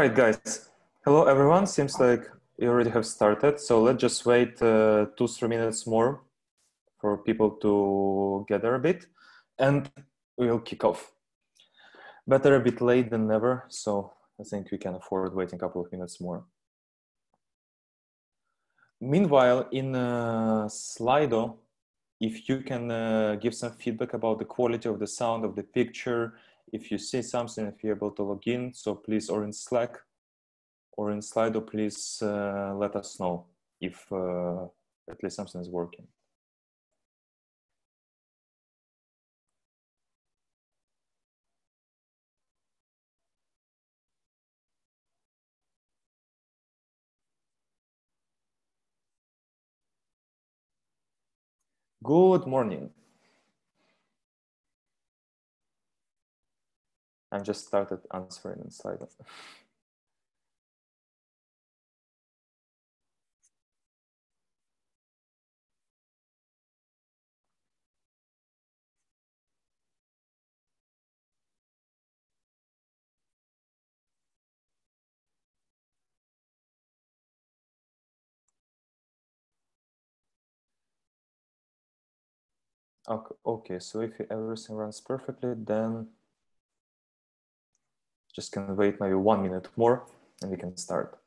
right, guys. Hello, everyone. Seems like you already have started. So let's just wait uh, two, three minutes more for people to gather a bit and we'll kick off. Better a bit late than never. So I think we can afford waiting a couple of minutes more. Meanwhile, in uh, Slido, if you can uh, give some feedback about the quality of the sound of the picture, if you see something, if you're able to log in, so please, or in Slack, or in Slido, please uh, let us know if uh, at least something is working. Good morning. I just started answering in Slido. Okay, so if everything runs perfectly, then just can wait maybe one minute more and we can start.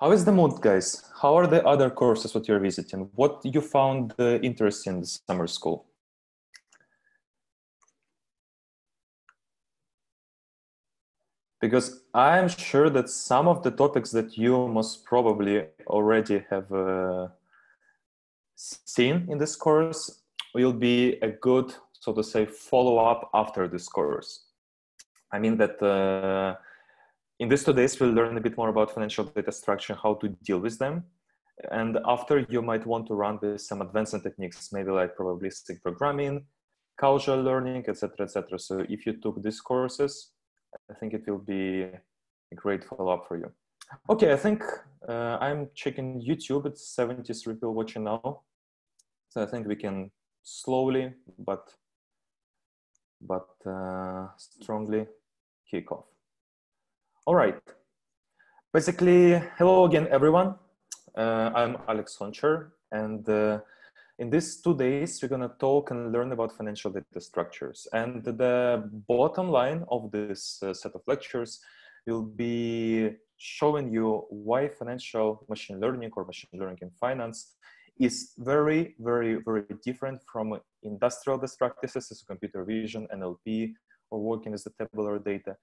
How is the mood, guys? How are the other courses that you're visiting? What you found uh, interesting in the summer school? Because I'm sure that some of the topics that you most probably already have uh, seen in this course will be a good, so to say, follow up after this course. I mean that uh, in these two days, we'll learn a bit more about financial data structure, how to deal with them. And after you might want to run with some advanced techniques, maybe like probabilistic programming, causal learning, etc., etc. So if you took these courses, I think it will be a great follow-up for you. Okay, I think uh, I'm checking YouTube. It's 73 people watching now. So I think we can slowly but but uh, strongly kick off. All right. Basically, hello again, everyone. Uh, I'm Alex Honchar, and uh, in these two days, we're going to talk and learn about financial data structures. And the bottom line of this uh, set of lectures will be showing you why financial machine learning or machine learning in finance is very, very, very different from industrial best practices as computer vision, NLP, or working with the tabular data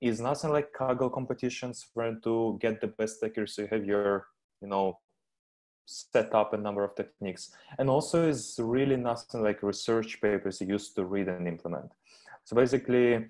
is nothing like Kaggle competitions where to get the best accuracy you have your, you know, set up a number of techniques. And also is really nothing like research papers you used to read and implement. So basically,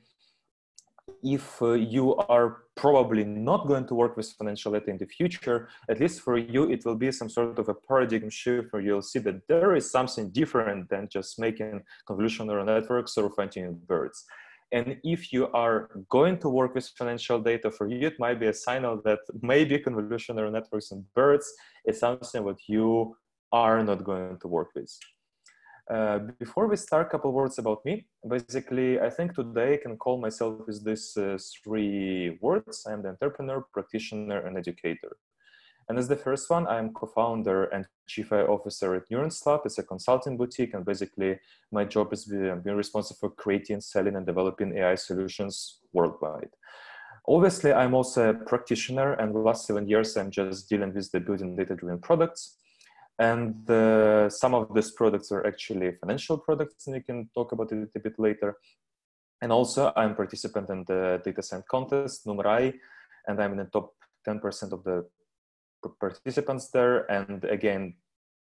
if uh, you are probably not going to work with financial data in the future, at least for you, it will be some sort of a paradigm shift where you'll see that there is something different than just making convolutional neural networks or fine-tuning BERTs. And if you are going to work with financial data for you, it might be a signal that maybe convolutional networks and BERTs is something that you are not going to work with. Uh, before we start, a couple words about me. Basically, I think today I can call myself with these uh, three words. I am the entrepreneur, practitioner, and educator. And as the first one, I'm co-founder and chief AI officer at Neurons Lab. It's a consulting boutique, and basically my job is being responsible for creating, selling, and developing AI solutions worldwide. Obviously, I'm also a practitioner, and the last seven years I'm just dealing with the building data-driven products. And uh, some of these products are actually financial products, and we can talk about it a bit later. And also, I'm participant in the data science contest, Numerai, and I'm in the top 10% of the participants there. And again,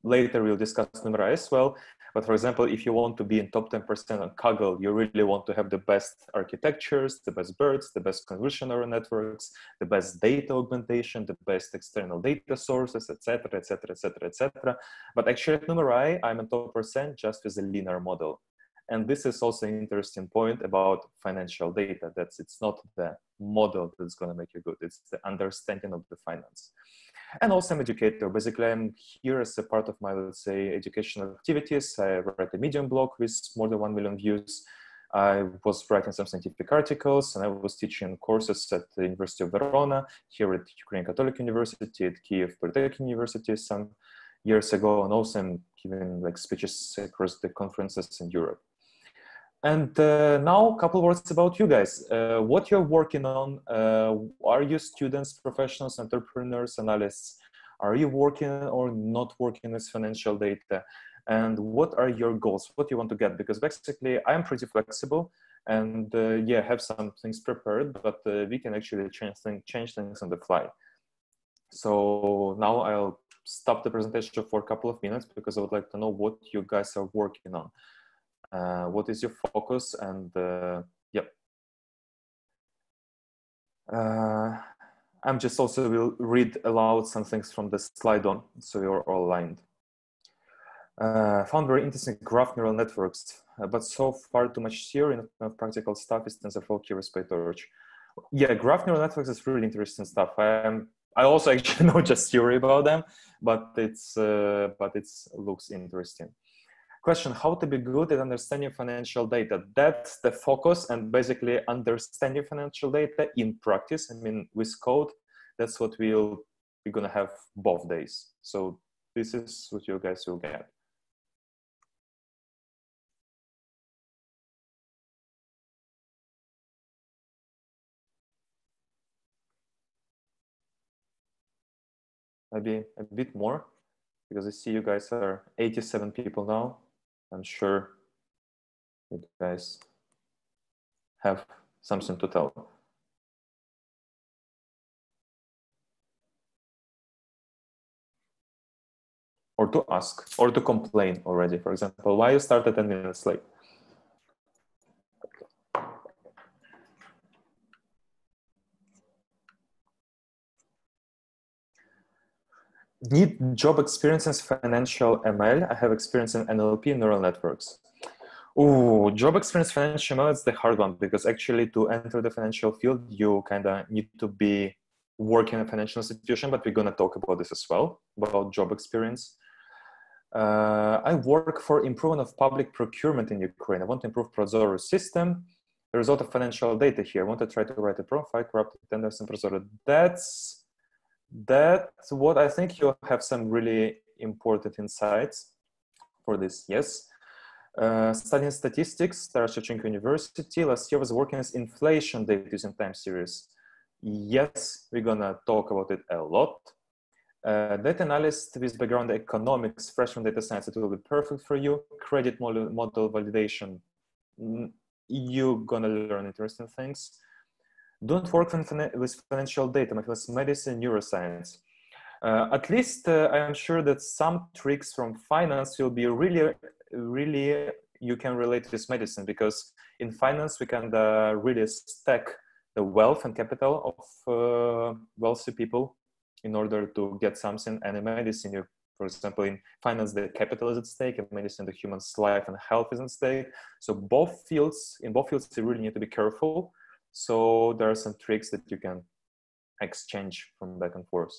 later we'll discuss Numerai as well. But for example, if you want to be in top 10% on Kaggle, you really want to have the best architectures, the best BERTs, the best convolutional neural networks, the best data augmentation, the best external data sources, etc., etc., etc., etc. But actually at Numerai, I'm in top percent just with a linear model. And this is also an interesting point about financial data. That's it's not the model that's going to make you good. It's the understanding of the finance and also I'm an educator. Basically, I'm here as a part of my, let's say, educational activities. I write a Medium blog with more than 1 million views. I was writing some scientific articles and I was teaching courses at the University of Verona, here at Ukrainian Catholic University, at Kiev Polytechnic University some years ago, and also I'm giving like speeches across the conferences in Europe. And uh, now a couple words about you guys. Uh, what you're working on, uh, are you students, professionals, entrepreneurs, analysts? Are you working or not working with financial data? And what are your goals? What you want to get? Because basically I'm pretty flexible and uh, yeah, have some things prepared, but uh, we can actually change, thing, change things on the fly. So now I'll stop the presentation for a couple of minutes because I would like to know what you guys are working on uh, what is your focus? And uh, yep. Uh, i'm just also will read aloud some things from the Slido so you're all aligned. Uh, found very interesting graph neural networks uh, but so far too much theory and practical stuff is tensorflow keras pytorch yeah graph neural networks is really interesting stuff. I am I also actually know just theory about them, but it's uh, but it's looks interesting question how to be good at understanding financial data? That's the focus and basically understanding financial data in practice. I mean with code that's what we'll we're gonna have both days. So this is what you guys will get. Maybe a bit more because I see you guys are 87 people now. I'm sure you guys have something to tell. Or to ask, or to complain already. For example, why you started 10 minutes late? Need job experience in financial ML. I have experience in NLP neural networks. Oh, job experience financial ML is the hard one because actually to enter the financial field, you kind of need to be working in a financial institution, but we're going to talk about this as well, about job experience. Uh, I work for improvement of public procurement in Ukraine. I want to improve Prozoro system. The result of financial data here. I want to try to write a profile, corrupt tenders in Prozoro. That's that's what I think you have some really important insights for this. Yes. Uh, studying statistics, Taras Shevchenko University. Last year was working as inflation data using time series. Yes, we're gonna talk about it a lot. Uh, data analyst with background economics, freshman data science, it will be perfect for you. Credit model, model validation, you're gonna learn interesting things. Don't work with financial data, like medicine, neuroscience. Uh, at least uh, I'm sure that some tricks from finance will be really, really you can relate this medicine because in finance we can uh, really stack the wealth and capital of uh, wealthy people in order to get something. And in medicine, you, for example, in finance the capital is at stake, in medicine the human's life and health is at stake. So both fields, in both fields, you really need to be careful so there are some tricks that you can exchange from back and forth.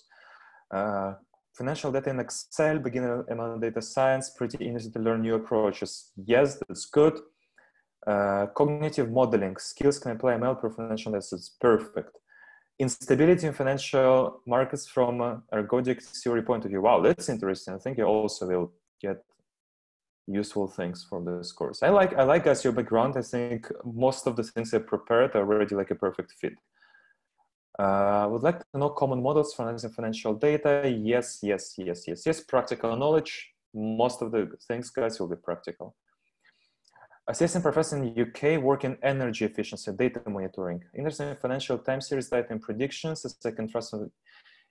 Uh, financial data in Excel, beginner ML data science, pretty easy to learn new approaches. Yes, that's good. Uh, cognitive modeling, skills can apply ML for financial assets, perfect. Instability in financial markets from ergodic theory point of view. Wow, that's interesting. I think you also will get useful things from this course. I like I like as your background. I think most of the things I prepared are already like a perfect fit. Uh, I would like to know common models for analyzing financial data. Yes, yes, yes, yes, yes. Practical knowledge. Most of the things, guys, will be practical. Assistant professor in UK working energy efficiency data monitoring. Interesting financial time series data and predictions. A second trust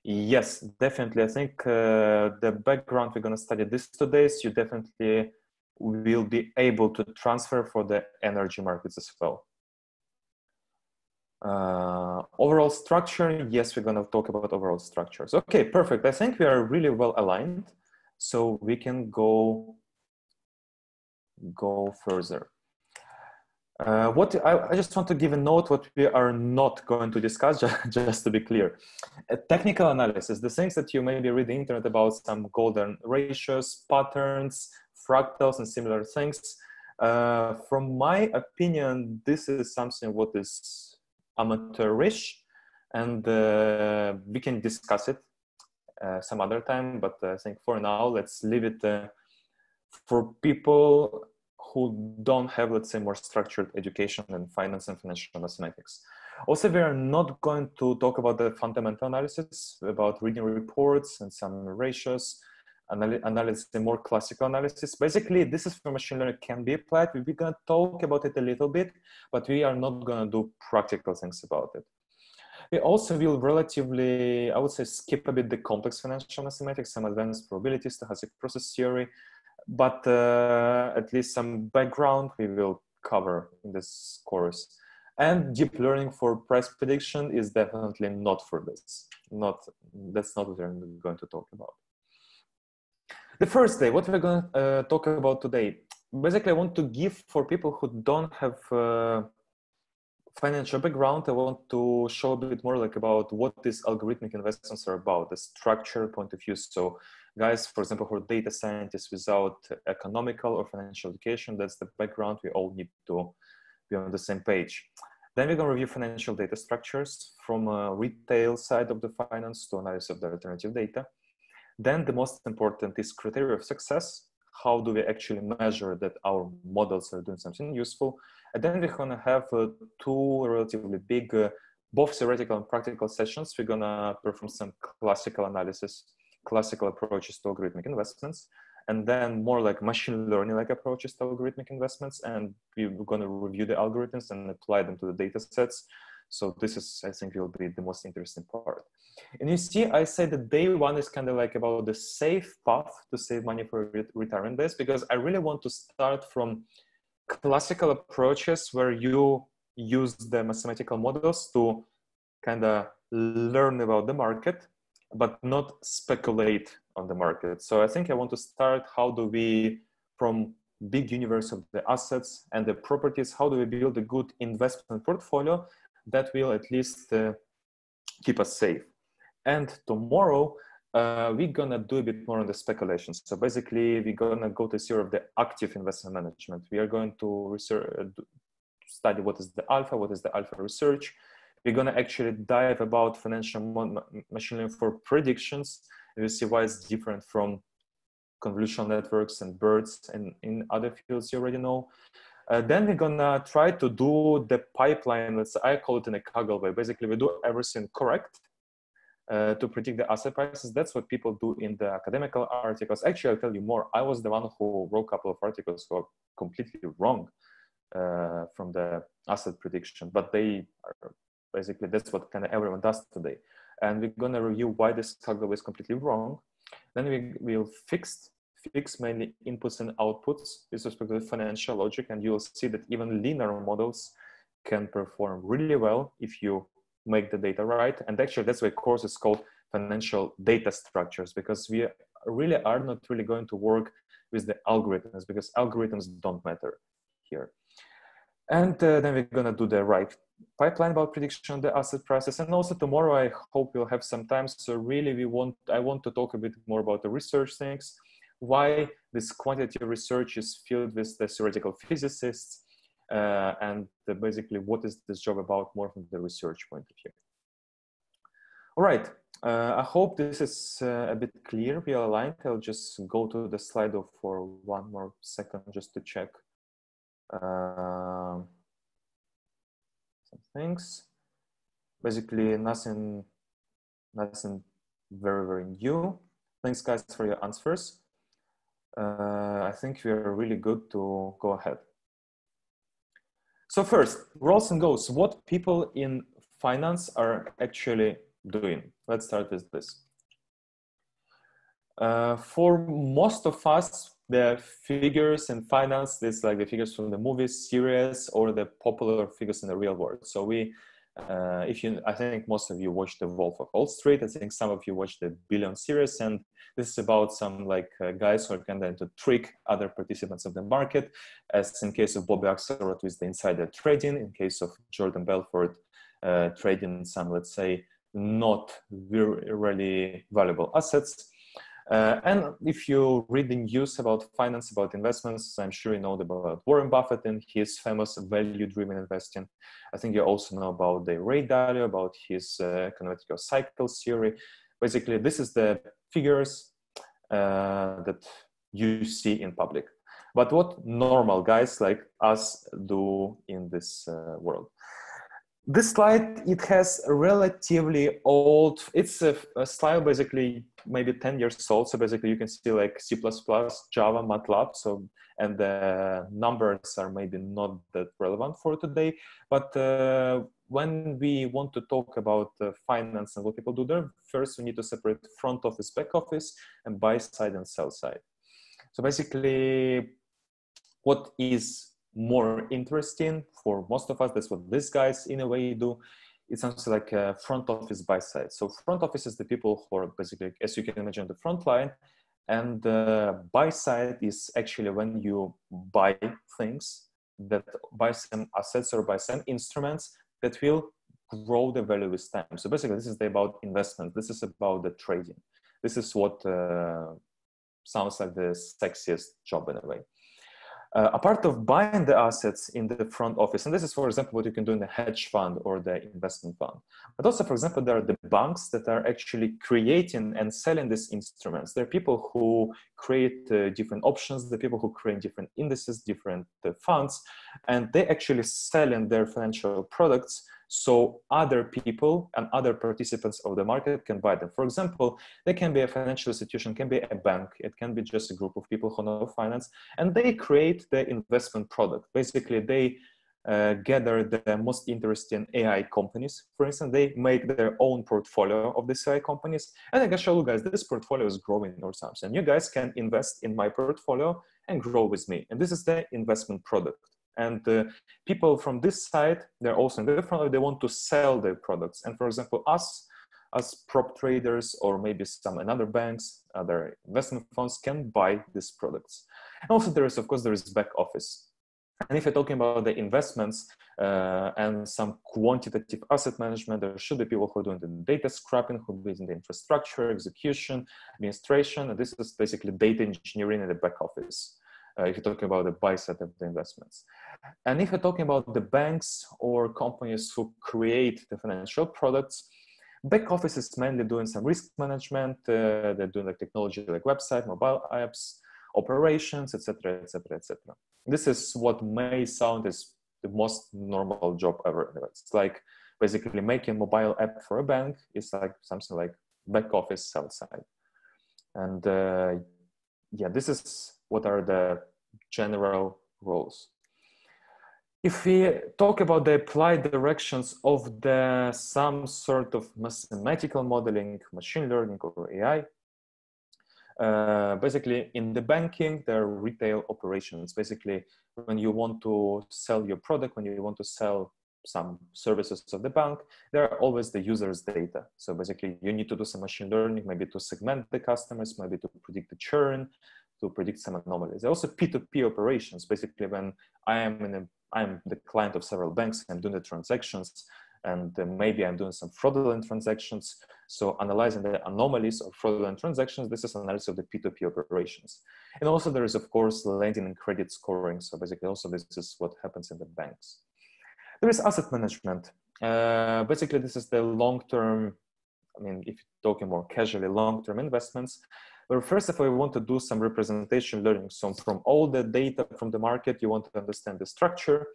Yes, definitely. I think uh, the background we're going to study this today, days, you definitely will be able to transfer for the energy markets as well. Uh, overall structure, yes, we're going to talk about overall structures. Okay, perfect. I think we are really well aligned, so we can go go further. Uh, what I, I, just want to give a note what we are not going to discuss just, just to be clear a technical analysis the things that you maybe read the internet about some golden ratios patterns fractals and similar things uh, from my opinion this is something what is amateurish and uh, we can discuss it uh, some other time but i think for now let's leave it uh, for people who don't have, let's say, more structured education in finance and financial mathematics. Also, we are not going to talk about the fundamental analysis, about reading reports and some ratios, analysis, the more classical analysis. Basically, this is where machine learning can be applied. We're going to talk about it a little bit, but we are not going to do practical things about it. We also will relatively, I would say, skip a bit the complex financial mathematics, some advanced probability, stochastic process theory, but uh, at least some background we will cover in this course. And deep learning for price prediction is definitely not for this. Not that's not what we're going to talk about. The first day, what we're going to uh, talk about today. Basically, I want to give for people who don't have uh, financial background. I want to show a bit more like about what these algorithmic investments are about, the structure point of view. So guys, for example, who are data scientists without economical or financial education, that's the background. We all need to be on the same page. Then we're going to review financial data structures from a retail side of the finance to analysis of the alternative data. Then the most important is criteria of success. How do we actually measure that our models are doing something useful? And then we're going to have uh, two relatively big, uh, both theoretical and practical sessions. We're to perform some classical analysis classical approaches to algorithmic investments and then more like machine learning like approaches to algorithmic investments and we're to review the algorithms and apply them to the data sets so this is i think will be the most interesting part and you see i say that day one is kind of like about the safe path to save money for retirement base because i really want to start from classical approaches where you use the mathematical models to kind of learn about the market but not speculate on the market. So I think I want to start how do we, from big universe of the assets and the properties, how do we build a good investment portfolio that will at least uh, keep us safe. And tomorrow, uh, we're gonna do a bit more on the speculation. So basically, we're gonna go to zero of the active investment management. We are going to research, uh, study what is the alpha, what is the alpha research, we're to actually dive about financial machine learning for predictions. And we see why it's different from convolutional networks and BERTs and in other fields you already know. Uh, then we're gonna try to do the pipeline. Let's I call it in a Kaggle way. Basically, we do everything correct uh, to predict the asset prices. That's what people do in the academical articles. Actually, I'll tell you more. I was the one who wrote a couple of articles who are completely wrong uh, from the asset prediction, but they are basically that's what kind of everyone does today and we're to review why this Kaggle is completely wrong then we will fix fix mainly inputs and outputs with respect to the financial logic and you'll see that even linear models can perform really well if you make the data right and actually that's why course is called financial data structures because we really are not really going to work with the algorithms because algorithms don't matter here and uh, then we're going to do the right pipeline about prediction of the asset prices. And also tomorrow, I hope we'll have some time. So really, we want I want to talk a bit more about the research things, why this quantitative research is filled with the theoretical physicists, uh, and the, basically what is this job about more from the research point of view. All right. Uh, I hope this is uh, a bit clear. We are aligned. I'll just go to the slide for one more second just to check. Uh, some things. Basically, nothing, nothing very, very new. Thanks, guys, for your answers. Uh, I think we are really good to go ahead. So first, roles and goals. What people in finance are actually doing. let's start with this. Uh, for most of us, the figures in finance, this like the figures from the movies, series, or the popular figures in the real world. So we, uh, if you, I think most of you watched the Wolf of Wall Street. I think some of you watched the Billion series, and this is about some like uh, guys who are kind of to trick other participants of the market. As in case of Bobby Axelrod with the insider trading, in case of Jordan Belfort uh, trading some, let's say, not really valuable assets. Uh, and if you read the news about finance, about investments, I'm sure you know about Warren Buffett and his famous value-driven investing. I think you also know about the Ray Dalio, about his uh, convertible cycle theory. Basically, this is the figures uh, that you see in public. But what normal guys like us do in this uh, world? This slide it has a relatively old it's a, a, style basically maybe 10 years old. So basically you can see like c++ java matlab. So and the numbers are maybe not that relevant for today. But uh, when we want to talk about uh, finance and what people do there first we need to separate front office back office and buy side and sell side. So basically what is more interesting for most of us. That's what these guys in a way do. It sounds like a front office buy side. So front office is the people who are basically, as you can imagine, the front line. And the buy side is actually when you buy things that buy some assets or buy some instruments that will grow the value with time. So basically, this is about investment. This is about the trading. This is what uh, sounds like the sexiest job in a way uh, a part of buying the assets in the front office, and this is, for example, what you can do in the hedge fund or the investment fund. But also, for example, there are the banks that are actually creating and selling these instruments. There are people who create uh, different options, the people who create different indices, different uh, funds, and they actually selling their financial products so other people and other participants of the market can buy them. For example, they can be a financial institution, can be a bank, it can be just a group of people who know finance, and they create the investment product. Basically, they uh, gather the most interesting AI companies. For instance, they make their own portfolio of these AI companies. And I can show you guys this portfolio is growing or something. You guys can invest in my portfolio and grow with me. And this is the investment product. And uh, people from this side, they're also front, they want to sell their products. And for example, us as prop traders or maybe some another banks, other investment funds can buy these products. And also there is, of course, there is back office. And if you're talking about the investments uh, and some quantitative asset management, there should be people who are doing the data scrapping, who are using the infrastructure, execution, administration. And this is basically data engineering in the back office uh, if you're talking about the buy side of the investments. And if you're talking about the banks or companies who create the financial products, back office is mainly doing some risk management. Uh, they're doing like technology like website, mobile apps, operations, etc., etc., etc. This is what may sound as the most normal job ever. It's like basically making mobile app for a bank is like something like back office sell side. And uh, yeah, this is what are the general rules. If we talk about the applied directions of the some sort of mathematical modeling, machine learning or AI, uh, basically in the banking, there are retail operations. Basically, when you want to sell your product, when you want to sell some services of the bank, there are always the user's data. So basically you need to do some machine learning, maybe to segment the customers, maybe to predict the churn, to predict some anomalies. There are also P2P operations. Basically, when I am in a, I'm the client of several banks, I'm doing the transactions, and uh, maybe I'm doing some fraudulent transactions. So analyzing the anomalies of fraudulent transactions, this is analysis of the P2P operations. And also there is, of course, lending and credit scoring. So basically also this is what happens in the banks. There is asset management. Uh, basically, this is the long-term, I mean, if you're talking more casually, long-term investments. But first of all, you want to do some representation learning. So from all the data from the market, you want to understand the structure.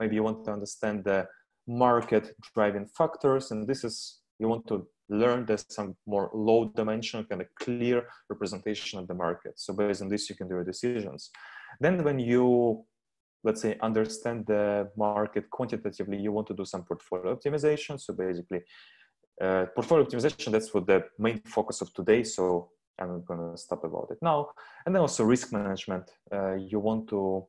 Maybe you want to understand the market driving factors. And this is, you want to learn there's some more low dimension, kind of clear representation of the market. So based on this, you can do your decisions. Then when you, let's say, understand the market quantitatively, you want to do some portfolio optimization. So basically, uh, portfolio optimization, that's what the main focus of today. So I'm going to stop about it now. And then also risk management. Uh, you want to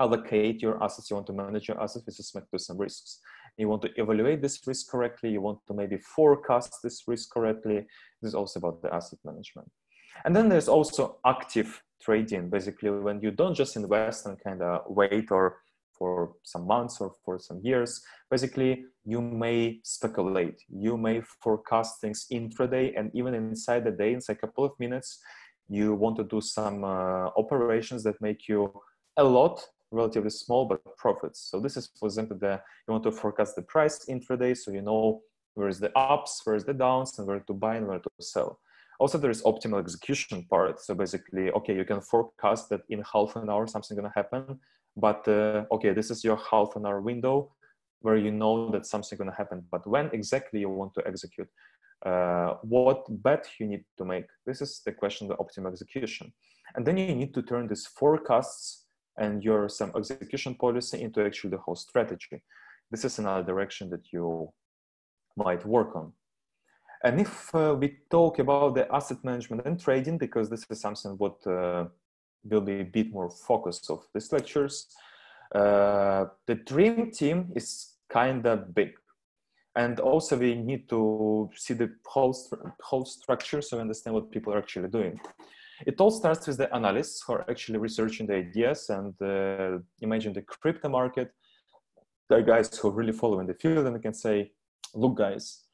allocate your assets, you want to manage your assets with respect to some risks. You want to evaluate this risk correctly. You want to maybe forecast this risk correctly. This is also about the asset management. And then there's also active trading, basically when you don't just invest and kind of wait or for some months or for some years. Basically, you may speculate, you may forecast things intraday, and even inside the day, inside a couple of minutes, you want to do some uh, operations that make you a lot relatively small but profits. So this is, for example, the you want to forecast the price intraday, so you know where is the ups, where is the downs, and where to buy and where to sell. Also, there is optimal execution part. So basically, okay, you can forecast that in half an hour something gonna happen, but uh, okay, this is your half an hour window where you know that something's gonna happen. But when exactly you want to execute, uh, what bet you need to make? This is the question, the optimal execution. And then you need to turn these forecasts and your some execution policy into actually the whole strategy. This is another direction that you might work on. And if uh, we talk about the asset management and trading, because this is something what uh, will be a bit more focus of these lectures, uh, the dream team is kind of big. And also we need to see the whole, whole structure so we understand what people are actually doing. It all starts with the analysts who are actually researching the ideas and uh, imagine the crypto market. There are guys who really follow in the field and they can say, look guys,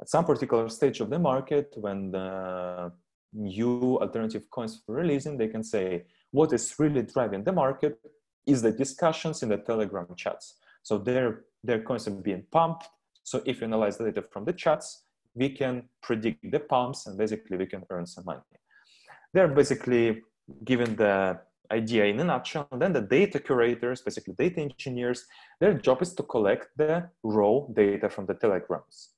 at some particular stage of the market when the new alternative coins are releasing, they can say what is really driving the market is the discussions in the Telegram chats. So their, their coins are being pumped. So if you analyze the data from the chats, we can predict the pumps and basically we can earn some money. They're basically given the idea in a nutshell. And then the data curators, basically data engineers, their job is to collect the raw data from the telegrams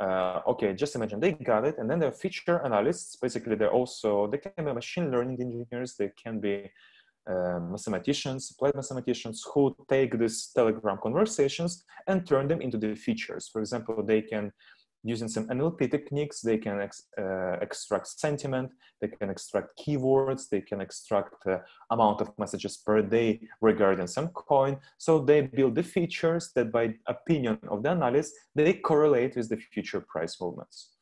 uh, okay, just imagine they got it. And then the feature analysts, basically they're also, they can be machine learning engineers, they can be uh, mathematicians, applied mathematicians who take these Telegram conversations and turn them into the features. For example, they can using some NLP techniques, they can ex, uh, extract sentiment, they can extract keywords, they can extract uh, amount of messages per day regarding some coin. So they build the features that by opinion of the analyst, they correlate with the future price movements.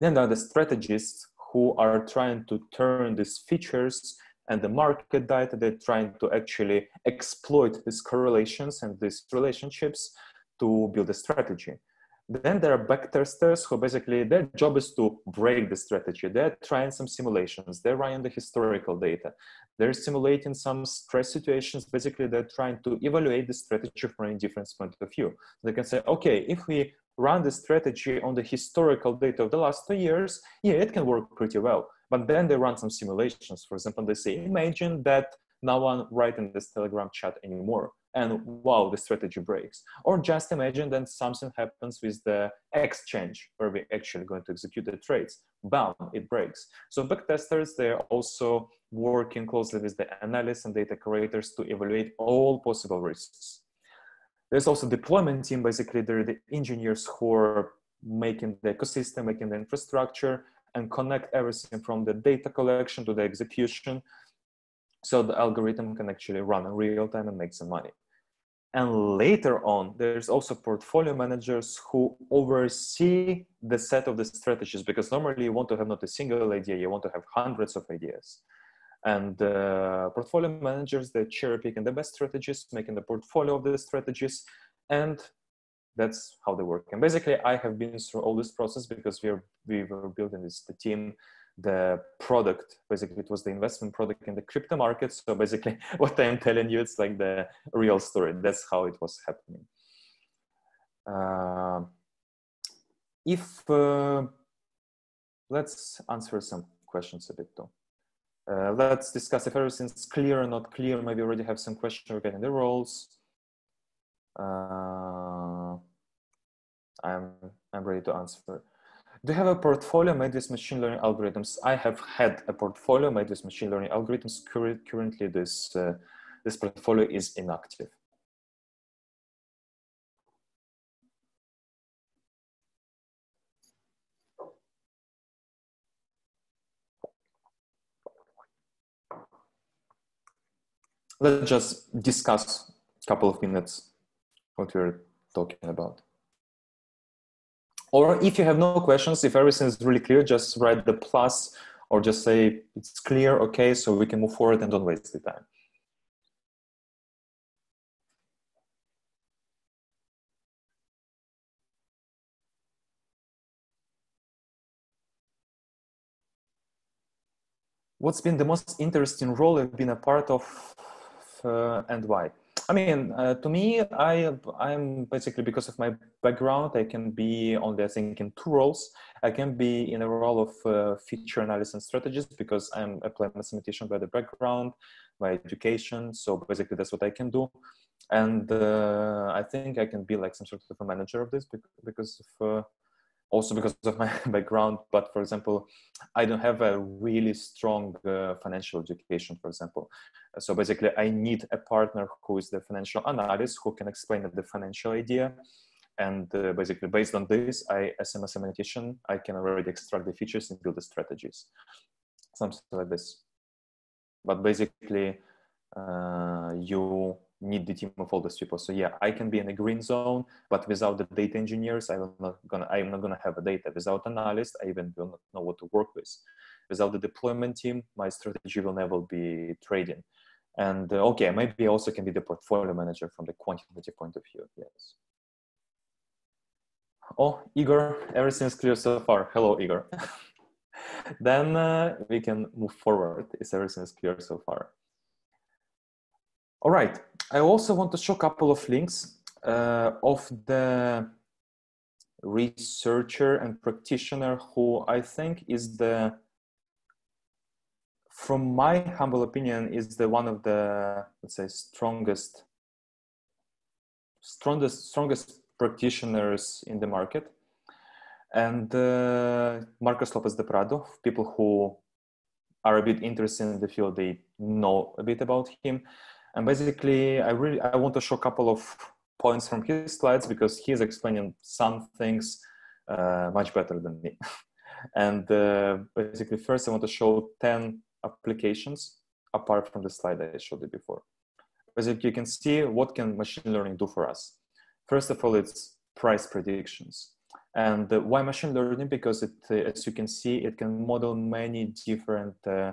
Then there are the strategists who are trying to turn these features and the market data, they're trying to actually exploit these correlations and these relationships to build a strategy. Then there are backtesters who basically their job is to break the strategy. They're trying some simulations. They're running the historical data. They're simulating some stress situations. Basically, they're trying to evaluate the strategy from a different point of view. They can say, okay, if we run the strategy on the historical data of the last two years, yeah, it can work pretty well. But then they run some simulations. For example, they say, imagine that no one write in this Telegram chat anymore and wow, the strategy breaks. Or just imagine that something happens with the exchange where we're actually going to execute the trades. Bam, it breaks. So backtesters, they're also working closely with the analysts and data curators to evaluate all possible risks. There's also deployment team, basically they're the engineers who are making the ecosystem, making the infrastructure and connect everything from the data collection to the execution so the algorithm can actually run in real time and make some money. And later on, there's also portfolio managers who oversee the set of the strategies because normally you want to have not a single idea, you want to have hundreds of ideas. And uh, portfolio managers, they're cherry picking the best strategies, making the portfolio of the strategies, and that's how they work. And basically, I have been through all this process because we, are, we were building this the team the product basically it was the investment product in the crypto market. So basically what i'm telling you it's like the real story. That's how it was happening. Uh, if uh, let's answer some questions a bit too uh, let's discuss if everything's clear or not clear. Maybe already have some questions regarding the roles. Uh, i'm i'm ready to answer do you have a portfolio made with machine learning algorithms? I have had a portfolio made with machine learning algorithms. Currently, this, uh, this portfolio is inactive. Let's just discuss a couple of minutes what we're talking about. Or if you have no questions, if everything is really clear, just write the plus or just say it's clear, okay, so we can move forward and don't waste the time. What's been the most interesting role I've been a part of uh, and why? I mean, uh, to me, I I'm basically because of my background, I can be only I think in two roles. I can be in a role of uh, feature analysis and strategist because I'm a mathematician by the background, by education. So basically, that's what I can do. And uh, I think I can be like some sort of a manager of this because of uh, also because of my background but for example i don't have a really strong uh, financial education for example. So basically i need a partner who is the financial analyst who can explain the financial idea. And uh, basically based on this i as a mathematician i can already extract the features and build the strategies. Something like this. But basically uh, you need the team of all those people. So yeah, I can be in a green zone, but without the data engineers, I'm not gonna I'm not gonna have a data. Without analyst, I even will not know what to work with. Without the deployment team, my strategy will never be trading. And uh, okay, maybe I also can be the portfolio manager from the quantitative point of view. Yes. Oh, Igor, everything is clear so far. Hello, Igor. then uh, we can move forward. Is everything clear so far? All right. I also want to show a couple of links uh, of the researcher and practitioner who I think is the, from my humble opinion, is the one of the let's say strongest, strongest, strongest practitioners in the market. And uh, Marcos Lopez de Prado, people who are a bit interested in the field, they know a bit about him. And basically, I really I want to show a couple of points from his slides because he's explaining some things uh, much better than me. and uh, basically, first I want to show 10 applications apart from the slide I showed you before. Basically, you can see what can machine learning do for us. First of all, it's price predictions. And uh, why machine learning? Because it, uh, as you can see, it can model many different uh,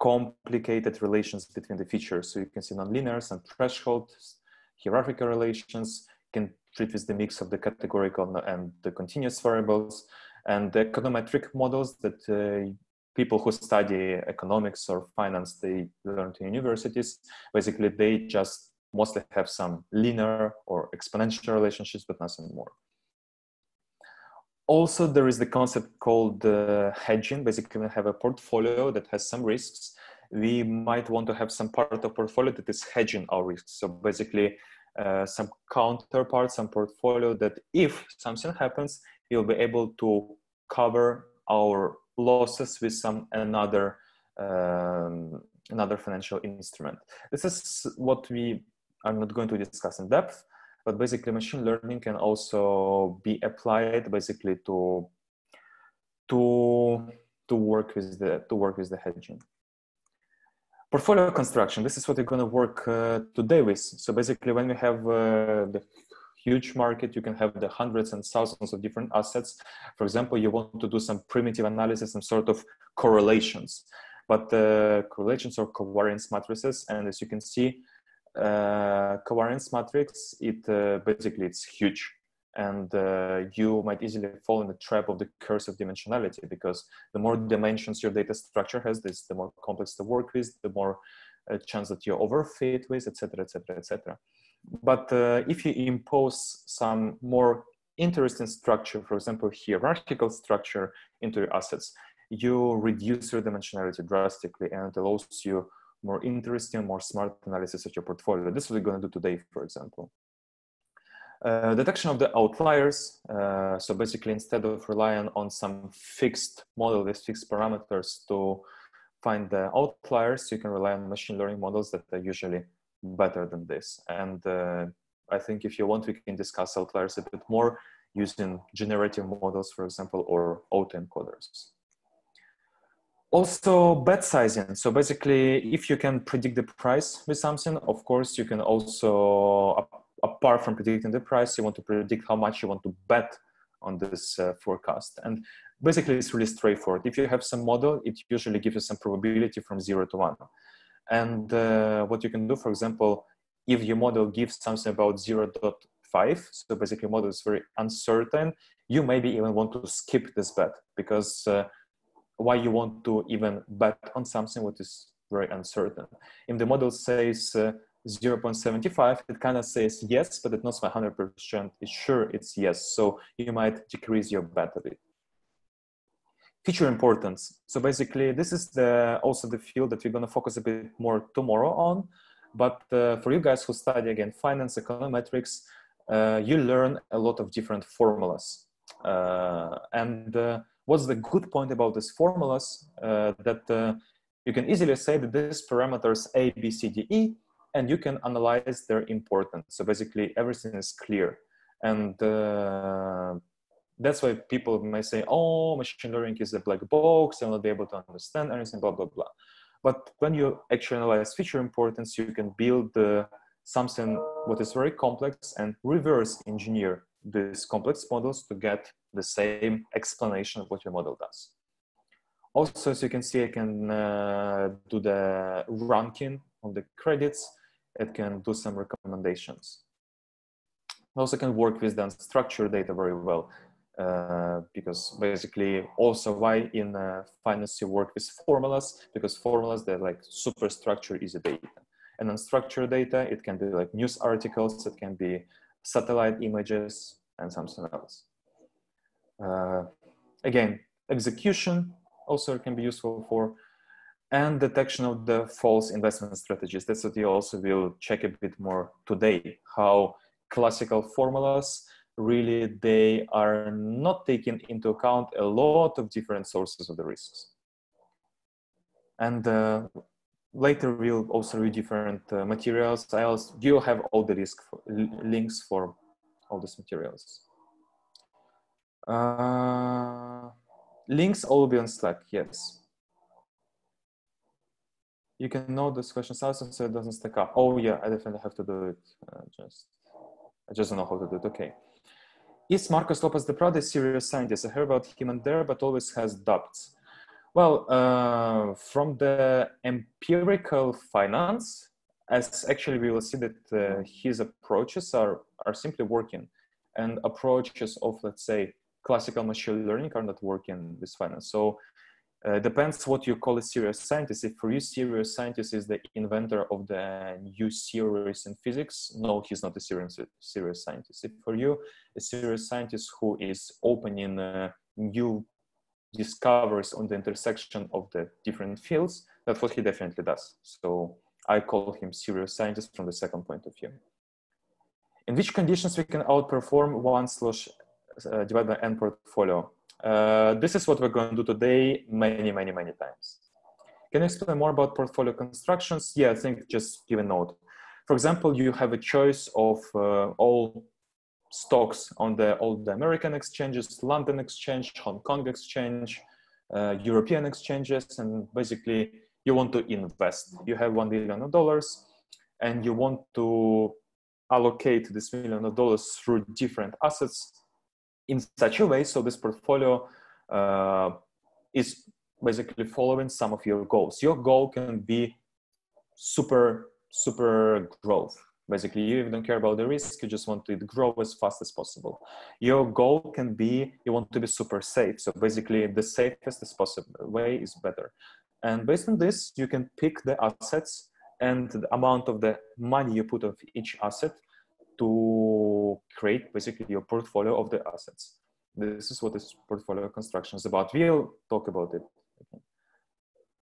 complicated relations between the features. So you can see nonlinears and thresholds, hierarchical relations, can treat with the mix of the categorical and the continuous variables, and the econometric models that uh, people who study economics or finance, they learn to universities. Basically, they just mostly have some linear or exponential relationships, but nothing more also there is the concept called uh, hedging. Basically we have a portfolio that has some risks. We might want to have some part of portfolio that is hedging our risks. So basically uh, some counterpart some portfolio that if something happens you'll be able to cover our losses with some another um, another financial instrument. This is what we are not going to discuss in depth but basically machine learning can also be applied basically to to to work with the to work with the hedging. Portfolio construction this is what we're going to work uh, today with. So basically when we have uh, the huge market you can have the hundreds and thousands of different assets. For example you want to do some primitive analysis some sort of correlations. But uh, correlations or covariance matrices and as you can see uh, covariance matrix, it uh, basically it's huge, and uh, you might easily fall in the trap of the curse of dimensionality because the more dimensions your data structure has, this the more complex the work is, the more uh, chance that you overfit with, etc., etc., etc. But uh, if you impose some more interesting structure, for example, hierarchical structure into your assets, you reduce your dimensionality drastically, and allows you more interesting, more smart analysis of your portfolio. This is what we're going to do today, for example. Uh, detection of the outliers. Uh, so basically, instead of relying on some fixed model with fixed parameters to find the outliers, you can rely on machine learning models that are usually better than this. And uh, I think if you want, we can discuss outliers a bit more using generative models, for example, or autoencoders. Also bet sizing. So basically if you can predict the price with something of course you can also apart from predicting the price you want to predict how much you want to bet on this uh, forecast. And basically it's really straightforward. If you have some model it usually gives you some probability from zero to one. And uh, what you can do for example if your model gives something about 0.5 so basically model is very uncertain you maybe even want to skip this bet because uh, why you want to even bet on something what is very uncertain. If the model says uh, 0.75, it kind of says yes, but it's not 100% it's sure it's yes. So you might decrease your bet a bit. Feature importance. So basically, this is the also the field that we're going to focus a bit more tomorrow on. But uh, for you guys who study again finance, econometrics, uh, you learn a lot of different formulas. Uh, and uh, what's the good point about these formulas uh, that uh, you can easily say that these parameters a b c d e and you can analyze their importance. So basically everything is clear. And uh, that's why people may say oh machine learning is a black box i'll not be able to understand anything blah blah blah. But when you actually analyze feature importance you can build uh, something what is very complex and reverse engineer these complex models to get the same explanation of what your model does. Also, as you can see, I can uh, do the ranking of the credits. It can do some recommendations. Also can work with the unstructured data very well uh, because basically also why in uh, finance you work with formulas because formulas they're like super structured easy data and unstructured data it can be like news articles it can be satellite images and something else uh, again, execution also can be useful for, and detection of the false investment strategies. That's what you also will check a bit more today, how classical formulas really they are not taking into account a lot of different sources of the risks. And uh, later we'll also read different uh, materials. I also, you'll have all the for, links for all these materials. Uh, links all will be on Slack, yes. You can note this question thousand so it doesn't stack up. Oh yeah, I definitely have to do it. Uh, just, I just don't know how to do it. Okay. Is Marcos Lopez de Prado a serious scientist? I heard about him and there, but always has doubts. Well, uh, from the empirical finance, as actually we will see that uh, his approaches are, are simply working and approaches of, let's say, classical machine learning are not working with finance. So uh, depends what you call a serious scientist. If for you, serious scientist is the inventor of the new theories in physics, no, he's not a serious, serious scientist. If for you, a serious scientist who is opening uh, new discoveries on the intersection of the different fields, that's what he definitely does. So I call him serious scientist from the second point of view. In which conditions we can outperform one slash uh, divide by n portfolio. Uh, this is what we're going to do today many, many, many times. Can you explain more about portfolio constructions? Yeah, I think just give a note. For example, you have a choice of uh, all stocks on the all the American exchanges, London exchange, Hong Kong exchange, uh, European exchanges, and basically you want to invest. You have one billion of dollars, and you want to allocate this million of dollars through different assets in such a way so this portfolio uh, is basically following some of your goals your goal can be super super growth basically you don't care about the risk you just want to grow as fast as possible your goal can be you want to be super safe so basically the safest as possible way is better and based on this you can pick the assets and the amount of the money you put of each asset to create basically your portfolio of the assets. This is what this portfolio construction is about. We'll talk about it.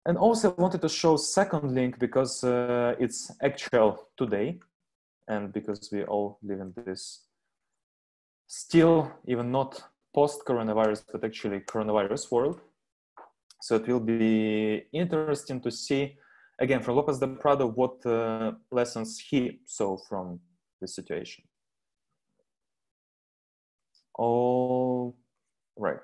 And also wanted to show second link because uh, it's actual today and because we all live in this still even not post coronavirus, but actually coronavirus world. So it will be interesting to see again from Lopez de Prado what uh, lessons he saw from the situation. All right.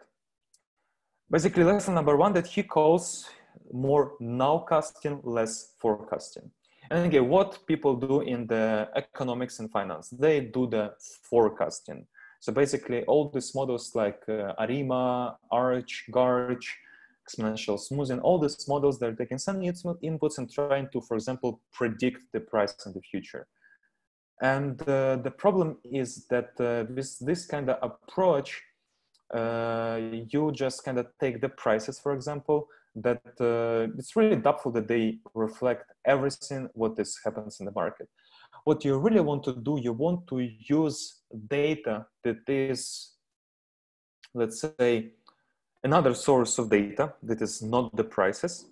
Basically, lesson number one that he calls more nowcasting, less forecasting. And again, what people do in the economics and finance, they do the forecasting. So basically all these models like uh, ARIMA, ARCH, GARCH, exponential smoothing, all these models, they're taking some inputs and trying to, for example, predict the price in the future. And uh, the problem is that uh, with this kind of approach, uh, you just kind of take the prices, for example, that uh, it's really doubtful that they reflect everything what is happens in the market. What you really want to do, you want to use data that is, let's say, another source of data that is not the prices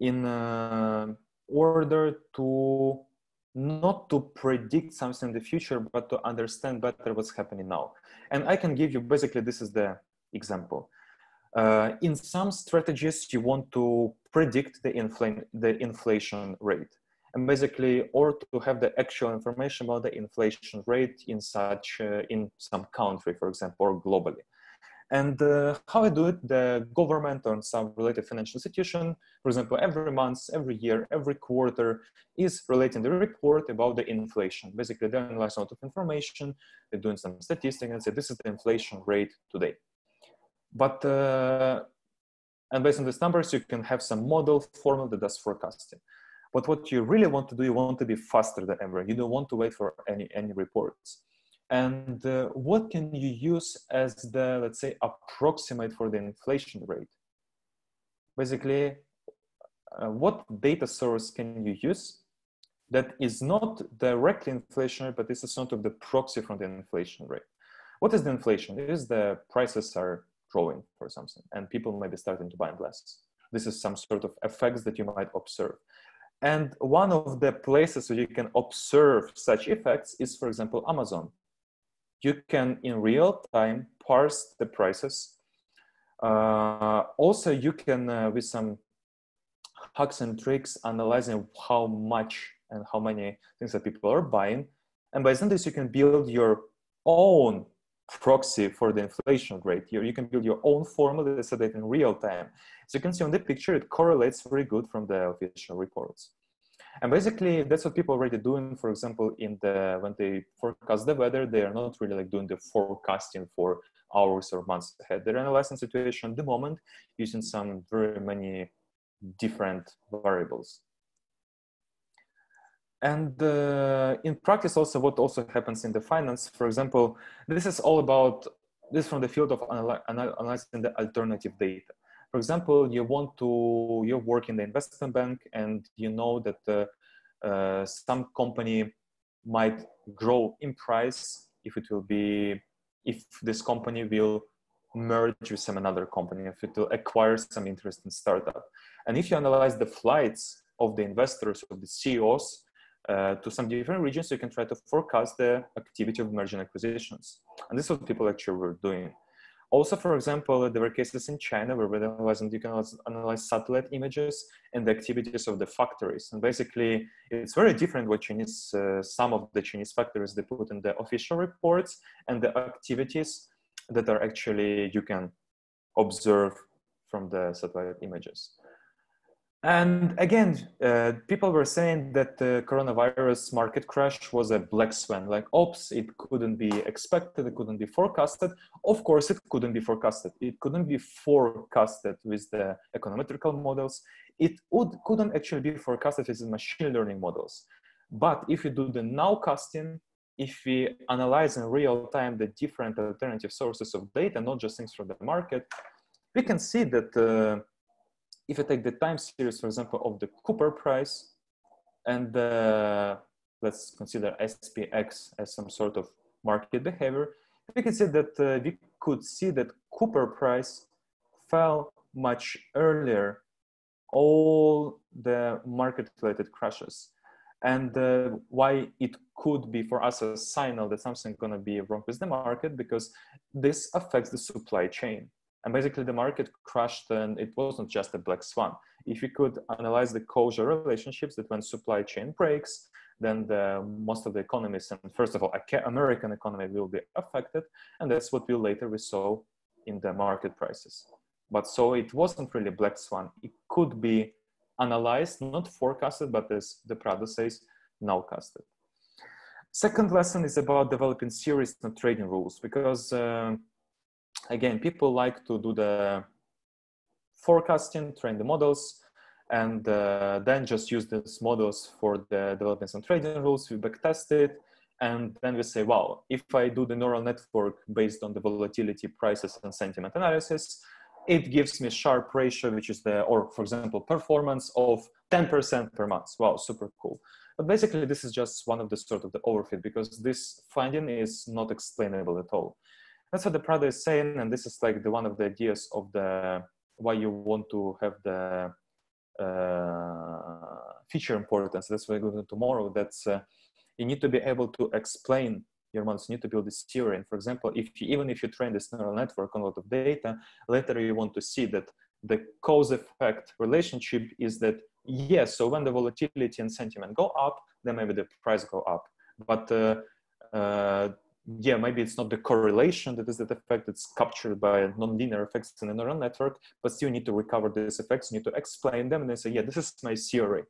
in uh, order to not to predict something in the future, but to understand better what's happening now. And I can give you basically this is the example. Uh, in some strategies, you want to predict the, infl- the inflation rate. And basically, or to have the actual information about the inflation rate in such, uh, in some country, for example, or globally. And uh, how I do it, the government or some related financial institution, for example, every month, every year, every quarter is relating the report about the inflation. Basically, they analyze a lot of information, they're doing some statistics and say, this is the inflation rate today. But, uh, and based on these numbers, you can have some model formula that does forecasting. But what you really want to do, you want to be faster than ever. You don't want to wait for any, any reports and uh, what can you use as the let's say approximate for the inflation rate basically uh, what data source can you use that is not directly inflationary but is a sort of the proxy from the inflation rate what is the inflation it is the prices are growing for something and people may be starting to buy less this is some sort of effects that you might observe and one of the places where you can observe such effects is for example amazon you can in real time parse the prices. Uh, also, you can uh, with some hacks and tricks analyzing how much and how many things that people are buying. And by doing this, you can build your own proxy for the inflation rate. You, you can build your own formula so that in real time. So you can see on the picture, it correlates very good from the official reports. And basically, that's what people are already doing. For example, in the when they forecast the weather, they are not really like doing the forecasting for hours or months ahead. They're analyzing situation at the moment using some very many different variables. And uh, in practice, also what also happens in the finance, for example, this is all about this from the field of analyzing the alternative data for example, you want to, you work in the investment bank and you know that uh, uh, some company might grow in price if it will be, if this company will merge with some another company, if it will acquire some interesting startup. And if you analyze the flights of the investors, of the CEOs, uh, to some different regions, you can try to forecast the activity of merger acquisitions. And this is what people actually were doing. Also, for example, there were cases in China where we analyzed, you can analyze satellite images and the activities of the factories. And basically, it's very different what Chinese, uh, some of the Chinese factories they put in the official reports and the activities that are actually you can observe from the satellite images. And again, uh, people were saying that the coronavirus market crash was a black swan, like, oops, it couldn't be expected, it couldn't be forecasted. Of course, it couldn't be forecasted. It couldn't be forecasted with the econometrical models. It would, couldn't actually be forecasted with machine learning models. But if you do the nowcasting, if we analyze in real time the different alternative sources of data, not just things from the market, we can see that uh, if I take the time series, for example, of the copper price, and uh, let's consider SPX as some sort of market behavior, we can see that uh, we could see that copper price fell much earlier all the market related crashes. And uh, why it could be for us a signal that something going to be wrong with the market because this affects the supply chain and basically the market crashed and it wasn't just a black swan. If you could analyze the causal relationships that when supply chain breaks, then the, most of the economies and first of all, American economy will be affected. And that's what we later we saw in the market prices. but so it wasn't really black swan. It could be analyzed, not forecasted, but as the Prado says, nowcasted. Second lesson is about developing theories and trading rules because uh, again, people like to do the forecasting, train the models, and uh, then just use these models for the developments some trading rules. We backtest it, and then we say, wow, if I do the neural network based on the volatility, prices, and sentiment analysis, it gives me Sharpe ratio, which is the, or for example, performance of 10% per month. Wow, super cool. But basically, this is just one of the sort of the overfit because this finding is not explainable at all. That's what the Prado is saying, and this is like the one of the ideas of the why you want to have the uh, feature importance. That's what we're going to tomorrow. That's uh, you need to be able to explain your models. You need to build this theory. And for example, if you, even if you train this neural network on a lot of data, later you want to see that the cause effect relationship is that yes, so when the volatility and sentiment go up, then maybe the price go up. But uh, uh, yeah, maybe it's not the correlation that is that effect. It's captured by nonlinear effects in a neural network, but still need to recover these effects. You need to explain them and then say, yeah, this is my theory.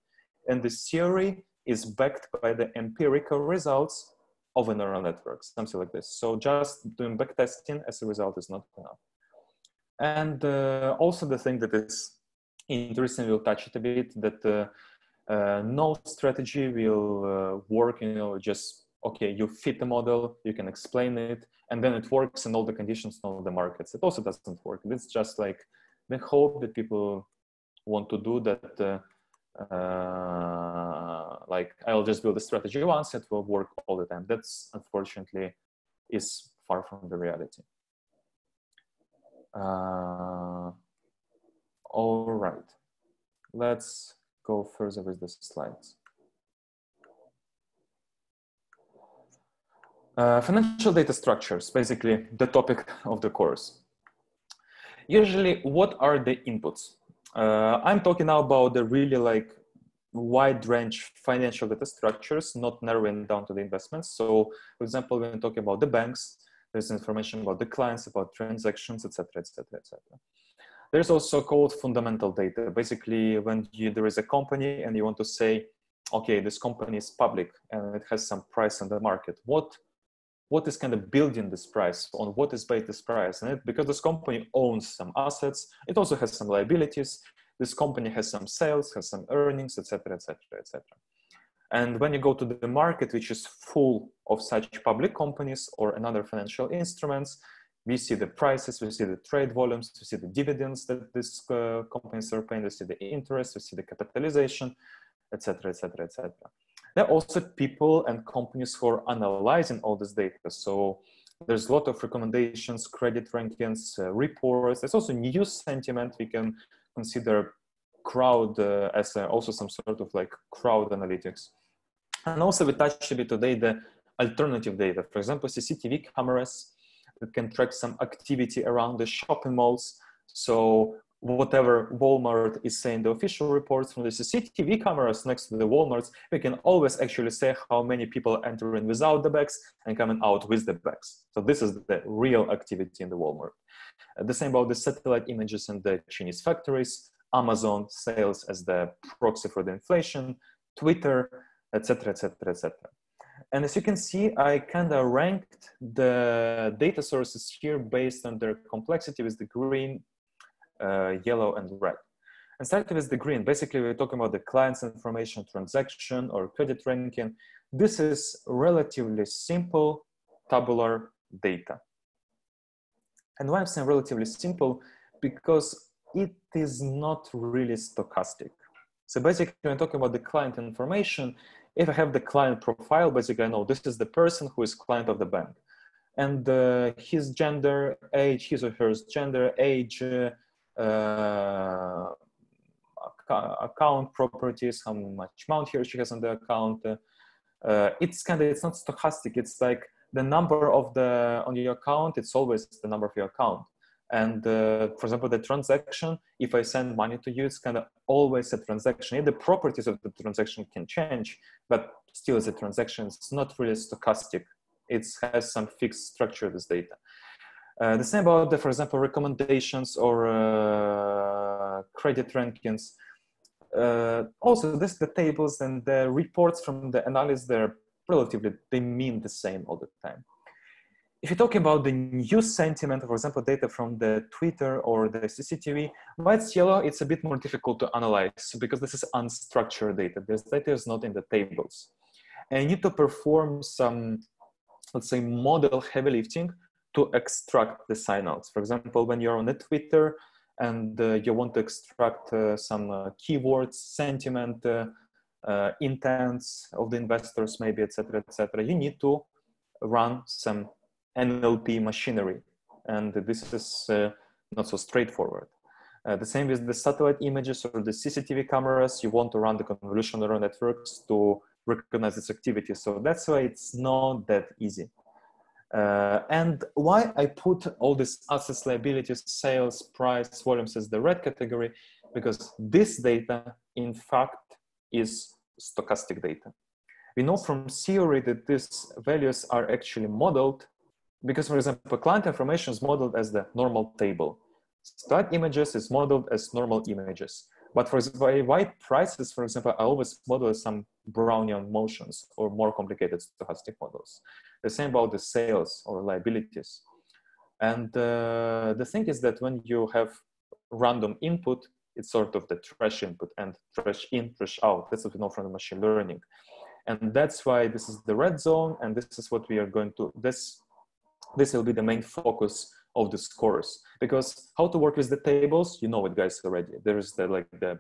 And this theory is backed by the empirical results of a neural network, something like this. So just doing backtesting as a result is not enough. And uh, also the thing that is interesting, we'll touch it a bit, that uh, uh, no strategy will uh, work, you know, just okay, you fit the model, you can explain it, and then it works in all the conditions in all the markets. It also doesn't work. It's just like the hope that people want to do that. Uh, uh, like I'll just build a strategy once, it will work all the time. That's unfortunately is far from the reality. Uh, all right, let's go further with the slides. Uh, financial data structures, basically the topic of the course. Usually, what are the inputs? Uh, I'm talking now about the really like wide range financial data structures, not narrowing down to the investments. So, for example, when we talk about the banks, there's information about the clients, about transactions, etc., etc., etc. There's also called fundamental data. Basically, when you, there is a company and you want to say, okay, this company is public and it has some price on the market. What what is kind of building this price on what is based this price and it, because this company owns some assets it also has some liabilities this company has some sales has some earnings etc etc etc and when you go to the market which is full of such public companies or another financial instruments we see the prices we see the trade volumes we see the dividends that these uh, companies are paying we see the interest we see the capitalization etc etc etc there are also people and companies who are analyzing all this data. So there's a lot of recommendations, credit rankings, uh, reports. There's also news sentiment. We can consider crowd uh, as uh, also some sort of like crowd analytics. And also we touched a bit today the alternative data. For example, CCTV cameras that can track some activity around the shopping malls. So whatever Walmart is saying, the official reports from the CCTV cameras next to the Walmarts, we can always actually say how many people entering without the bags and coming out with the bags. So this is the real activity in the Walmart. Uh, the same about the satellite images in the Chinese factories, Amazon sales as the proxy for the inflation, Twitter, etc., etc., etc. And as you can see, I kind of ranked the data sources here based on their complexity with the green yellow and red. And starting with the green, basically we're talking about the client's information transaction or credit ranking. This is relatively simple tabular data. And why I'm saying relatively simple? Because it is not really stochastic. So basically, when I'm talking about the client information, if I have the client profile, basically I know this is the person who is client of the bank. And uh, his gender, age, his or her gender, age, uh, uh, account properties, how much amount he or she has on the account. Uh, it's kind of it's not stochastic. It's like the number of the on your account. It's always the number of your account. And uh, for example, the transaction, if I send money to you, it's kind of always a transaction. the properties of the transaction can change, but still as a transaction. It's not really stochastic. It has some fixed structure, this data. Uh, the same about the, for example, recommendations or uh, credit rankings. Uh, also, this the tables and the reports from the analysis. They're relatively they mean the same all the time. If you're talking about the news sentiment, for example, data from the Twitter or the CCTV, why it's yellow, it's a bit more difficult to analyze because this is unstructured data. This data is not in the tables. And you need to perform some, let's say, model heavy lifting to extract the signals. For example, when you're on a Twitter and uh, you want to extract uh, some uh, keywords, sentiment, uh, uh, intents of the investors, maybe, etc., etc., you need to run some NLP machinery, and this is uh, not so straightforward. the same with the satellite images or the CCTV cameras. You want to run the convolutional neural networks to recognize this activity. So that's why it's not that easy. Uh, and why I put all these assets, liabilities, sales, price, volumes as the red category, because this data, in fact, is stochastic data. We know from theory that these values are actually modeled because, for example, client information is modeled as the normal table. Start images is modeled as normal images. But for example, white prices, for example, I always model some Brownian motions or more complicated stochastic models. The same about the sales or liabilities. And uh, the thing is that when you have random input, it's sort of the trash input and trash in, trash out. That's what we know from the machine learning. And that's why this is the red zone. And this is what we are going to, this, this will be the main focus of this course because how to work with the tables you know it guys already there's the like the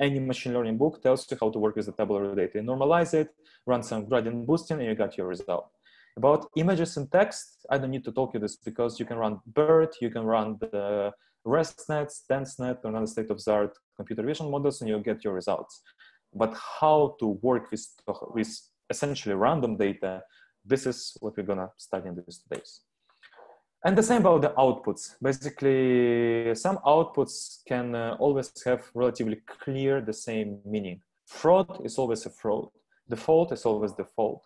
any machine learning book tells you how to work with the tabular data normalize it run some gradient boosting and you got your result about images and text i don't need to talk you this because you can run BERT you can run the ResNets, DenseNet, or another state of the art computer vision models, and you'll get your results. But how to work with, with essentially random data, this is what we're gonna study in these days. And the same about the outputs. Basically, some outputs can uh, always have relatively clear the same meaning. Fraud is always a fraud. Default is always default.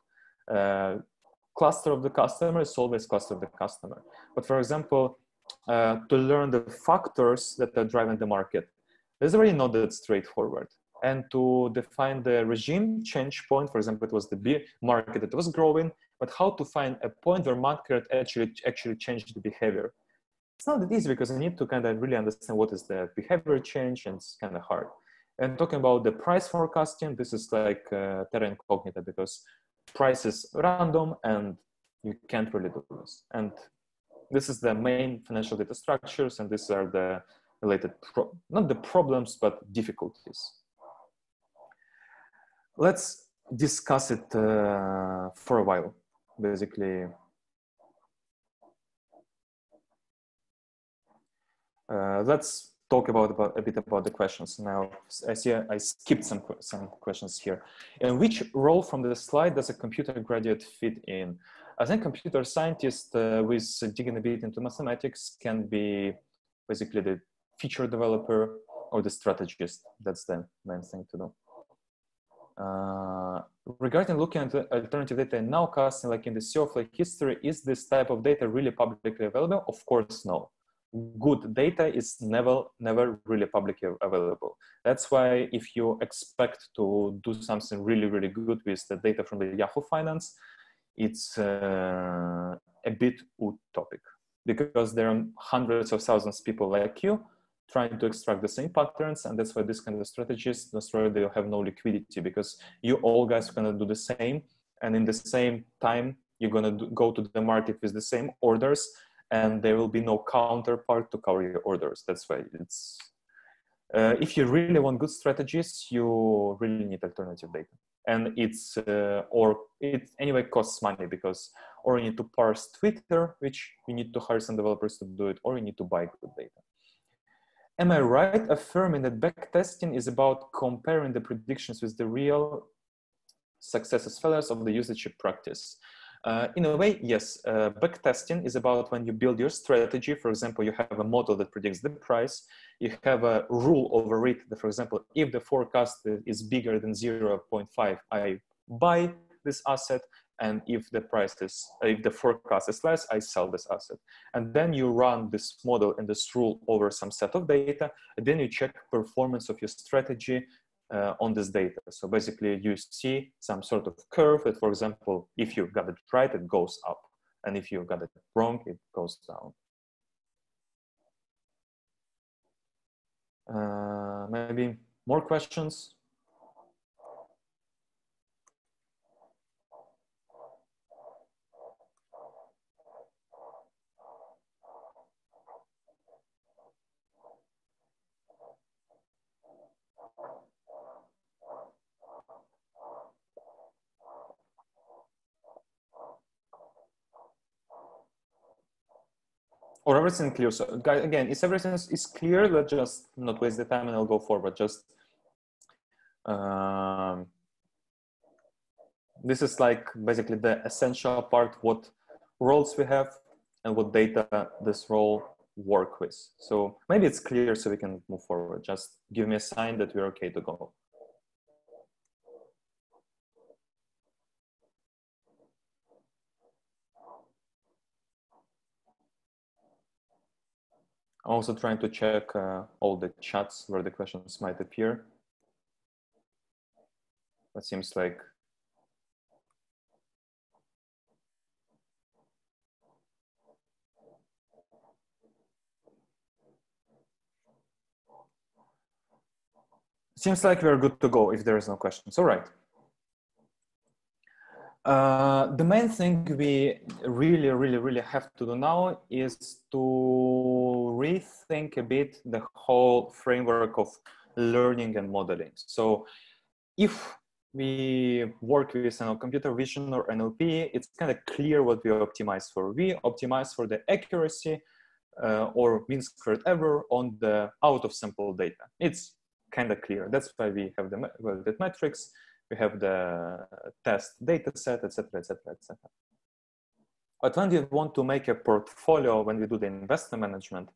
Uh, cluster of the customer is always cluster of the customer. But for example, uh, to learn the factors that are driving the market, is really not that straightforward. And to define the regime change point, for example, it was the beer market that was growing, but how to find a point where market actually actually changed the behavior. It's not that easy because you need to kind of really understand what is the behavior change, and it's kind of hard. And talking about the price forecasting, this is like uh, terra incognita because price is random and you can't really do this. And this is the main financial data structures, and these are the related, not the problems, but difficulties. Let's discuss it uh, for a while basically uh, let's talk about, about a bit about the questions now. I see I skipped some some questions here. And which role from the slide does a computer graduate fit in? I think computer scientist uh, with digging a bit into mathematics can be basically the feature developer or the strategist. That's the main thing to do. Uh, regarding looking at alternative data in nowcasting, like in the Snowflake history, is this type of data really publicly available? Of course, no. Good data is never, never really publicly available. That's why if you expect to do something really, really good with the data from the Yahoo Finance, it's uh, a bit utopic because there are hundreds of thousands of people like you trying to extract the same patterns and that's why this kind of strategies that's why they have no liquidity because you all guys are going to do the same and in the same time you're going to go to the market with the same orders and there will be no counterpart to cover your orders. That's why it's uh, if you really want good strategies you really need alternative data. And it's uh, or it anyway costs money because or you need to parse twitter which you need to hire some developers to do it or you need to buy good data. Am I right? Affirming that backtesting is about comparing the predictions with the real successes failures of the usage practice? Uh, in a way, yes. Uh, backtesting is about when you build your strategy. For example, you have a model that predicts the price. You have a rule over it that, for example, if the forecast is bigger than 0.5, I buy this asset. and if the price is if the forecast is less i sell this asset and then you run this model and this rule over some set of data and then you check performance of your strategy uh, on this data. So basically you see some sort of curve that for example if you've got it right it goes up. And if you've got it wrong it goes down. Uh, maybe more questions or everything clear. So again, if everything is clear, let's just not waste the time and I'll go forward. Just um, this is like basically the essential part, what roles we have and what data this role work with. So maybe it's clear so we can move forward. Just give me a sign that we're okay to go. I'm also trying to check uh, all the chats where the questions might appear. It seems like seems like we're good to go if there is no questions. All right. Uh, the main thing we really, really, really have to do now is to rethink a bit the whole framework of learning and modeling. So if we work with you computer vision or NLP, it's kind of clear what we optimize for. We optimize for the accuracy uh, or mean squared error on the out of sample data. It's kind of clear. That's why we have the, well, the metrics we have the test data set, etc., etc., etc. When we want to make a portfolio, when we do the investment management,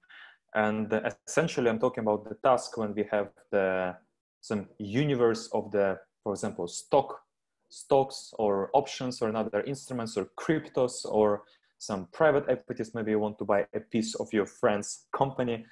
and essentially I'm talking about the task when we have the some universe of the, for example, stock, stocks or options or another instruments or cryptos or some private equities. Maybe you want to buy a piece of your friend's company.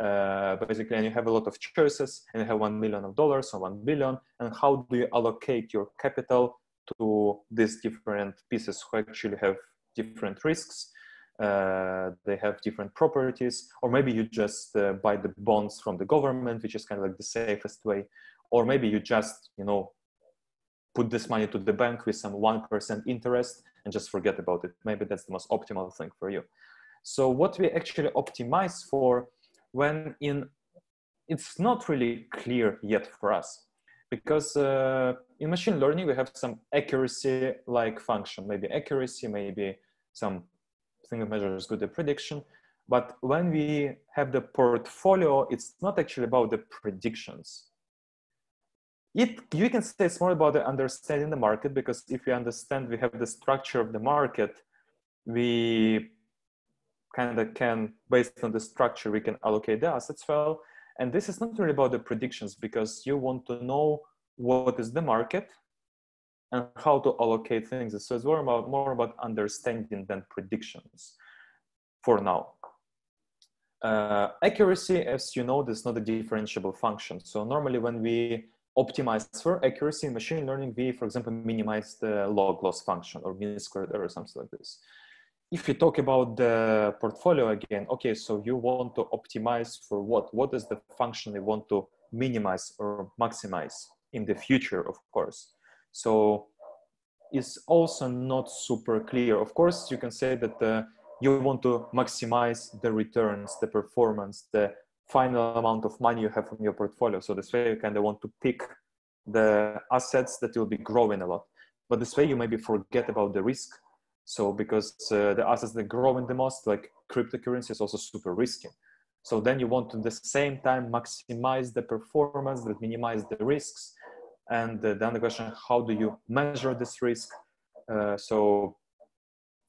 Uh, basically, and you have a lot of choices, and you have one million of dollars or one billion, and how do you allocate your capital to these different pieces who actually have different risks? Uh, they have different properties, or maybe you just uh, buy the bonds from the government, which is kind of like the safest way, or maybe you just, you know, put this money to the bank with some 1% interest and just forget about it. Maybe that's the most optimal thing for you. So what we actually optimize for when in it's not really clear yet for us because uh, in machine learning we have some accuracy like function maybe accuracy maybe some thing that measures good the prediction but when we have the portfolio it's not actually about the predictions it you can say it's more about the understanding the market because if we understand we have the structure of the market we kind of can, based on the structure, we can allocate the assets well. And this is not really about the predictions because you want to know what is the market and how to allocate things. So it's more about, more about understanding than predictions for now. Uh, accuracy, as you know, is not a differentiable function. So normally when we optimize for accuracy in machine learning, we, for example, minimize the log loss function or mean squared error, something like this if you talk about the portfolio again, okay, so you want to optimize for what? What is the function you want to minimize or maximize in the future, of course. So it's also not super clear. Of course, you can say that uh, you want to maximize the returns, the performance, the final amount of money you have from your portfolio. So this way you kind of want to pick the assets that will be growing a lot. But this way you maybe forget about the risk so because uh, the assets that growing the most, like cryptocurrency, is also super risky. So then you want to, at the same time, maximize the performance, but minimize the risks. And uh, then the question, how do you measure this risk? Uh, so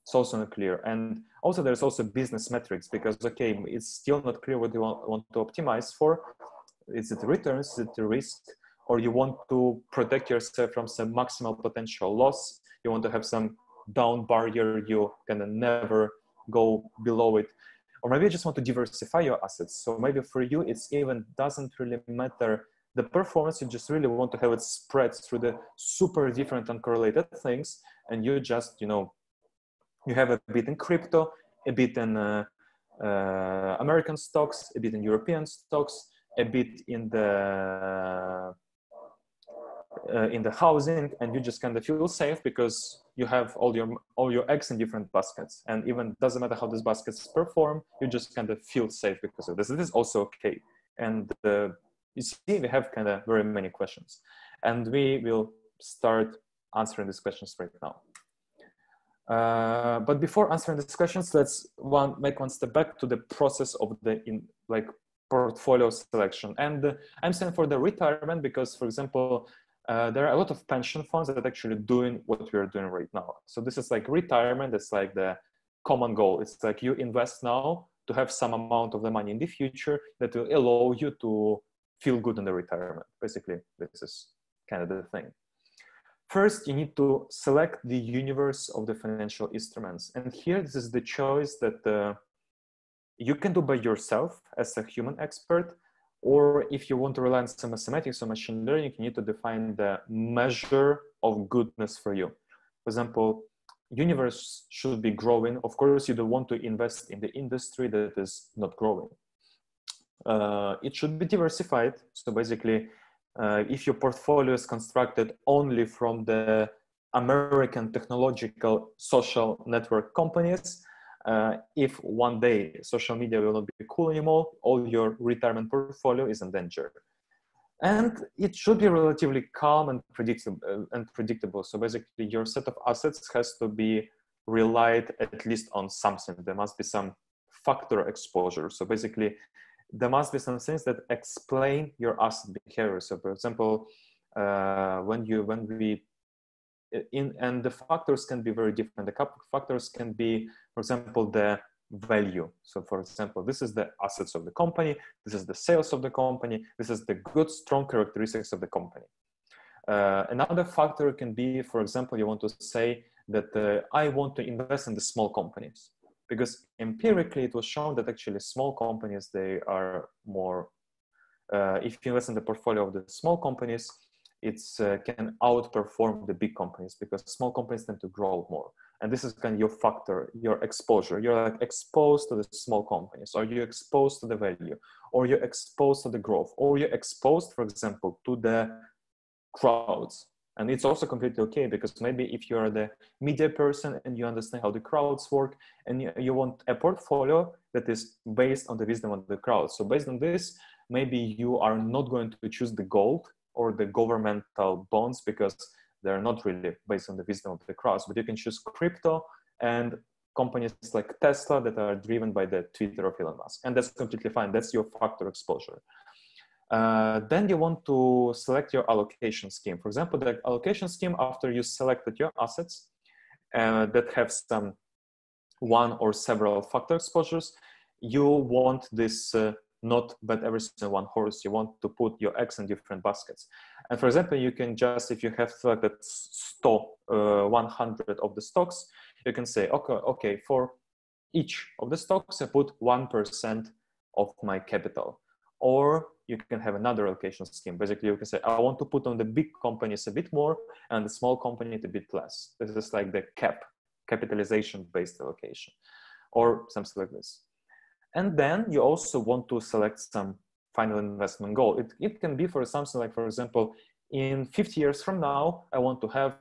it's also not clear. And also there's also business metrics because, okay, it's still not clear what you want, want to optimize for. Is it returns, is it the risk? Or you want to protect yourself from some maximal potential loss? You want to have some down barrier you can never go below it or maybe you just want to diversify your assets so maybe for you it's even doesn't really matter the performance you just really want to have it spread through the super different and correlated things and you just you know you have a bit in crypto a bit in uh, uh, american stocks a bit in european stocks a bit in the uh, in the housing and you just kind of feel safe because you have all your all your eggs in different baskets. And even doesn't matter how these baskets perform you just kind of feel safe because of this. This is also okay. And uh, you see we have kind of very many questions and we will start answering these questions right now uh, but before answering these questions let's one make one step back to the process of the in like portfolio selection and uh, i'm saying for the retirement because for example uh, there are a lot of pension funds that actually doing what we are doing right now. So this is like retirement. It's like the common goal. It's like you invest now to have some amount of the money in the future that will allow you to feel good in the retirement. Basically, this is kind of the thing. First, you need to select the universe of the financial instruments. And here, this is the choice that uh, you can do by yourself as a human expert, or if you want to rely on some mathematics or machine learning, you need to define the measure of goodness for you. For example, universe should be growing. Of course, you don't want to invest in the industry that is not growing. Uh, it should be diversified. So basically, uh, if your portfolio is constructed only from the American technological social network companies, uh, if one day social media will not be cool anymore, all your retirement portfolio is in danger. And it should be relatively calm and predictable. Uh, and predictable. So basically, your set of assets has to be relied at least on something. There must be some factor exposure. So basically, there must be some things that explain your asset behavior. So, for example, uh, when you when we in and the factors can be very different. The factors can be for example the value. So for example this is the assets of the company this is the sales of the company this is the good strong characteristics of the company. Uh, another factor can be for example you want to say that uh, i want to invest in the small companies because empirically it was shown that actually small companies they are more uh, if you invest in the portfolio of the small companies it uh, can outperform the big companies because small companies tend to grow more. And this is kind of your factor your exposure. You're like exposed to the small companies or you're exposed to the value or you're exposed to the growth or you're exposed for example to the crowds and it's also completely okay because maybe if you're the media person and you understand how the crowds work and you, you want a portfolio that is based on the wisdom of the crowd so based on this maybe you are not going to choose the gold or the governmental bonds because they're not really based on the wisdom of the crowds. But you can choose crypto and companies like Tesla that are driven by the Twitter of Elon Musk. And that's completely fine. That's your factor exposure. Uh, then you want to select your allocation scheme. For example, the allocation scheme after you selected your assets uh, that have some one or several factor exposures, you want this uh, not bet everything on one horse. You want to put your eggs in different baskets. And for example, you can just, if you have selected stock, uh, 100 of the stocks, you can say, okay, okay, for each of the stocks, I put 1% of my capital. Or you can have another allocation scheme. Basically, you can say, I want to put on the big companies a bit more and the small company a bit less. This is like the cap, capitalization based allocation, or something like this. And then you also want to select some final investment goal. It, it can be for something like, for example, in 50 years from now, I want to have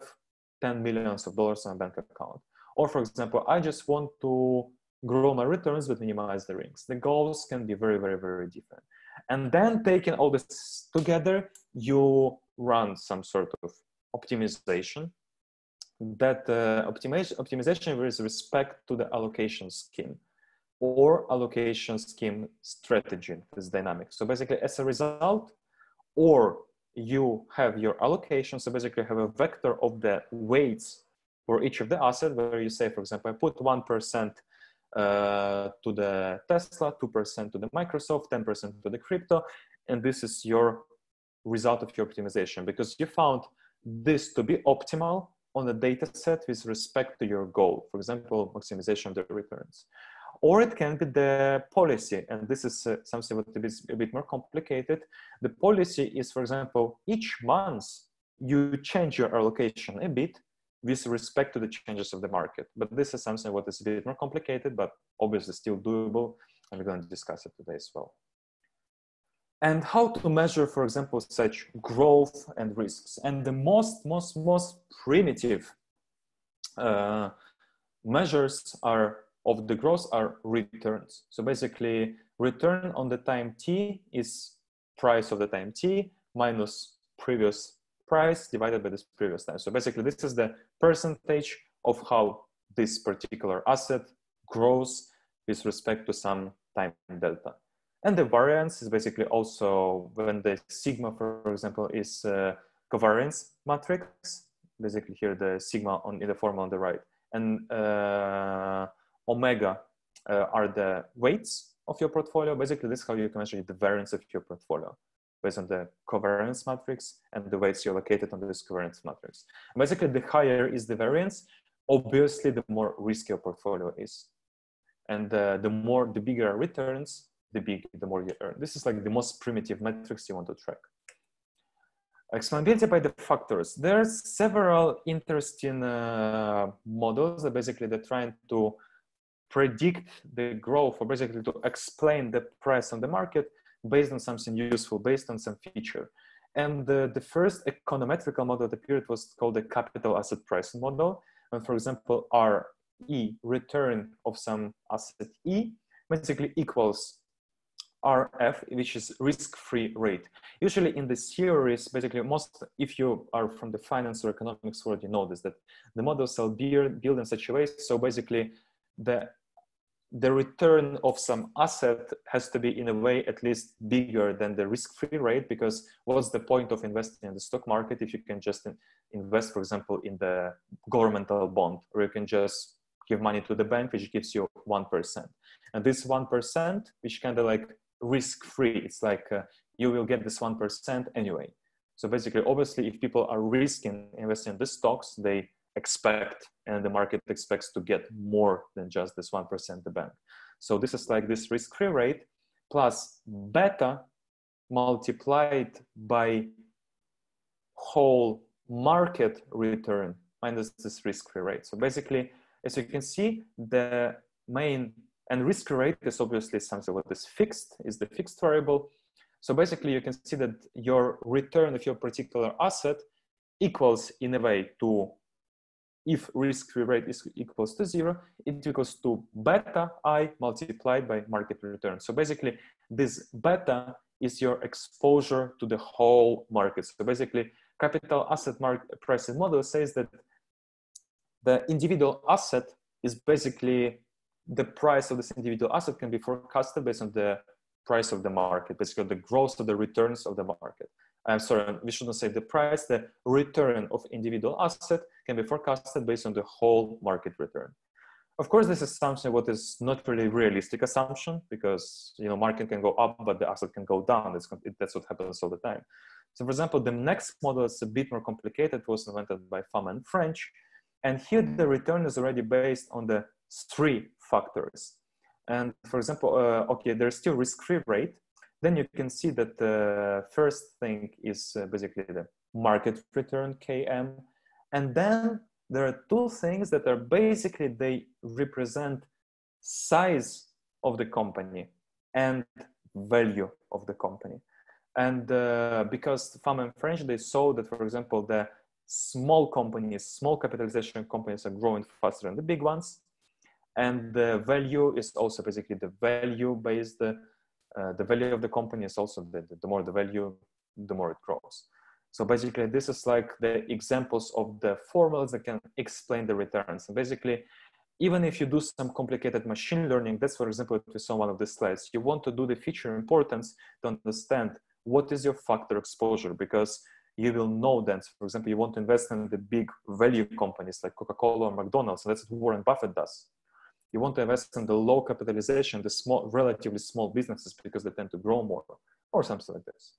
10 millions of dollars on a bank account. Or for example, I just want to grow my returns but minimize the rings. The goals can be very, very, very different. And then taking all this together, you run some sort of optimization. That uh, optimization, optimization with respect to the allocation scheme or allocation scheme strategy is dynamic. So basically as a result, or you have your allocation, so basically have a vector of the weights for each of the assets where you say, for example, I put 1% uh, to the Tesla, 2% to the Microsoft, 10% to the crypto, and this is your result of your optimization because you found this to be optimal on a data set with respect to your goal, for example, maximization of the returns. Or it can be the policy, and this is uh, something that is a bit more complicated. The policy is, for example, each month you change your allocation a bit with respect to the changes of the market. But this is something what is a bit more complicated, but obviously still doable, and we're going to discuss it today as well and how to measure, for example, such growth and risks. And the most, most, most primitive uh, measures are of the growth are returns. So basically, return on the time t is price of the time t minus previous price divided by this previous time. So basically, this is the percentage of how this particular asset grows with respect to some time delta. And the variance is basically also when the sigma, for example, is uh, covariance matrix. Basically here the sigma on in the form on the right, and uh, omega uh, are the weights of your portfolio. Basically, this is how you can measure the variance of your portfolio based on the covariance matrix and the weights you allocated on this covariance matrix. Basically, the higher is the variance, obviously, the more risky your portfolio is. And uh, the more, the bigger returns, the big, the more you earn. This is like the most primitive metrics you want to track. Explainability by the factors. There's several interesting uh, models that basically they're trying to predict the growth or basically to explain the price on the market based on something useful, based on some feature. And the, the first econometrical model that appeared was called the capital asset pricing model. And for example, RE, return of some asset E, basically equals RF, which is risk-free rate. Usually in the series, basically most, if you are from the finance or economics world, you know this, that the models are built in such a way. So basically the, the return of some asset has to be in a way at least bigger than the risk-free rate because what's the point of investing in the stock market if you can just invest, for example, in the governmental bond or you can just give money to the bank which gives you 1%. And this 1%, which kind of like risk free. It's like uh, you will get this 1% anyway. So basically, obviously, if people are risking investing in the stocks, they expect and the market expects to get more than just this 1% the bank. So this is like this risk free rate plus beta multiplied by whole market return minus this risk free rate. So basically, as you can see, the main and risk rate is obviously something that is fixed, is the fixed variable. So basically you can see that your return of your particular asset equals in a way to, if risk-free rate is equals to zero, it equals to beta i multiplied by market return. So basically this beta is your exposure to the whole market. So basically capital asset market pricing model says that the individual asset is basically the price of this individual asset can be forecasted based on the price of the market, basically the growth of the returns of the market. I'm sorry, we shouldn't say the price, the return of individual asset can be forecasted based on the whole market return. Of course, this is something what is not really realistic assumption because you know market can go up, but the asset can go down. That's, that's what happens all the time. So for example, the next model is a bit more complicated, It was invented by Fama and French. And here the return is already based on the three factors. And for example, uh, okay, there's still risk-free rate. Then you can see that the first thing is uh, basically the market return KM. And then there are two things that are basically, they represent size of the company and value of the company. And uh, because Fama and French, they saw that, for example, the small companies, small capitalization companies are growing faster than the big ones and the value is also basically the value based uh, the value of the company is also the, the more the value the more it grows so basically this is like the examples of the formulas that can explain the returns and basically even if you do some complicated machine learning that's for example to saw one of the slides you want to do the feature importance to understand what is your factor exposure because you will know that for example you want to invest in the big value companies like coca-cola or mcdonald's and that's what warren buffett does you want to invest in the low capitalization, the small, relatively small businesses because they tend to grow more, or something like this.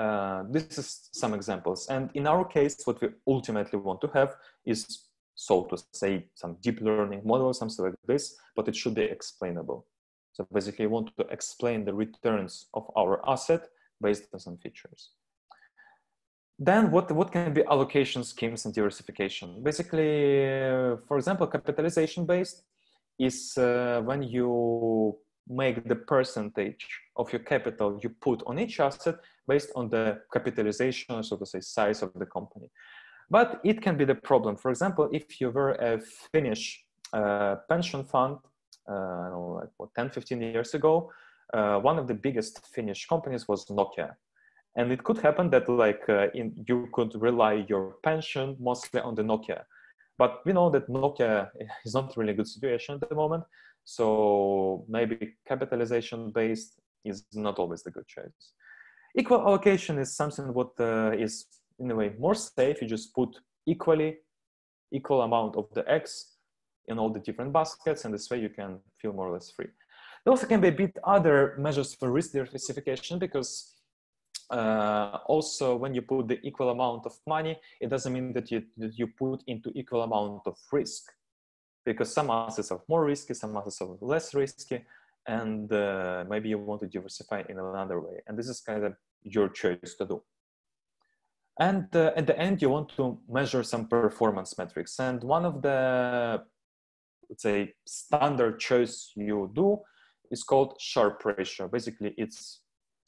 Uh, this is some examples. And in our case, what we ultimately want to have is, so to say, some deep learning model, something like this, but it should be explainable. So basically, we want to explain the returns of our asset based on some features. Then what, what can be allocation schemes and diversification? Basically, uh, for example, capitalization based is uh, when you make the percentage of your capital you put on each asset based on the capitalization, so to say, size of the company. But it can be the problem. For example, if you were a Finnish uh, pension fund, uh, like what, 10, 15 years ago, uh, one of the biggest Finnish companies was Nokia. And it could happen that like uh, in, you could rely your pension mostly on the Nokia. But we know that Nokia is not really a good situation at the moment. So maybe capitalization based is not always the good choice. Equal allocation is something what uh, is in a way more safe. You just put equally equal amount of the X in all the different baskets, and this way you can feel more or less free. There also can be a bit other measures for risk diversification because uh, also when you put the equal amount of money, it doesn't mean that you, that you put into equal amount of risk because some assets are more risky, some assets are less risky, and uh, maybe you want to diversify in another way. And this is kind of your choice to do. And uh, at the end, you want to measure some performance metrics. And one of the, let's say, standard choice you do is called Sharpe ratio. Basically, it's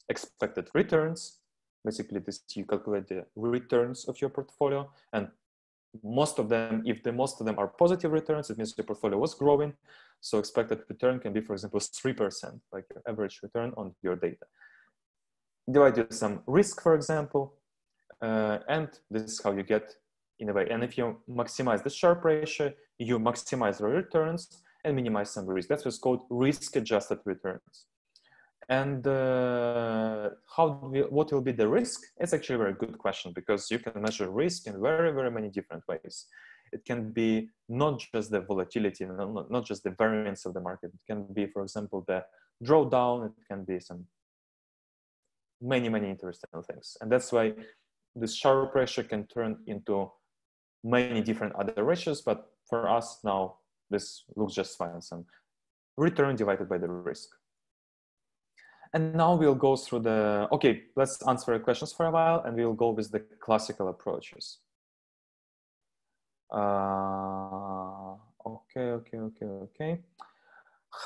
expected returns. Basically, this you calculate the returns of your portfolio, and most of them, if the most of them are positive returns, it means your portfolio was growing. So expected return can be, for example, 3%, like your average return on your data. Divide with some risk, for example, uh, and this is how you get in a way. And if you maximize the Sharpe ratio, you maximize the returns and minimize some risk. That's what's called risk-adjusted returns. And uh, how we, what will be the risk? It's actually a very good question because you can measure risk in very, very many different ways. It can be not just the volatility, not, just the variance of the market. It can be, for example, the drawdown. It can be some many, many interesting things. And that's why this Sharpe ratio can turn into many different other ratios. But for us now, this looks just fine. Some return divided by the risk. And now we'll go through the, okay, let's answer questions for a while and we'll go with the classical approaches. Uh, okay, okay, okay, okay.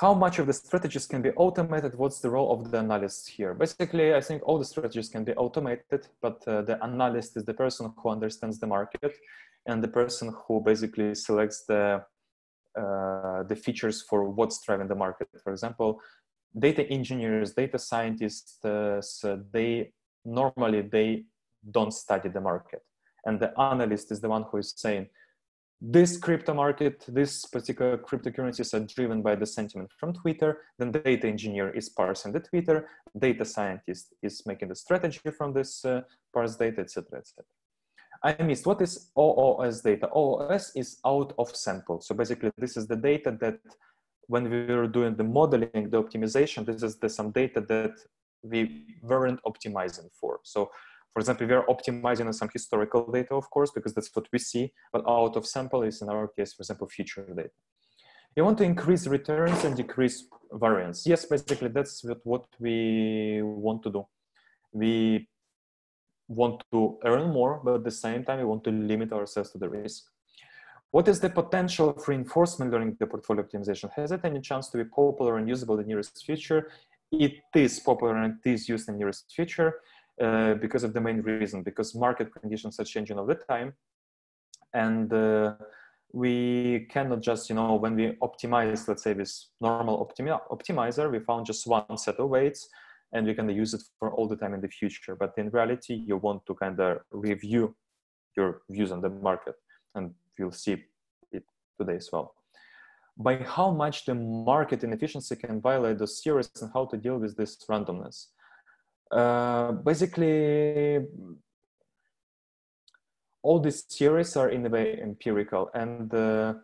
How much of the strategies can be automated? What's the role of the analyst here? Basically, I think all the strategies can be automated, but uh, the analyst is the person who understands the market and the person who basically selects the uh, the features for what's driving the market. For example, data engineers, data scientists, uh, so they normally they don't study the market, and the analyst is the one who is saying this crypto market, this particular cryptocurrencies are driven by the sentiment from Twitter. Then the data engineer is parsing the Twitter, data scientist is making the strategy from this uh, parse data, etc., etc. I missed what is OOS data. OOS is out of sample. So basically, this is the data that when we were doing the modeling, the optimization, this is the, some data that we weren't optimizing for. So for example, we are optimizing on some historical data, of course, because that's what we see, but out of sample is in our case, for example, future data. You want to increase returns and decrease variance. Yes, basically that's what, we want to do. We want to earn more, but at the same time, we want to limit ourselves to the risk. What is the potential of reinforcement learning the portfolio optimization? Has it any chance to be popular and usable in the nearest future? It is popular and it is used in the nearest future uh, because of the main reason, because market conditions are changing all the time. And uh, we cannot just, you know, when we optimize, let's say this normal optimi optimizer, we found just one set of weights and we can use it for all the time in the future. But in reality, you want to kind of review your views on the market and you'll see it today as well. By how much the market inefficiency can violate those theories and how to deal with this randomness. Uh, basically, all these theories are in a way empirical and uh,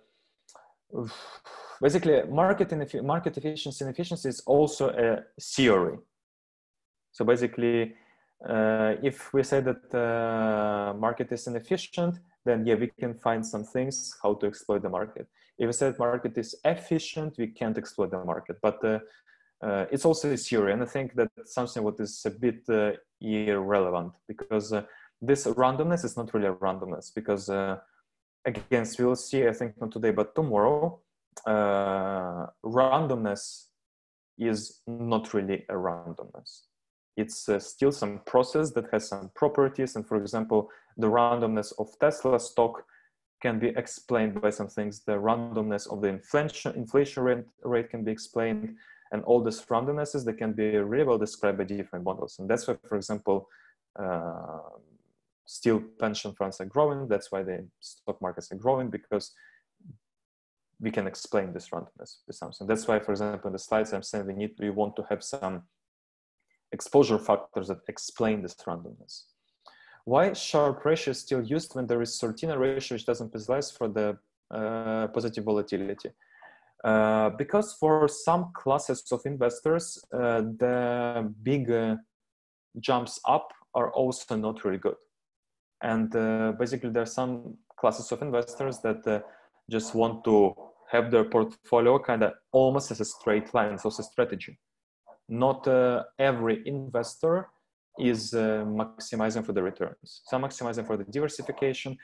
basically market, market efficiency and efficiency is also a theory. So basically, uh, if we say that the market is inefficient, then yeah, we can find some things how to exploit the market. If we say market is efficient, we can't exploit the market. But uh, uh, it's also a theory, and I think that something what is a bit uh, irrelevant because uh, this randomness is not really a randomness because uh, again, we will see, I think not today, but tomorrow, randomness is not really a randomness it's uh, still some process that has some properties. And for example, the randomness of Tesla stock can be explained by some things. The randomness of the inflation, inflation rate, rate can be explained. And all these randomnesses, they can be really well described by different models. And that's why, for example, uh, still pension funds are growing. That's why the stock markets are growing because we can explain this randomness with something. That's why, for example, in the slides I'm saying we need, we want to have some exposure factors that explain this randomness. Why Sharpe ratio is still used when there is Sortino ratio which doesn't penalize for the uh, positive volatility? Uh, because for some classes of investors, uh, the big uh, jumps up are also not really good. And uh, basically there are some classes of investors that uh, just want to have their portfolio kind of almost as a straight line, so it's a strategy not every investor is maximizing for the returns. Some maximizing for the diversification.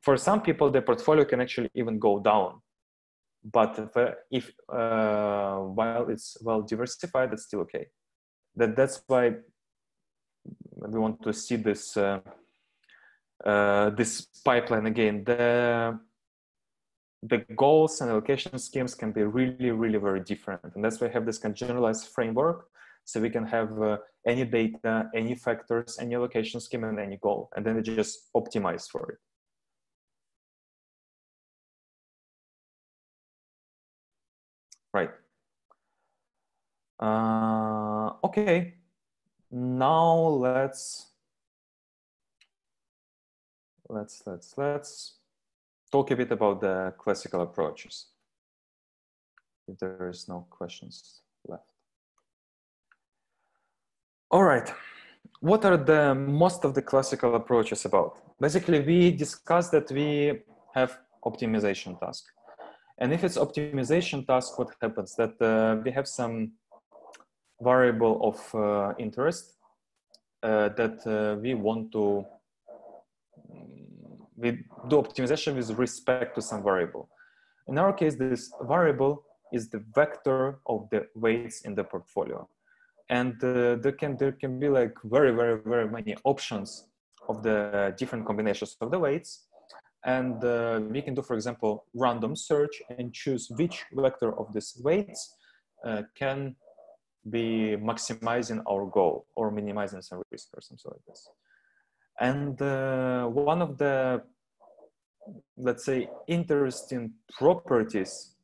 For some people, the portfolio can actually even go down. But if, uh, while it's well diversified, it's still okay. That that's why we want to see this uh, uh, this pipeline again. The the goals and allocation schemes can be really, really very different. And that's why I have this kind of generalized framework. So we can have uh, any data, any factors, any allocation scheme, and any goal. And then we just optimize for it. Uh, okay. Now let's let's let's let's talk a bit about the classical approaches, if there is no questions left. All right, what are the most of the classical approaches about? Basically, we discussed that we have optimization task. And if it's optimization task, what happens? That uh, we have some variable of uh, interest uh, that uh, we want to we do optimization with respect to some variable. In our case, this variable is the vector of the weights in the portfolio. And uh, there, can, there can be like very, very, very many options of the different combinations of the weights. And uh, we can do, for example, random search and choose which vector of these weights uh, can be maximizing our goal or minimizing some risk or something like this. And uh, one of the, let's say, interesting properties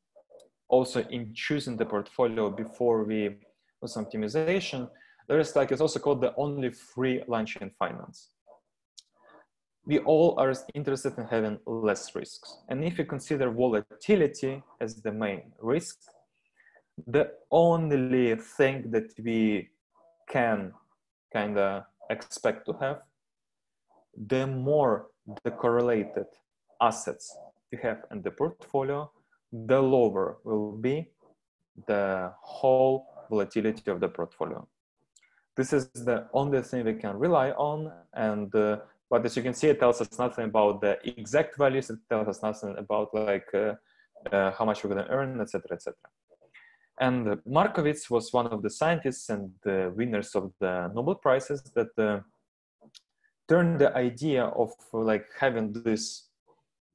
also in choosing the portfolio before we do some optimization, there is like, it's also called the only free lunch in finance. We all are interested in having less risks. And if you consider volatility as the main risk, the only thing that we can kind of expect to have the more the correlated assets you have in the portfolio, the lower will be the whole volatility of the portfolio. This is the only thing we can rely on. And uh, but as you can see, it tells us nothing about the exact values. It tells us nothing about like uh, uh, how much we're going to earn, etc., etc. And Markowitz was one of the scientists and the winners of the Nobel prizes that uh, turn the idea of like having this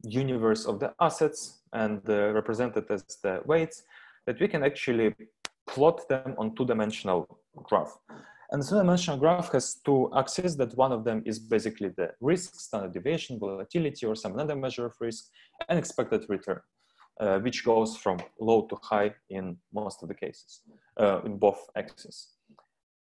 universe of the assets and uh, represented as the weights that we can actually plot them on two-dimensional graph. And the two-dimensional graph has two axes that one of them is basically the risk, standard deviation, volatility, or some other measure of risk, and expected return, uh, which goes from low to high in most of the cases, uh, in both axes.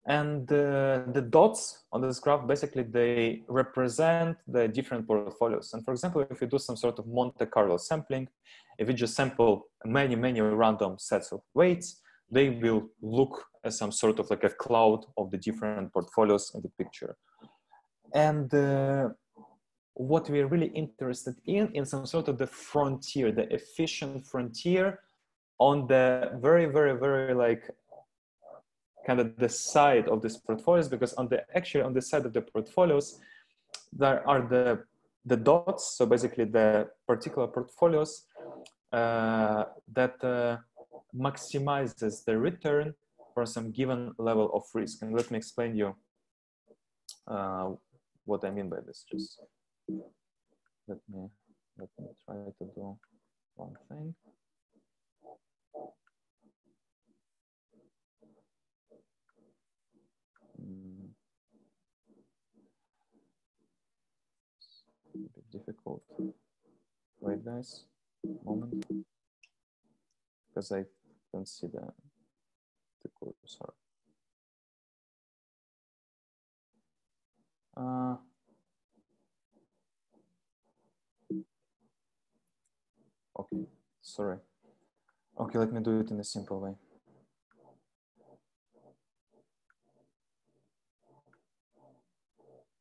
And uh, the dots on this graph, basically they represent the different portfolios. And for example, if you do some sort of Monte Carlo sampling, if you just sample many, many random sets of weights, they will look as some sort of like a cloud of the different portfolios in the picture. and uh, what we're really interested in in some sort of the frontier the efficient frontier on the very very very like kind of the side of these portfolios because on the actually on the side of the portfolios there are the the dots so basically the particular portfolios uh, that uh, maximizes the return for some given level of risk. And let me explain you uh, what i mean by this just let me let me try to do one thing. Mm. a bit difficult. Wait guys moment. Because I don't see the, the cursor uh, Okay, sorry. Okay, let me do it in a simple way.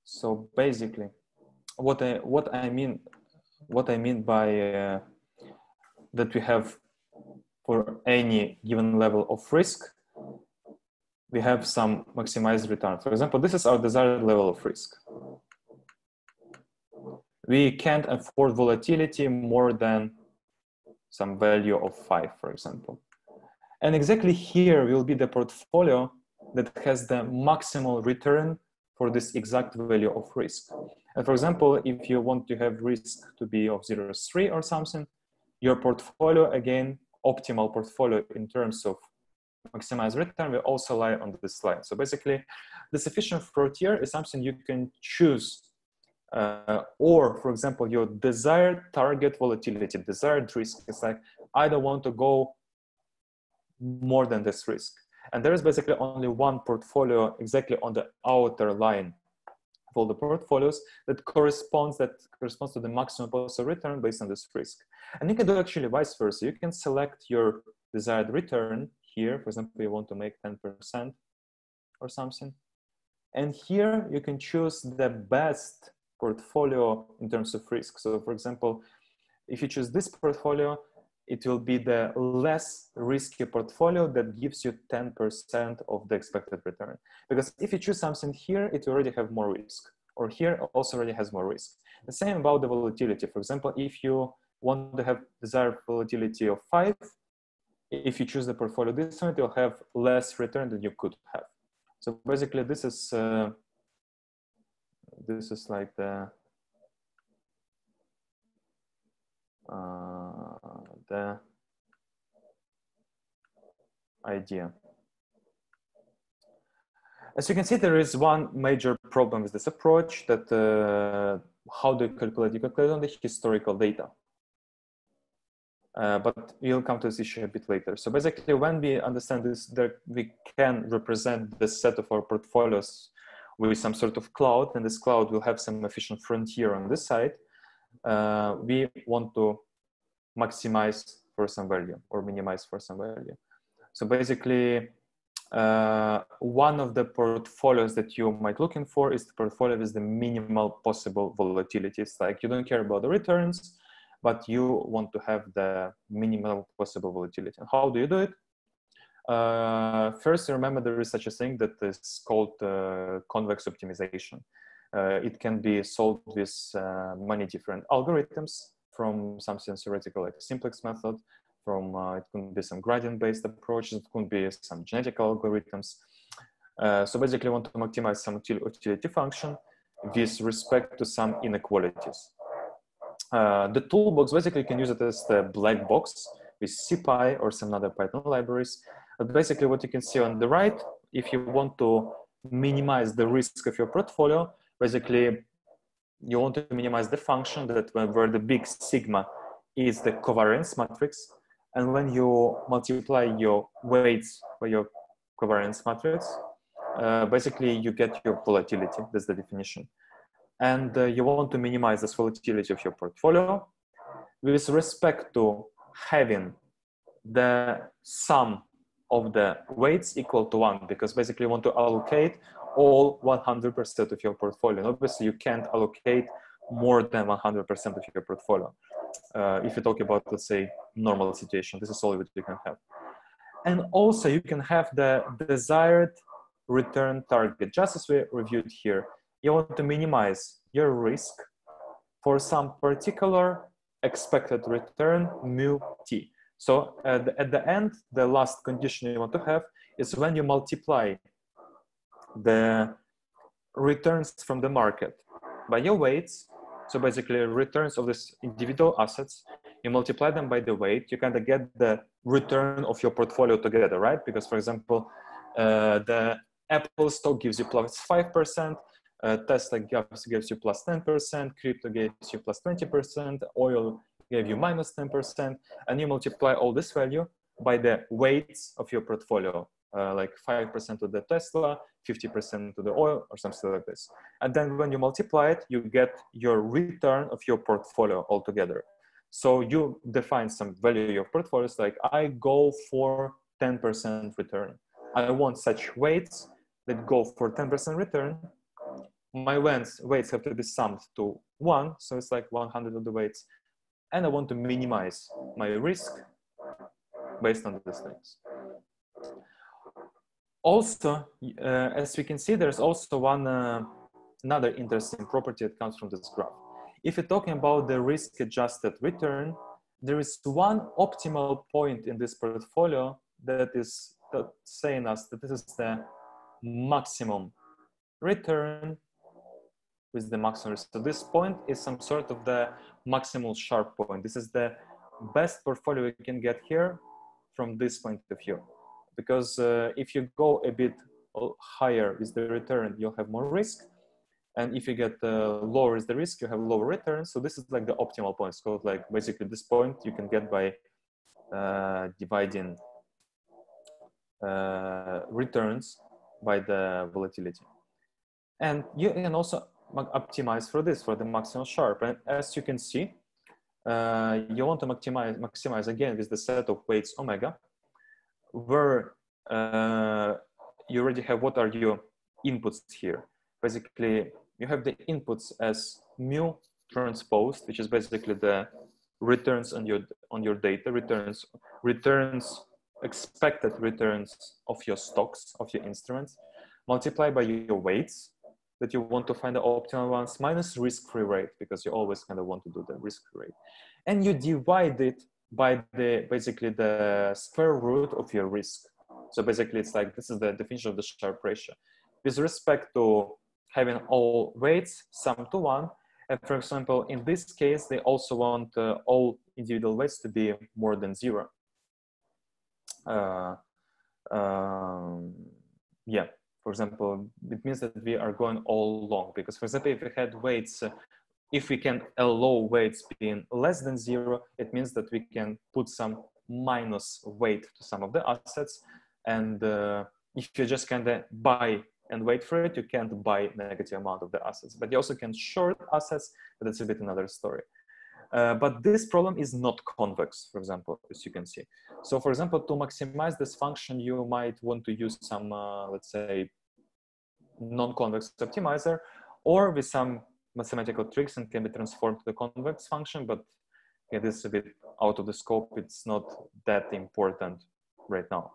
So basically, what I what I mean what I mean by uh, that we have for any given level of risk, we have some maximized return. For example, this is our desired level of risk. We can't afford volatility more than some value of five, for example. And exactly here will be the portfolio that has the maximal return for this exact value of risk. And for example, if you want to have risk to be of 0.3 or something, your portfolio, again, optimal portfolio in terms of maximized return will also lie on this slide. So basically, the sufficient frontier is something you can choose uh, or for example your desired target volatility desired risk is like i don't want to go more than this risk. And there is basically only one portfolio exactly on the outer line of all the portfolios that corresponds that corresponds to the maximum possible return based on this risk. And you can do actually vice versa. You can select your desired return here. For example you want to make 10% or something. And here you can choose the best portfolio in terms of risk. So for example, if you choose this portfolio, it will be the less risky portfolio that gives you 10% of the expected return. Because if you choose something here, it already have more risk. Or here also already has more risk. The same about the volatility. For example, if you want to have desired volatility of five, if you choose the portfolio this one, will have less return than you could have. So basically this is uh, this is like the uh, the idea. As you can see, there is one major problem with this approach that uh, how do you calculate? You calculate on the historical data. Uh, but we'll come to this issue a bit later. So basically, when we understand this, that we can represent the set of our portfolios with some sort of cloud, and this cloud will have some efficient frontier on this side, uh, we want to maximize for some value or minimize for some value. So basically, uh, one of the portfolios that you might looking for is the portfolio with the minimal possible volatility. It's like you don't care about the returns, but you want to have the minimal possible volatility. And how do you do it? Uh, first, remember there is such a thing that is called uh, convex optimization. Uh, it can be solved with uh, many different algorithms from something theoretical like simplex method, from uh, it could be some gradient-based approaches, it could be some genetic algorithms. So basically, want to optimize some utility function with respect to some inequalities. the toolbox basically can use it as the black box with SciPy or some other Python libraries but basically what you can see on the right, if you want to minimize the risk of your portfolio, basically you want to minimize the function that where the big sigma is the covariance matrix. And when you multiply your weights by your covariance matrix, uh, basically you get your volatility. That's the definition. And uh, you want to minimize this volatility of your portfolio with respect to having the sum of the weights equal to one because basically you want to allocate all 100% of your portfolio. And obviously, you can't allocate more than 100% of your portfolio. Uh, if you talk about, let's say, normal situation, this is all that you can have. And also, you can have the desired return target, just as we reviewed here. You want to minimize your risk for some particular expected return mu t. So at the, at the end, the last condition you want to have is when you multiply the returns from the market by your weights. So basically returns of these individual assets, you multiply them by the weight, you kind of get the return of your portfolio together, right? Because for example, uh, the Apple stock gives you plus 5%, uh, Tesla gives, gives you plus 10%, crypto gives you plus 20%, oil gave you minus 10%, and you multiply all this value by the weights of your portfolio, uh, like 5% to the Tesla, 50% to the oil, or something like this. And then when you multiply it, you get your return of your portfolio altogether. So you define some value of your portfolios, like I go for 10% return. I want such weights that go for 10% return. My weights, weights have to be summed to one, so it's like 100 of the weights and I want to minimize my risk based on these things. Also, uh, as we can see, there's also one uh, another interesting property that comes from this graph. If you're talking about the risk-adjusted return, there is one optimal point in this portfolio that is saying us that this is the maximum return with the maximum. So this point is some sort of the maximal Sharpe point. This is the best portfolio you can get here from this point of view. Because uh, if you go a bit higher with the return, you'll have more risk. And if you get uh, lower is the risk, you have lower return. So this is like the optimal point. It's called like basically this point you can get by uh, dividing uh, returns by the volatility. And you can also optimize for this, for the maximal Sharpe. And as you can see, uh, you want to maximize, maximize again with the set of weights omega, where uh, you already have what are your inputs here. Basically, you have the inputs as mu transposed, which is basically the returns on your on your data, returns returns expected returns of your stocks of your instruments, multiplied by your weights, that you want to find the optimal ones minus risk-free rate because you always kind of want to do the risk-free rate. And you divide it by the basically the square root of your risk. So basically it's like, this is the definition of the Sharpe ratio. With respect to having all weights sum to one, and for example, in this case, they also want uh, all individual weights to be more than zero. Uh, um, yeah, for example, it means that we are going all long because for example, if we had weights, uh, if we can allow weights being less than zero, it means that we can put some minus weight to some of the assets. And uh, if you just kind of buy and wait for it, you can't buy negative amount of the assets, but you also can short assets, but that's a bit another story. Uh, but this problem is not convex, for example, as you can see. So for example, to maximize this function, you might want to use some, uh, let's say, non-convex optimizer or with some mathematical tricks and can be transformed to the convex function, but it is a bit out of the scope. It's not that important right now.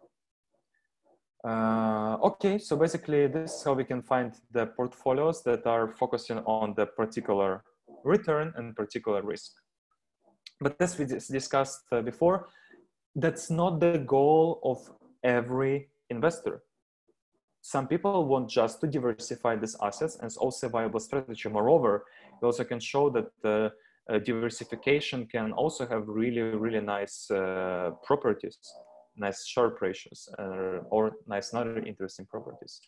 Uh, okay, so basically this is how we can find the portfolios that are focusing on the particular return and particular risk. But as we discussed uh, before, that's not the goal of every investor some people want just to diversify these assets and it's also a viable strategy. Moreover, we also can show that uh, uh, diversification can also have really, really nice uh, properties, nice Sharpe ratios, uh, or nice other interesting properties.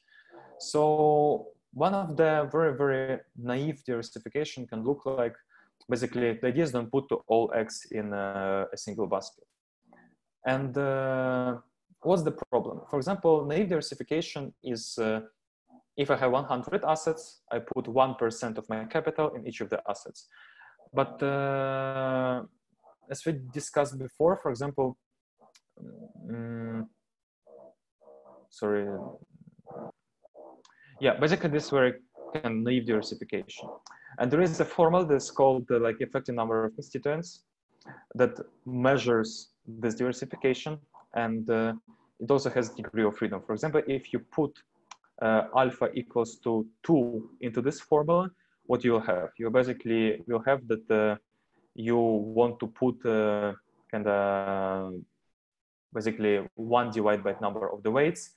So one of the very, very naive diversification can look like basically the idea is don't put all eggs in a, a single basket. And uh, what's the problem? For example, naive diversification is uh, if I have 100 assets, I put 1% of my capital in each of the assets. But uh, as we discussed before, for example, um, sorry, Yeah, basically this is where I can leave diversification. And there is a formula that's called uh, like effective number of constituents that measures this diversification and uh, it also has a degree of freedom. For example, if you put uh, alpha equals to two into this formula, what you'll have? You basically will have that uh, you want to put uh, kind of basically one divided by number of the weights,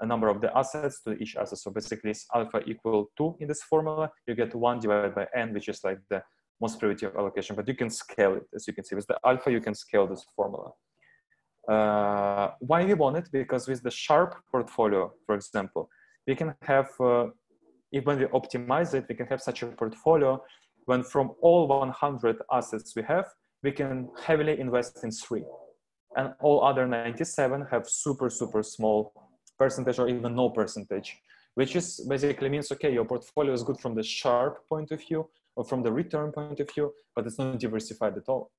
a number of the assets to each asset. So basically it's alpha equal two in this formula. You get one divided by n, which is like the most primitive allocation, but you can scale it as you can see. With the alpha, you can scale this formula. Why we want it? Because with the Sharpe portfolio, for example, we can have, uh, when we optimize it, we can have such a portfolio when from all 100 assets we have, we can heavily invest in three. And all other 97 have super, super small percentage or even no percentage, which is basically means, okay, your portfolio is good from the Sharpe point of view or from the return point of view, but it's not diversified at all.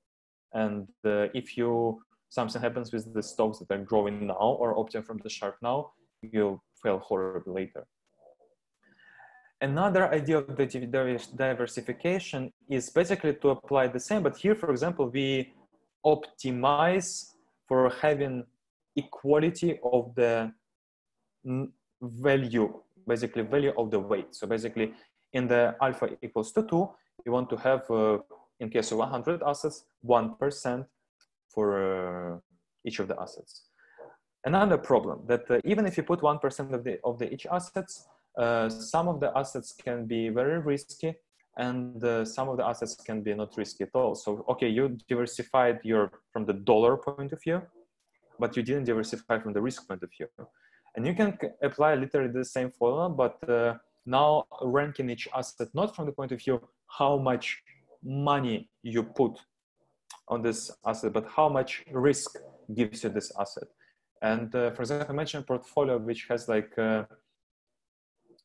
And uh, if you something happens with the stocks that are growing now or opting from the Sharpe now, you'll fail horribly later. Another idea of the diversification is basically to apply the same, but here, for example, we optimize for having equality of the value, basically value of the weight. So basically in the alpha equals to two, you want to have, uh, in case of 100 assets, 1% for uh, each of the assets. Another problem that uh, even if you put 1% of the, of the each assets, uh, some of the assets can be very risky and uh, some of the assets can be not risky at all. So, okay, you diversified your from the dollar point of view, but you didn't diversify from the risk point of view. And you can apply literally the same formula, but uh, now ranking each asset not from the point of view how much money you put on this asset, but how much risk gives you this asset. And uh, for example, I mentioned a portfolio which has like uh,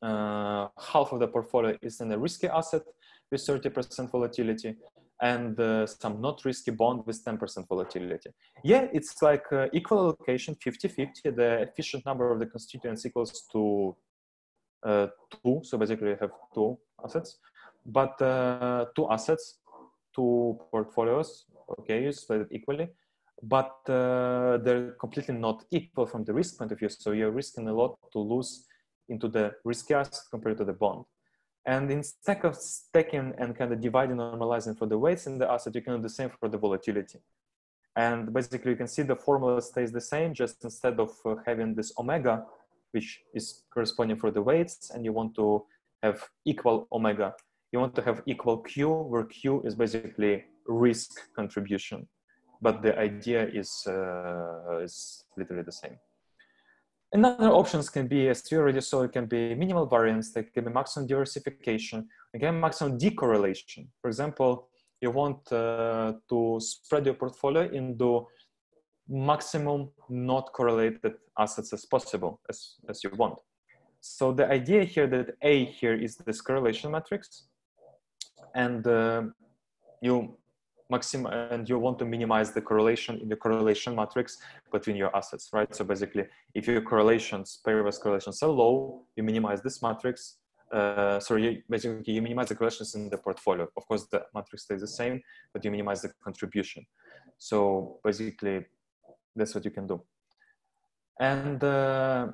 uh, half of the portfolio is in a risky asset with 30% volatility and uh, some not risky bond with 10% volatility. Yeah, it's like uh, equal allocation, 50-50. The efficient number of the constituents equals to uh, two. So basically you have two assets, but two assets, two portfolios, okay, you split it equally, but uh, they're completely not equal from the risk point of view. So you're risking a lot to lose into the risky asset compared to the bond. And instead of stacking and kind of dividing, normalizing for the weights in the asset, you can do the same for the volatility. And basically you can see the formula stays the same, just instead of uh, having this omega, which is corresponding for the weights, and you want to have equal omega, you want to have equal Q, where Q is basically risk contribution. But the idea is, uh, is literally the same. Another options can be, as you already saw, it can be minimal variance, there can be maximum diversification, again, maximum decorrelation. For example, you want uh, to spread your portfolio into maximum not correlated assets as possible, as, as you want. So the idea here that A here is this correlation matrix, and uh, you maximum and you want to minimize the correlation in the correlation matrix between your assets, right? So basically, if your correlations, pairwise correlations are low, you minimize this matrix. Uh, sorry, you, basically you minimize the correlations in the portfolio. Of course, the matrix stays the same, but you minimize the contribution. So basically, that's what you can do. And uh,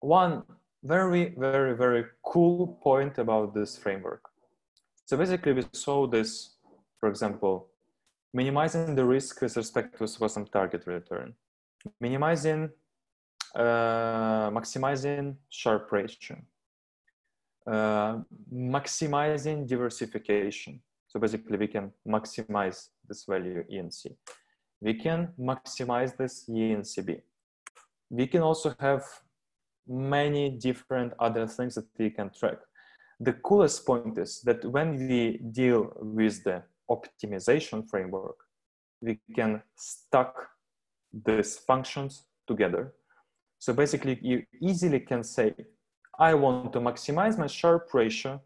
one very, very, very cool point about this framework. So basically, we saw this, for example, minimizing the risk with respect to some target return, minimizing, uh, maximizing Sharpe ratio, uh, maximizing diversification. So basically we can maximize this value ENC. We can maximize this ENCB. We can also have many different other things that we can track. The coolest point is that when we deal with the optimization framework, we can stack these functions together. So basically you easily can say, I want to maximize my Sharpe ratio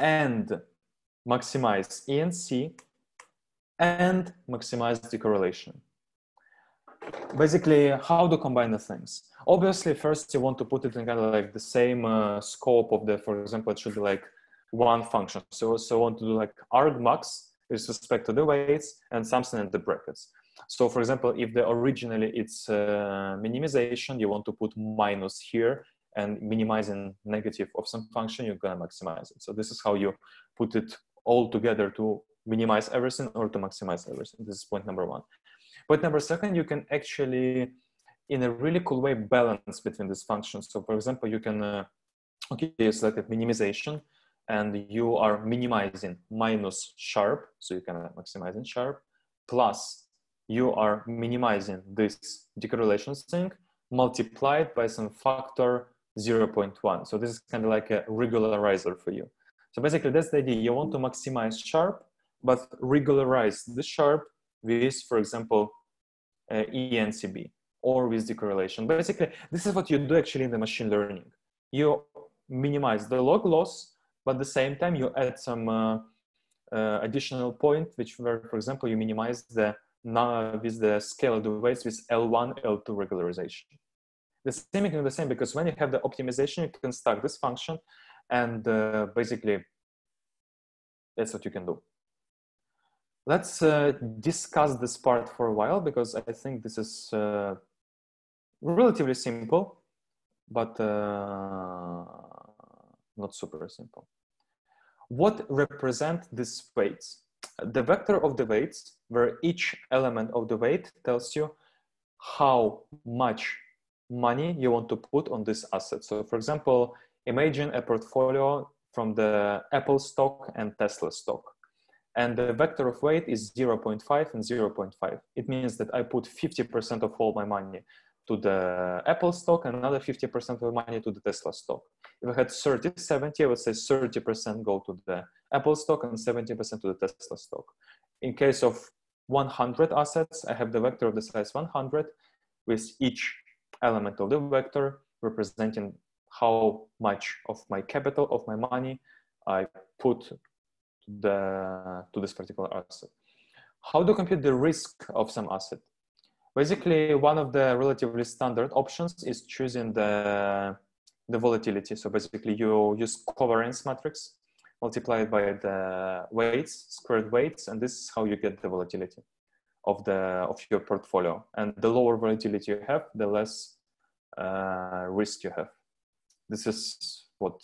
and maximize ENC and maximize the correlation. basically how to combine the things. Obviously, first you want to put it in kind of like the same uh, scope of the, for example, it should be like one function. So, so I want to do like argmax with respect to the weights and something in the brackets. So for example, if the originally it's uh, minimization, you want to put minus here and minimizing negative of some function, you're gonna maximize it. So this is how you put it all together to minimize everything or to maximize everything. This is point number one. Point number second, you can actually, in a really cool way, balance between these functions. So for example, you can, uh, okay, select minimization and you are minimizing minus Sharpe, so you can maximize in Sharpe, plus you are minimizing this decorrelation thing multiplied by some factor 0.1. So this is kind of like a regularizer for you. So basically that's the idea. You want to maximize Sharpe, but regularize the Sharpe with, for example, uh, ENCB or with decorrelation. Basically, this is what you do actually in the machine learning. You minimize the log loss, but at the same time you add some uh, uh, additional point, which where, for example, you minimize the with the scale of the weights with L1, L2 regularization. The same is the same because when you have the optimization, you can start this function and uh, basically that's what you can do. Let's uh, discuss this part for a while because I think this is uh, relatively simple, but uh, not super simple. What represent these weights? The vector of the weights, where each element of the weight tells you how much money you want to put on this asset. So for example, imagine a portfolio from the Apple stock and Tesla stock and the vector of weight is 0.5 and 0.5. It means that I put 50% of all my money to the Apple stock and another 50% of the money to the Tesla stock. If I had 30, 70, I would say 30% go to the Apple stock and 70% to the Tesla stock. In case of 100 assets, I have the vector of the size 100 with each element of the vector representing how much of my capital, of my money I put the, to this particular asset. How to compute the risk of some asset? Basically, one of the relatively standard options is choosing the, the volatility. So basically you use covariance matrix multiplied by the weights, squared weights, and this is how you get the volatility of the of your portfolio. And the lower volatility you have, the less uh, risk you have. This is what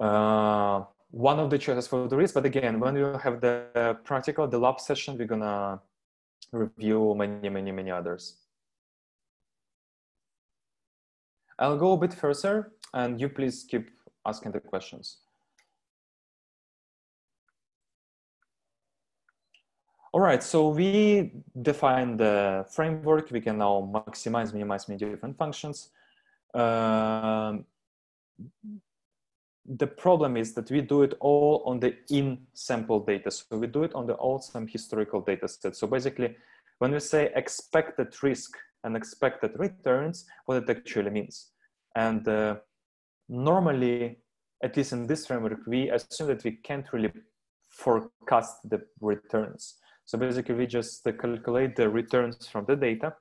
uh, one of the choices for the risk. But again, when you have the practical, the lab session, we're gonna review many, many, many others. I'll go a bit further and you please keep asking the questions. All right, so we define the framework. We can now maximize, minimize many different functions. Um, the problem is that we do it all on the in sample data. So we do it on the all some historical data set. So basically, when we say expected risk and expected returns, what it actually means. And uh, normally, at least in this framework, we assume that we can't really forecast the returns. So basically, we just calculate the returns from the data.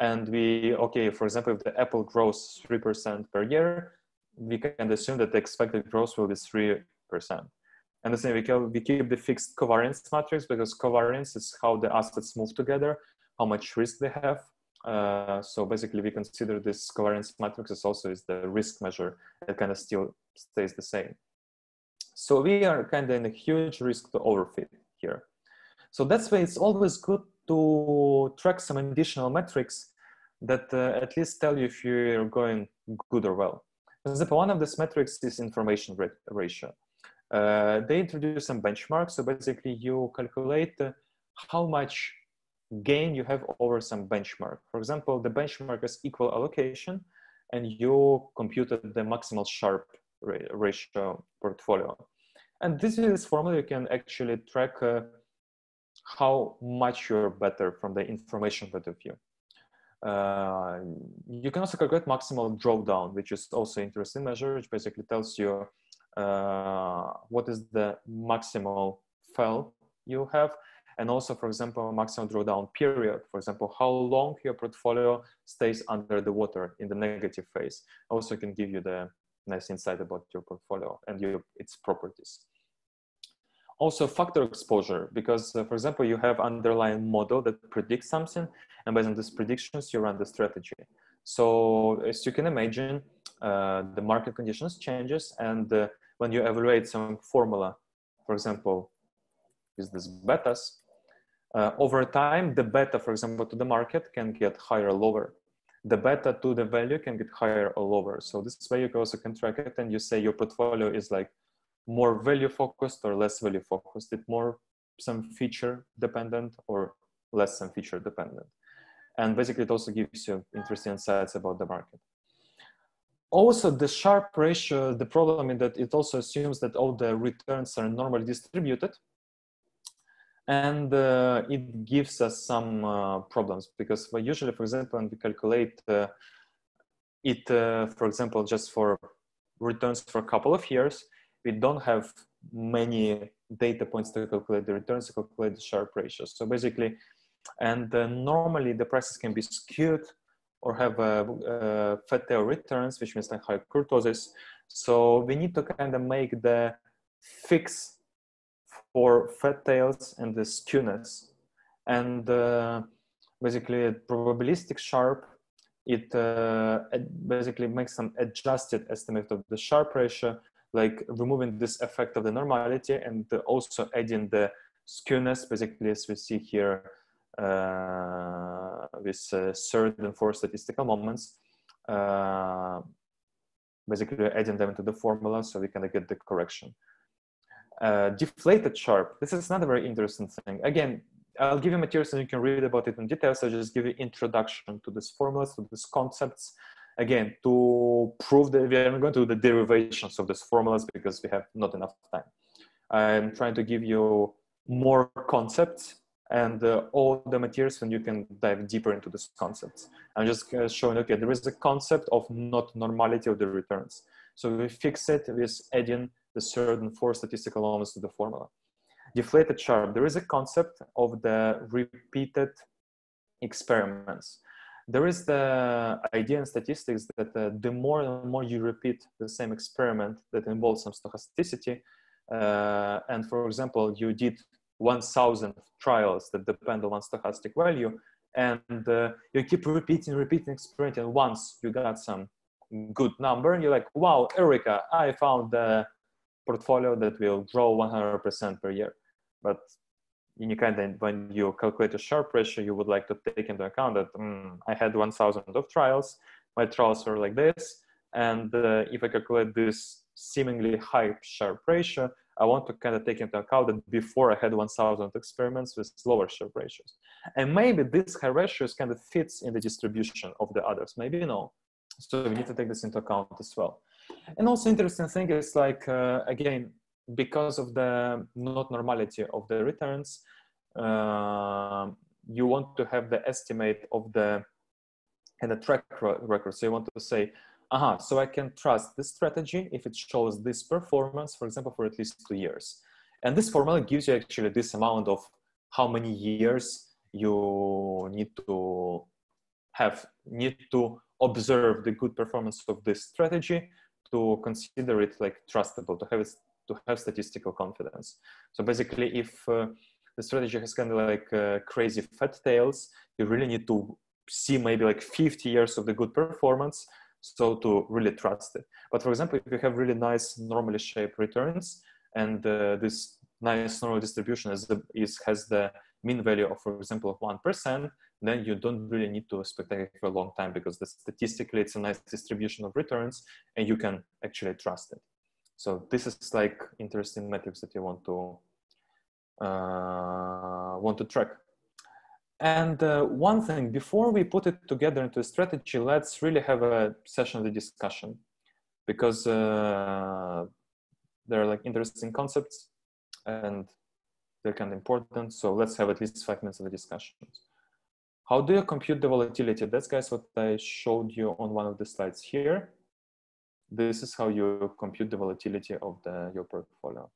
And we, okay, for example, if the Apple grows 3% per year, we can assume that the expected growth will be 3%. And the same, we, can, we keep the fixed covariance matrix because covariance is how the assets move together, how much risk they have. Uh, so basically we consider this covariance matrix also is the risk measure that kind of still stays the same. So we are kind of in a huge risk to overfit here. So that's why it's always good to track some additional metrics that uh, at least tell you if you're going good or well. For example, one of these metrics is information ratio. Uh, they introduce some benchmarks. So basically you calculate how much gain you have over some benchmark. For example, the benchmark is equal allocation and you computed the maximal Sharpe ratio portfolio. And this is formula you can actually track uh, how much you're better from the information point of view. Uh, you can also calculate maximal drawdown, which is also interesting measure, which basically tells you uh, what is the maximal fell you have, and also, for example, maximum drawdown period. For example, how long your portfolio stays under the water in the negative phase. Also can give you the nice insight about your portfolio and your, its properties. Also factor exposure, because uh, for example, you have underlying model that predicts something and based on these predictions, you run the strategy. So as you can imagine, uh, the market conditions changes and uh, when you evaluate some formula, for example, is this betas, uh, over time, the beta, for example, to the market can get higher or lower. The beta to the value can get higher or lower. So this way you also can track it and you say your portfolio is like more value focused or less value focused. It more some feature dependent or less some feature dependent. And basically it also gives you interesting insights about the market. Also the Sharpe ratio, the problem is that it also assumes that all the returns are normally distributed and uh, it gives us some uh, problems because usually, for example, when we calculate uh, it, uh, for example, just for returns for a couple of years, we don't have many data points to calculate the returns to calculate the Sharpe ratios. So basically, and uh, normally the prices can be skewed or have uh, fat tail returns, which means like high kurtosis. So we need to kind of make the fix for fat tails and the skewness. And uh, basically probabilistic Sharpe, it, uh, it basically makes some adjusted estimate of the Sharpe ratio, like removing this effect of the normality and also adding the skewness, basically as we see here uh, with uh, third and fourth statistical moments, uh, basically adding them into the formula so we can get the correction uh, deflated Sharpe. This is not a very interesting thing. Again, I'll give you materials and you can read about it in detail. So I just give you introduction to this formulas, to these concepts. Again, to prove that we are going to do the derivations of these formulas because we have not enough time. I'm trying to give you more concepts and uh, all the materials and you can dive deeper into these concepts. I'm just uh, showing, okay, there is a concept of not normality of the returns. So we fix it with adding the and fourth statistical elements to the formula. Deflated Sharpe, there is a concept of the repeated experiments. There is the idea in statistics that uh, the more and more you repeat the same experiment that involves some stochasticity, uh, and for example, you did 1000 trials that depend on one stochastic value, and uh, you keep repeating, repeating, experimenting. And once you got some good number, you're like, wow, Eureka, I found the portfolio that will grow 100% per year. But in kind of when you calculate a Sharpe ratio, you would like to take into account that mm, I had 1,000 of trials. My trials were like this, and uh, if I calculate this seemingly high Sharpe ratio, I want to kind of take into account that before I had 1,000 experiments with lower Sharpe ratios. And maybe this high ratios kind of fits in the distribution of the others, maybe no. So we need to take this into account as well. And also interesting thing is like, uh, again, because of the not normality of the returns, uh, you want to have the estimate of the and the track record. So you want to say, aha, so I can trust this strategy if it shows this performance, for example, for at least two years. And this formula gives you actually this amount of how many years you need to have, need to observe the good performance of this strategy to consider it like trustable, to have it, to have statistical confidence. So basically, if uh, the strategy has kind of like uh, crazy fat tails, you really need to see maybe like 50 years of the good performance so to really trust it. But for example, if you have really nice normally shaped returns and uh, this nice normal distribution is, the, is has the mean value of, for example, of 1%, then you don't really need to speculate for a long time because statistically it's a nice distribution of returns and you can actually trust it. So this is like interesting metrics that you want to uh, want to track. And uh, one thing, before we put it together into a strategy, let's really have a session of the discussion because uh, there are like interesting concepts and they're kind of important. So let's have at least five minutes of the discussions. How do you compute the volatility? That's guys what I showed you on one of the slides here. This is how you compute the volatility of the, your portfolio.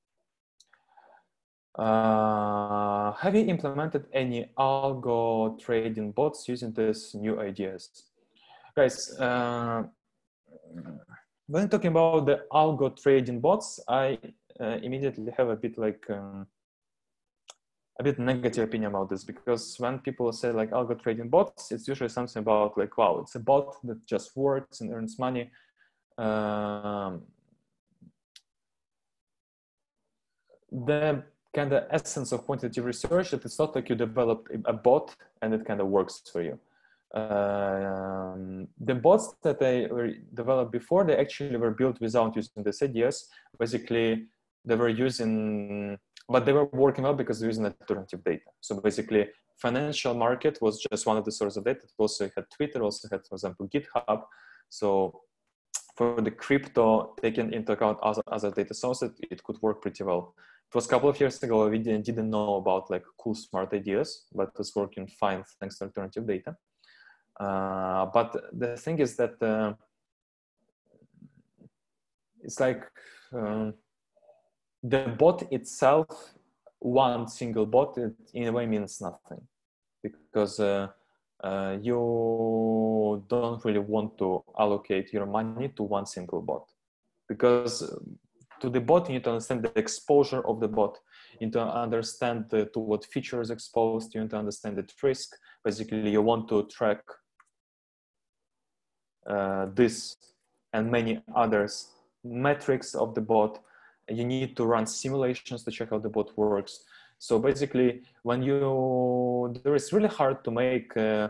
Uh, have you implemented any algo trading bots using these new ideas? Guys, uh, when talking about the algo trading bots, I uh, immediately have a bit like um, a bit negative opinion about this because when people say like algo trading bots, it's usually something about like, wow, it's a bot that just works and earns money. Um, the kind of essence of quantitative research that it's not like you develop a bot and it kind of works for you. Um, the bots that they were developed before, they actually were built without using these ideas. Basically, they were using, but they were working well because they're using alternative data. So basically, financial market was just one of the sources of data. It also had Twitter, also had, for example, GitHub. So for the crypto taken into account other, other data sources, it could work pretty well. It was a couple of years ago, we didn't, didn't know about like cool smart ideas, but it was working fine thanks to alternative data. Uh, but the thing is that uh, it's like um, the bot itself, one single bot, it in a way means nothing. Because uh, uh, you don't really want to allocate your money to one single bot. Because um, to the bot you need to understand the exposure of the bot. You need to understand the, to what features exposed. You need to understand the risk. Basically you want to track uh, this and many others metrics of the bot you need to run simulations to check how the bot works so basically, when you, there is really hard to make uh,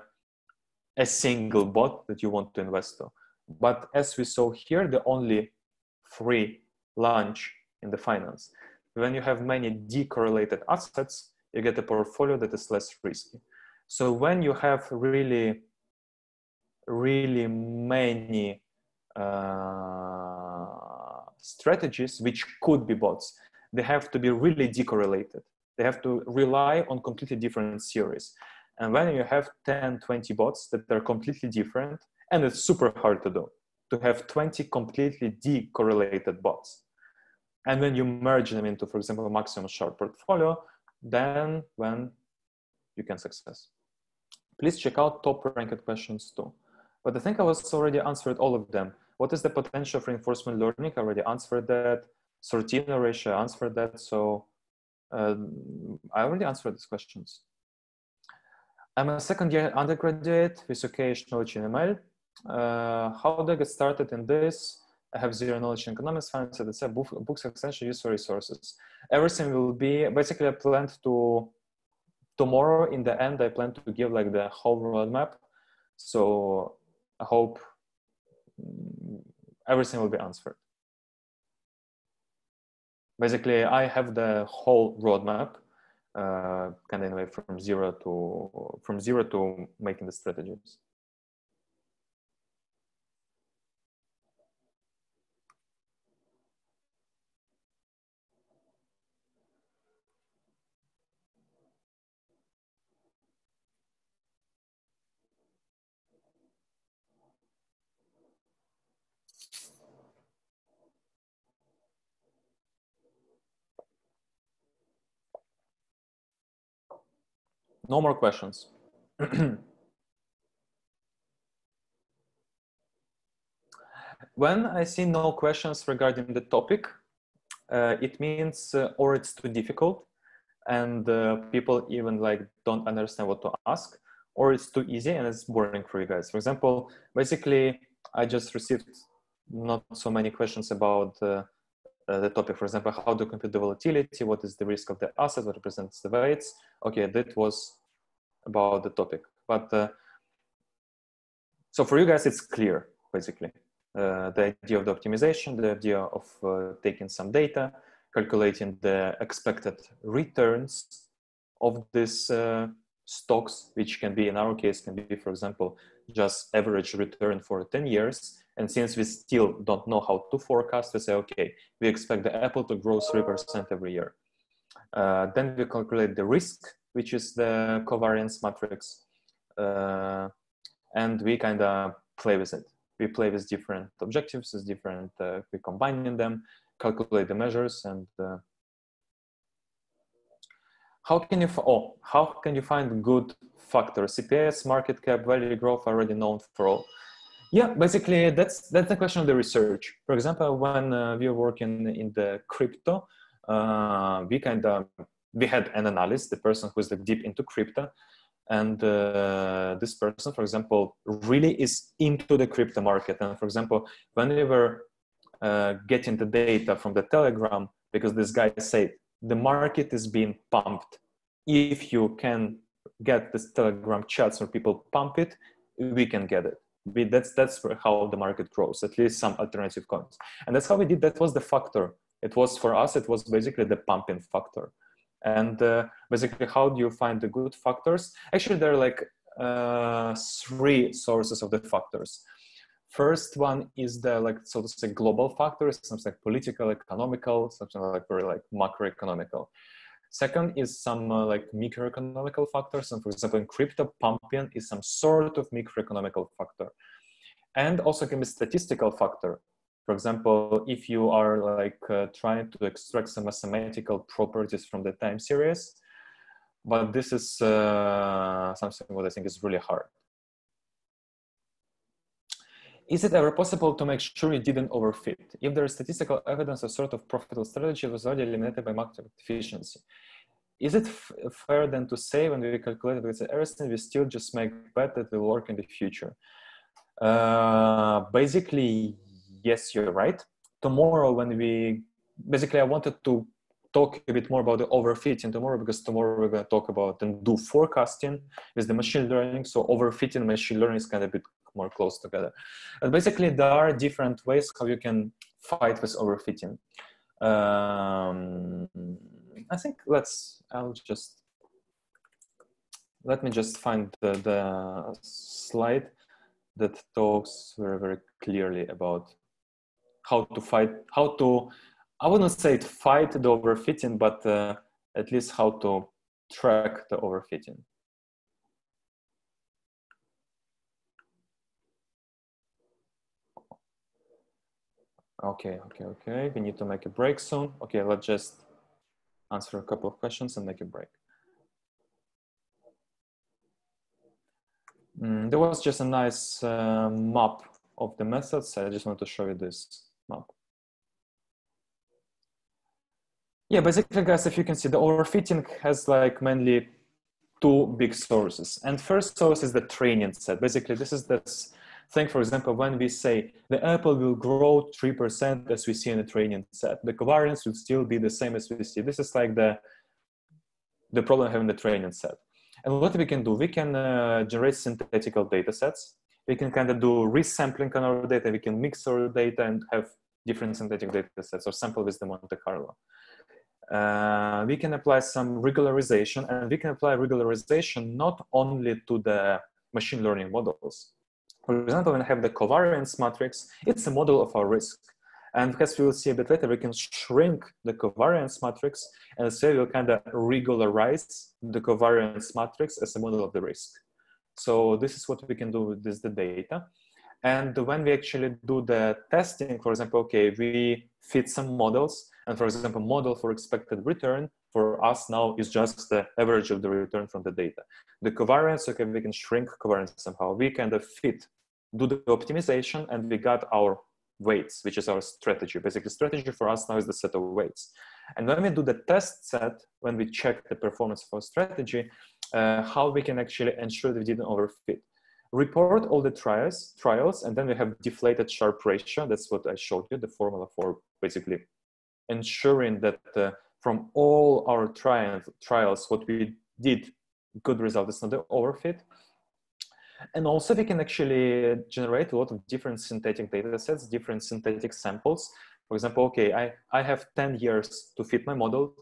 a single bot that you want to invest to. But as we saw here, the only free lunch in the finance. When you have many decorrelated assets, you get a portfolio that is less risky. So when you have really, really many uh, strategies, which could be bots, they have to be really decorrelated. They have to rely on completely different series. And when you have 10, 20 bots that are completely different, and it's super hard to do, to have 20 completely decorrelated bots. And when you merge them into, for example, maximum short portfolio, then when you can success. Please check out top ranked questions too. But I think I was already answered all of them. What is the potential for reinforcement learning? I already answered that. Sortino ratio, answered that. So um, I already answered these questions. I'm a second year undergraduate with occasional knowledge in ML. Uh, how do I get started in this? I have zero knowledge in economics, finance, etc. Book, books, extension, useful resources. Everything will be basically I plan to tomorrow. In the end, I plan to give like the whole roadmap. So I hope everything will be answered basically I have the whole roadmap uh, kind of way from zero to from zero to making the strategies. No more questions. when I see no questions regarding the topic, uh, it means uh, or it's too difficult and uh, people even like don't understand what to ask or it's too easy and it's boring for you guys. For example, basically I just received not so many questions about uh, uh, the topic, for example, how to compute the volatility, what is the risk of the asset, what represents the weights. Okay, that was about the topic. But uh, so for you guys, it's clear, basically. Uh, the idea of the optimization, the idea of uh, taking some data, calculating the expected returns of these uh, stocks, which can be, in our case, can be, for example, just average return for 10 years. And since we still don't know how to forecast, we say, okay, we expect the Apple to grow 3% every year. Uh, then we calculate the risk which is the covariance matrix. Uh, and we kind of play with it. We play with different objectives, with different, uh, we combine them, calculate the measures, and uh, how can you oh how can you find good factors cps market cap value growth already known for all yeah basically that's that's the question of the research for example when uh, we are working in the crypto uh, we kind of we had an analyst the person who's like deep into crypto and uh, this person for example really is into the crypto market and for example when we were uh, getting the data from the telegram because this guy said the market is being pumped. If you can get this Telegram chats where people pump it, we can get it. We, that's that's how the market grows. At least some alternative coins, and that's how we did. That was the factor. It was for us. It was basically the pumping factor. And uh, basically, how do you find the good factors? Actually, there are like uh, three sources of the factors. First one is the like so to say global factors, something like political, economical, something like very like macroeconomical. Second is some uh, like microeconomical factors, and for example, in crypto, pumping is some sort of microeconomical factor, and also can be statistical factor. For example, if you are like uh, trying to extract some mathematical properties from the time series, but this is uh, something what I think is really hard. Is it ever possible to make sure you didn't overfit? If there is statistical evidence a sort of profitable strategy was already eliminated by market efficiency, is it fair then to say when we calculate with everything, we still just make bet that will work in the future? Uh, basically, yes, you're right. Tomorrow, when we basically, I wanted to talk a bit more about the overfitting tomorrow because tomorrow we're going to talk about and do forecasting with the machine learning. So overfitting machine learning is kind of a bit more close together. And basically, there are different ways how you can fight with overfitting. Um, I think let's, I'll just, let me just find the, the slide that talks very, very clearly about how to fight, how to, I wouldn't say it fight the overfitting, but uh, at least how to track the overfitting. Okay, okay, okay. We need to make a break soon. Okay, let's just answer a couple of questions and make a break. Mm, there was just a nice uh, map of the methods. I just want to show you this map. Yeah, basically, guys, if you can see, the overfitting has like mainly two big sources. And first source is the training set. Basically, this is this thing, for example, when we say the apple will grow 3% as we see in the training set, the covariance will still be the same as we see. This is like the, the problem having the training set. And what we can do, we can uh, generate synthetical data sets. We can kind of do resampling on our data. We can mix our data and have different synthetic data sets or sample with the Monte Carlo. Uh, we can apply some regularization and we can apply regularization not only to the machine learning models, for example, when I have the covariance matrix, it's a model of our risk. And as we will see a bit later, we can shrink the covariance matrix and say we'll kind of regularize the covariance matrix as a model of the risk. So this is what we can do with this the data. And when we actually do the testing, for example, okay, we fit some models, and for example, model for expected return for us now is just the average of the return from the data. The covariance, okay, we can shrink covariance somehow. We kind of fit, do the optimization, and we got our weights, which is our strategy. Basically, strategy for us now is the set of weights. And when we do the test set, when we check the performance of our strategy, uh, how we can actually ensure that we didn't overfit. Report all the trials, trials, and then we have deflated Sharpe ratio. That's what I showed you, the formula for basically ensuring that uh, from all our trials, trials, what we did, good result is not the overfit. And also we can actually generate a lot of different synthetic data sets, different synthetic samples. For example, okay, I, I have 10 years to fit my model,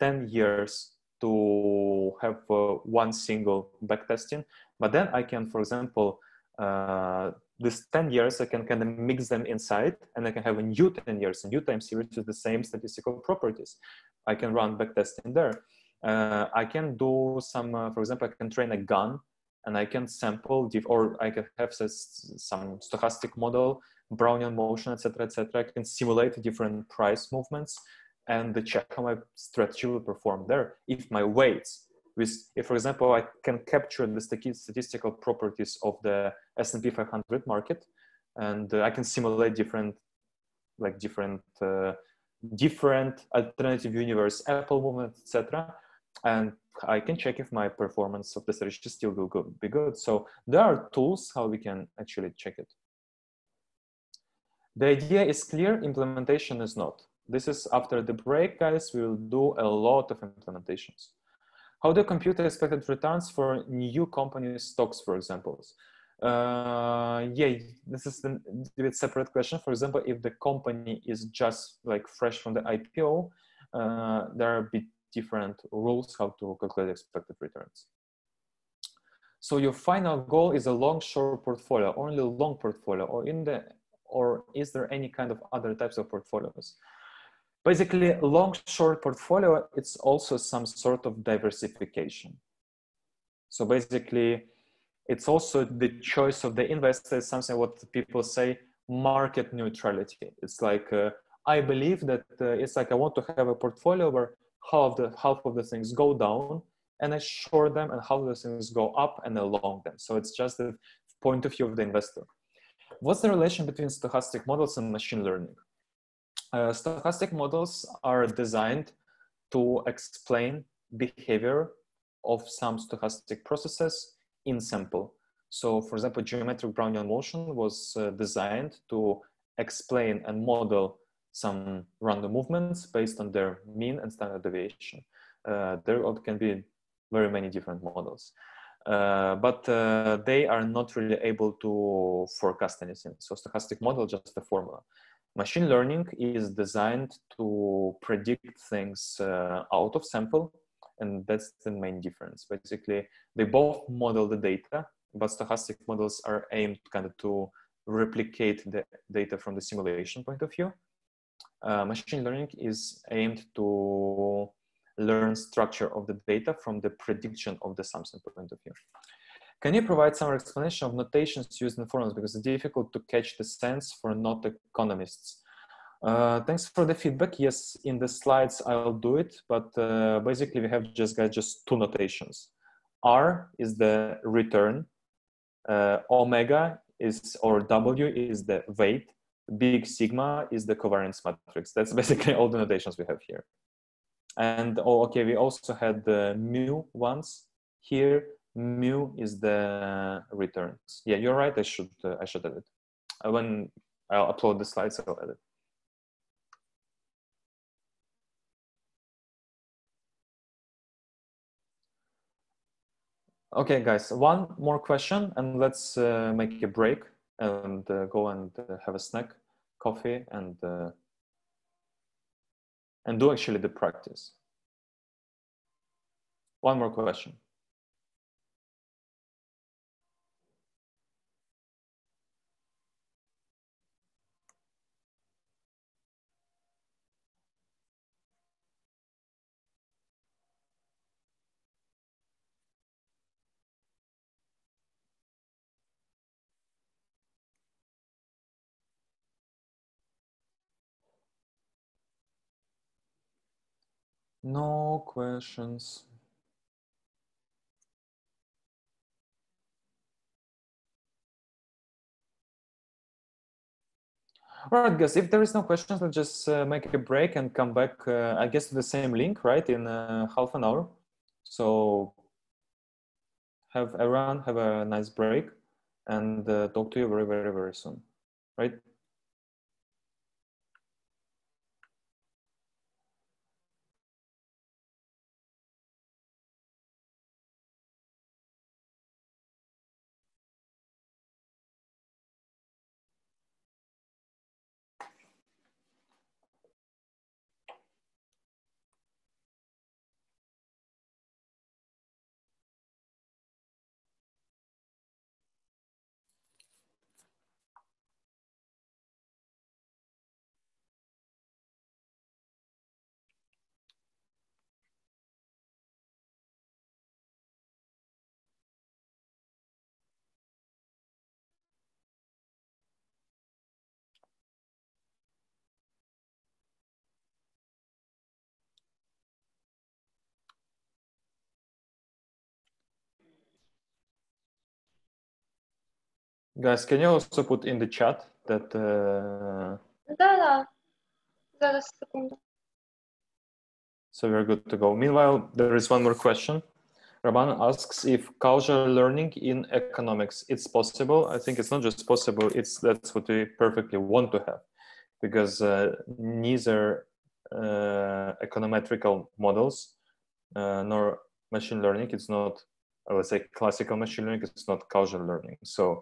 10 years to have uh, one single backtesting, but then I can, for example, uh, this 10 years, I can kind of mix them inside and I can have a new 10 years, a new time series with the same statistical properties. I can run backtesting there. Uh, I can do some, uh, for example, I can train a GAN and I can sample, or I can have some stochastic model, Brownian motion, etc., etc. I can simulate different price movements and check how my strategy will perform there. If my weights, with, if for example, I can capture the statistical properties of the S&P 500 market, and uh, I can simulate different, like different, uh, different alternative universe, Apple movement, etc. And I can check if my performance of the strategy still will be good. So there are tools how we can actually check it. The idea is clear, implementation is not. This is after the break, guys, we will do a lot of implementations. How do computer expected returns for new company stocks, for example? Uh, yeah, this is a bit separate question. For example, if the company is just like fresh from the IPO, uh, there are a bit different rules how to calculate expected returns. So your final goal is a long short portfolio, only long portfolio, or in the or is there any kind of other types of portfolios? Basically, long short portfolio, it's also some sort of diversification. So basically, it's also the choice of the investor, something what people say market neutrality. It's like, uh, I believe that uh, it's like I want to have a portfolio where half the half of the things go down and I short them and half of the things go up and I long them. So it's just the point of view of the investor. What's the relation between stochastic models and machine learning? Uh, stochastic models are designed to explain behavior of some stochastic processes in sample. So for example, geometric Brownian motion was uh, designed to explain and model some random movements based on their mean and standard deviation. Uh, there can be very many different models. Uh, but uh, they are not really able to forecast anything. So stochastic model just a formula. Machine learning is designed to predict things uh, out of sample, and that's the main difference. Basically, they both model the data, but stochastic models are aimed kind of to replicate the data from the simulation point of view. Uh, machine learning is aimed to learn structure of the data from the prediction of the something point of view. Can you provide some explanation of notations used in formulas because it's difficult to catch the sense for not economists? Uh, thanks for the feedback. Yes, in the slides I'll do it, but uh, basically we have just got just two notations. R is the return, uh, omega is or W is the weight, big sigma is the covariance matrix. That's basically all the notations we have here. And oh, okay, we also had the mu once here. Mu is the returns. Yeah, you're right. I should uh, I should edit. Uh, when I'll upload the slides, I'll edit. Okay, guys, one more question and let's uh, make a break and uh, go and uh, have a snack, coffee, and uh, and do actually the practice. One more question. No questions. All right, guys, if there is no questions, let's just uh, make a break and come back, uh, I guess, to the same link, right, in uh, half an hour. So have everyone have a nice break and uh, talk to you very, very, very soon, right? Guys, can you also put in the chat that uh, Да-да. Зараз секунду. so we're good to go. Meanwhile, there is one more question. Raban asks if causal learning in economics it's possible. I think it's not just possible; it's that's what we perfectly want to have, because uh, neither uh, econometrical models uh, nor machine learning it's not uh, let's say classical machine learning it's not causal learning. So uh,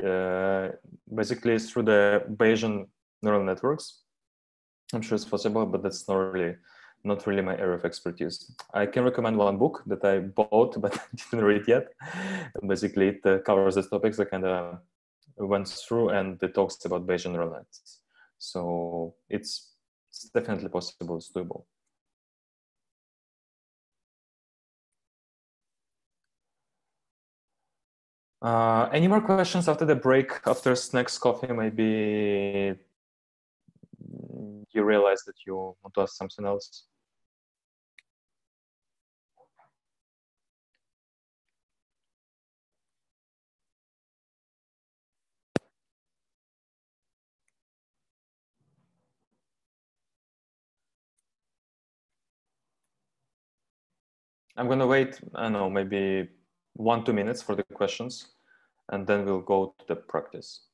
basically, through the Bayesian neural networks, I'm sure it's possible, but that's not really not really my area of expertise. I can recommend one book that I bought but didn't read yet. Basically, it uh, covers the topics I kind of went through and it talks about Bayesian neural nets. So it's, it's definitely possible, it's doable. Uh, any more questions after the break, after snacks, coffee? Maybe you realize that you want to ask something else. I'm gonna wait, I don't know, maybe one, two minutes for the questions, and then we'll go to the practice.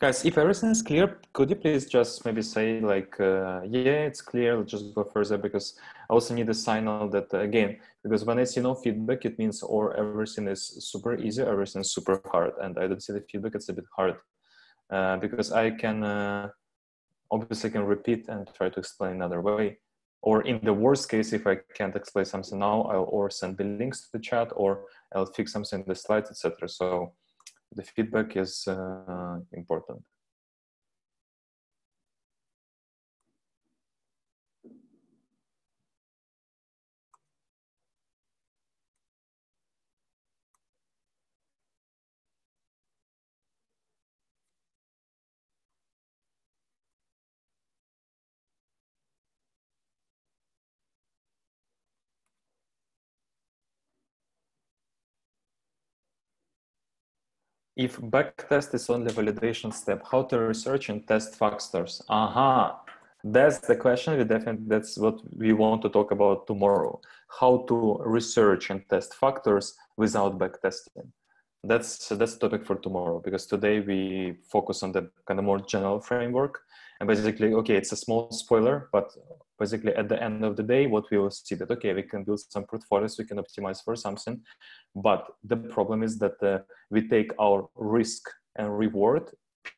Guys, if everything is clear, could you please just maybe say like, uh, yeah, it's clear, let's just go further because I also need a signal that uh, again, because when I see no feedback, it means or everything is super easy, everything is super hard. And I don't see the feedback, it's a bit hard uh, because I can obviously can repeat and try to explain another way. Or in the worst case, if I can't explain something now, I'll or send the links to the chat or I'll fix something in the slides, etc. So the feedback is uh, important. If backtest is only validation step, how to research and test factors? Aha, that's the question. We definitely that's what we want to talk about tomorrow. How to research and test factors without backtesting. That's that's the topic for tomorrow because today we focus on the kind of more general framework and basically okay it's a small spoiler but basically at the end of the day what we will see that okay we can build some portfolios we can optimize for something but the problem is that uh, we take our risk and reward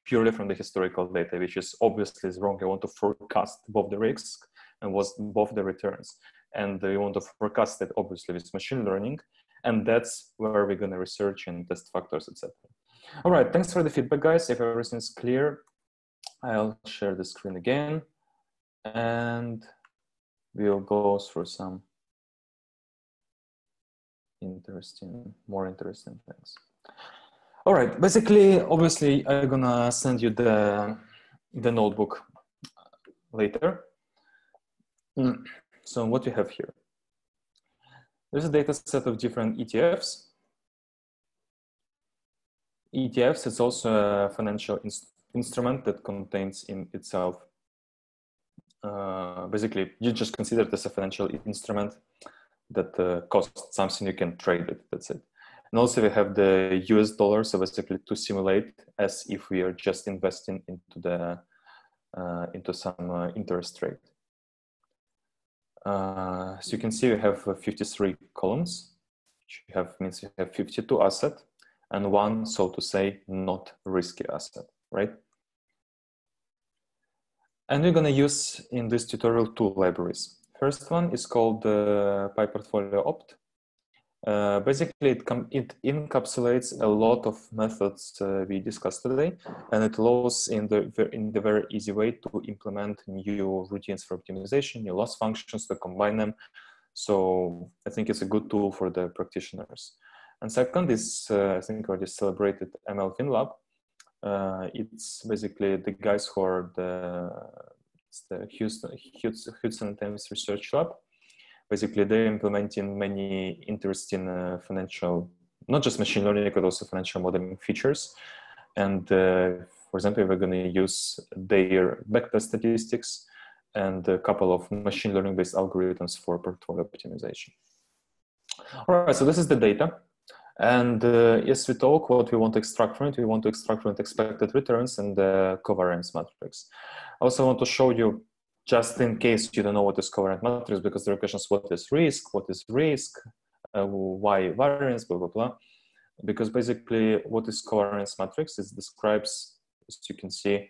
purely from the historical data which is obviously wrong. I want to forecast both the risk and was both the returns. And we want to forecast it obviously with machine learning and that's where we're going to research and test factors etc all right thanks for the feedback guys. If everything's clear i'll share the screen again and we'll go through some interesting, more interesting things. All right, basically, obviously, I'm gonna send you the, the notebook later. Mm. So what you have here? There's a data set of different ETFs. ETFs is also a financial instrument that contains in itself uh, basically you just consider it as a financial instrument that uh, costs something you can trade it that's it. And also we have the us dollar so basically to simulate as if we are just investing into the uh, into some uh, interest rate. Uh, so you can see we have 53 columns you have means you have 52 asset and one so to say not risky asset right and we're going to use in this tutorial two libraries. First one is called uh, PyPortfolioOpt. Uh, basically, it, it, encapsulates a lot of methods uh, we discussed today, and it allows in the, in the very easy way to implement new routines for optimization, new loss functions to combine them. So I think it's a good tool for the practitioners. And second is, uh, I think already celebrated ML FinLab, uh, it's basically the guys who are the the Houston, Hudson Thames Research Lab. Basically, they're implementing many interesting uh, financial, not just machine learning, but also financial modeling features. And uh, for example, we're going to use their backtest statistics and a couple of machine learning based algorithms for portfolio optimization. All right, so this is the data. And uh, yes, we talk what we want to extract from it. We want to extract from it expected returns and the covariance matrix. I also want to show you, just in case you don't know what is covariance matrix, because there are questions, what is risk, what is risk, uh, why variance, blah, blah, blah. Because basically what is covariance matrix, it describes, as you can see,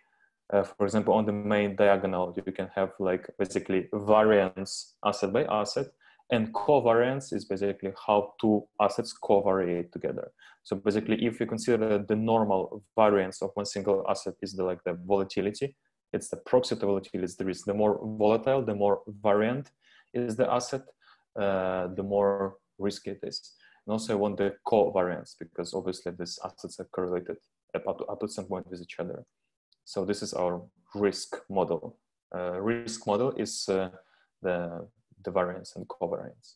uh, for example, on the main diagonal, you can have like basically variance asset by asset and covariance is basically how two assets covariate together. So basically, if you consider the normal variance of one single asset is the like the volatility, it's the proxy to volatility is the risk. The more volatile, the more variant is the asset, uh, the more risky it is. And also I want the covariance because obviously these assets are correlated up to, up at some point with each other. So this is our risk model. Uh, risk model is uh, the the variance and covariance.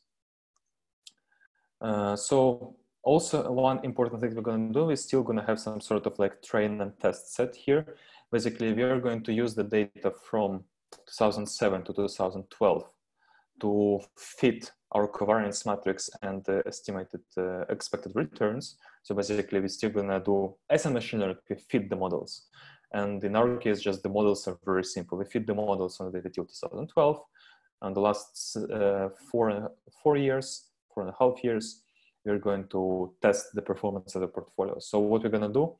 Uh, so also one important thing we're going to do is still going to have some sort of like train and test set here. Basically, we are going to use the data from 2007 to 2012 to fit our covariance matrix and uh, estimated uh, expected returns. So basically, we're still going to do as a machine learning, we fit the models. And in our case, just the models are very simple. We fit the models on the data till 2012 and the last uh, four, four years, four and a half years, we're going to test the performance of the portfolio. So what we're going to do,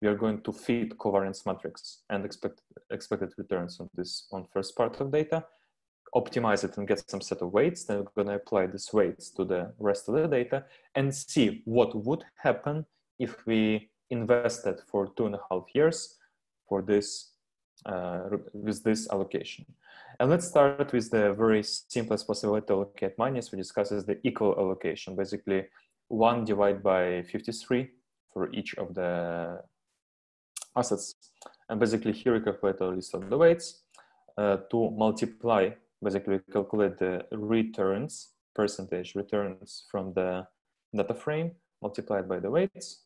we are going to feed covariance matrix and expect, expected returns on this on first part of data, optimize it and get some set of weights. Then we're going to apply these weights to the rest of the data and see what would happen if we invested for two and a half years for this with this allocation. And let's start with the very simplest possible to allocate money as we discussed is the equal allocation. Basically, one divided by 53 for each of the assets. And basically here we calculate a list of the weights uh, to multiply, basically calculate the returns, percentage returns from the data frame multiplied by the weights.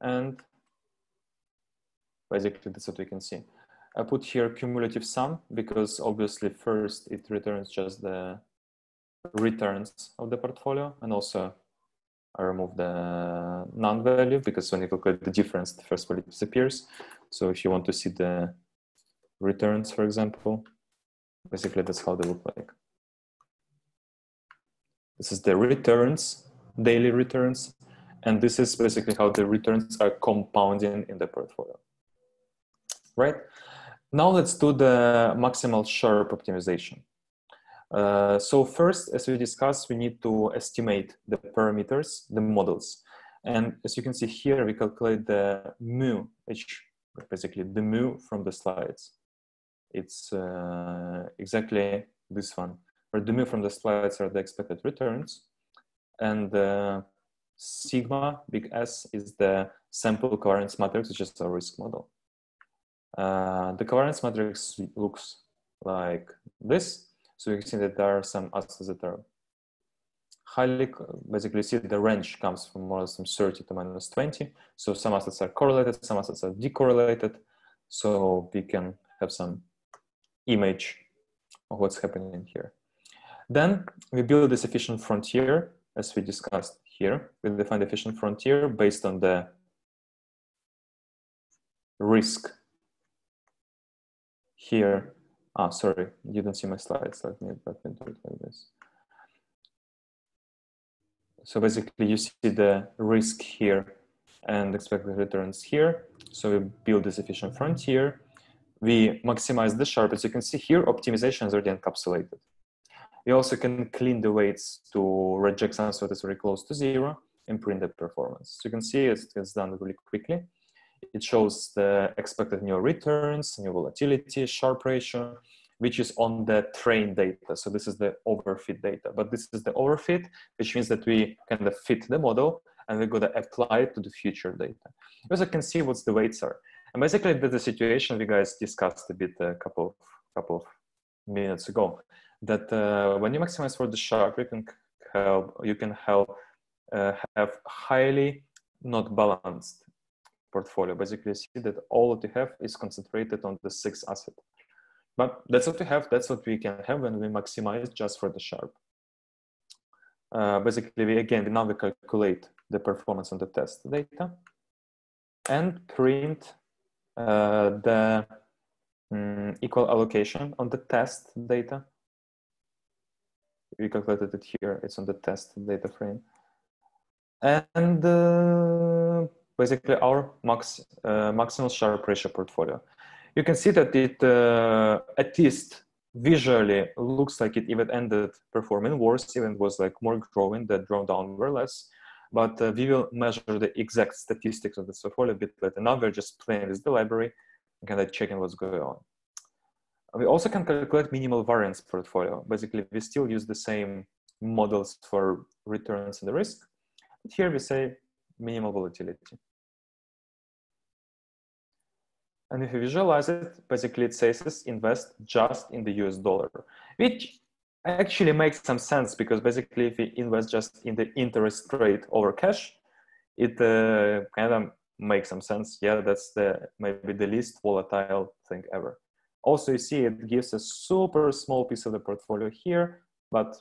And basically that's what we can see. I put here cumulative sum because obviously first it returns just the returns of the portfolio and also I remove the non-value because when you calculate the difference, the first value disappears. So if you want to see the returns, for example, basically that's how they look like. This is the returns, daily returns, and this is basically how the returns are compounding in the portfolio, right? Now let's do the maximal Sharpe optimization. Uh, so first, as we discussed, we need to estimate the parameters, the models. And as you can see here, we calculate the mu, which basically the mu from the slides. It's uh, exactly this one, where the mu from the slides are the expected returns. And uh, sigma, big S, is the sample covariance matrix, which is a risk model. Uh, the covariance matrix looks like this. So you can see that there are some assets that are highly, basically see the range comes from more or less from 30 to minus 20. So some assets are correlated, some assets are decorrelated. So we can have some image of what's happening here. Then we build this efficient frontier as we discussed here. We define the efficient frontier based on the risk here. Ah, sorry, you don't see my slides. Let me, let me do it like this. So basically you see the risk here and expected returns here. So we build this efficient frontier. We maximize the Sharpe. As you can see here, optimization is already encapsulated. We also can clean the weights to reject some that is very close to zero and print the performance. So you can see it's, it's done really quickly. It shows the expected new returns, new volatility, Sharpe ratio, which is on the train data. So this is the overfit data, but this is the overfit, which means that we kind of fit the model and we're going to apply it to the future data. You can see what the weights are. And basically, the situation we guys discussed a bit a couple of, couple of minutes ago. That uh, when you maximize for the Sharpe, you can help you can help uh, have highly not balanced portfolio. Basically, see that all that you have is concentrated on the six asset. But that's what we have. That's what we can have when we maximize just for the Sharpe. Uh, basically, we again now we calculate the performance on the test data and print uh, the um, equal allocation on the test data. We calculated it here. It's on the test data frame, and uh, basically our max uh, maximal Sharpe ratio portfolio. You can see that it uh, at least visually looks like it even ended performing worse, even was like more growing, the drawdown were less. But uh, we will measure the exact statistics of the portfolio a bit later. Now we're just playing with the library and kind of checking what's going on. We also can calculate minimal variance portfolio. Basically, we still use the same models for returns and the risk. But here we say minimal volatility. And if you visualize it, basically it says invest just in the US dollar, which actually makes some sense because basically if you invest just in the interest rate over cash, it uh, kind of makes some sense. Yeah, that's the maybe the least volatile thing ever. Also, you see it gives a super small piece of the portfolio here, but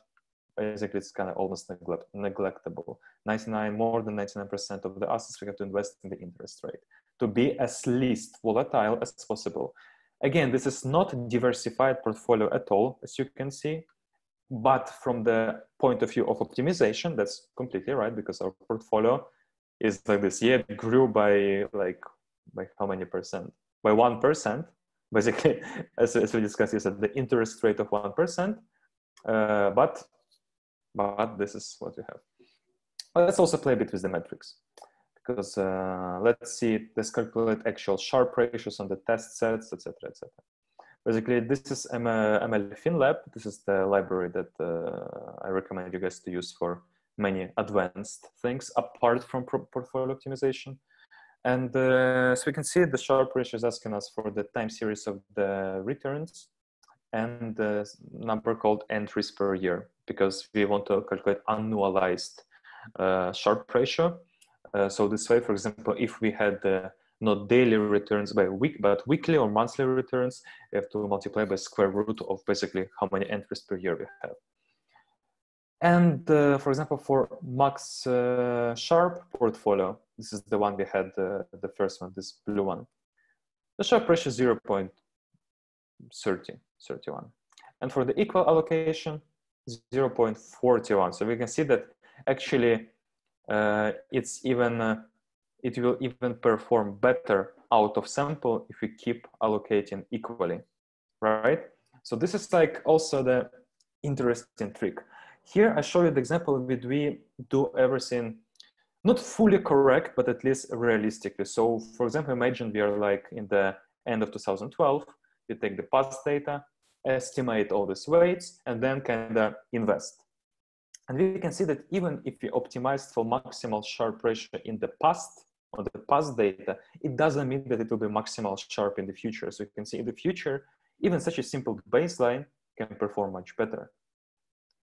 basically it's kind of almost neglect, neglectable. 99, more than 99% of the assets we have to invest in the interest rate to be as least volatile as possible. Again, this is not a diversified portfolio at all, as you can see, but from the point of view of optimization, that's completely right because our portfolio is like this. Yeah, it grew by like by how many percent? By one percent, basically, as, as we discussed, is at the interest rate of one percent. Uh, but but this is what we have. let's also play a bit with the metrics because uh, let's see, let's calculate actual Sharpe ratios on the test sets, etc., etc. Basically, this is ML FinLab. This is the library that uh, I recommend you guys to use for many advanced things apart from portfolio optimization. And uh, so we can see the Sharpe ratio is asking us for the time series of the returns and the number called entries per year because we want to calculate annualized uh, Sharpe ratio uh, so this way, for example, if we had uh, not daily returns by week, but weekly or monthly returns, we have to multiply by square root of basically how many entries per year we have. And uh, for example, for Max uh, Sharpe portfolio, this is the one we had, uh, the first one, this blue one. The Sharpe ratio is 0 0.30, 31. And for the equal allocation, 0 0.41. So we can see that actually it's even uh, it will even perform better out of sample if we keep allocating equally, right? So this is like also the interesting trick. Here I show you the example with we do everything not fully correct, but at least realistically. So for example, imagine we are like in the end of 2012, you take the past data, estimate all these weights, and then kind of invest. And we can see that even if we optimized for maximal Sharpe ratio in the past, on the past data, it doesn't mean that it will be maximal Sharpe in the future. So you can see in the future, even such a simple baseline can perform much better.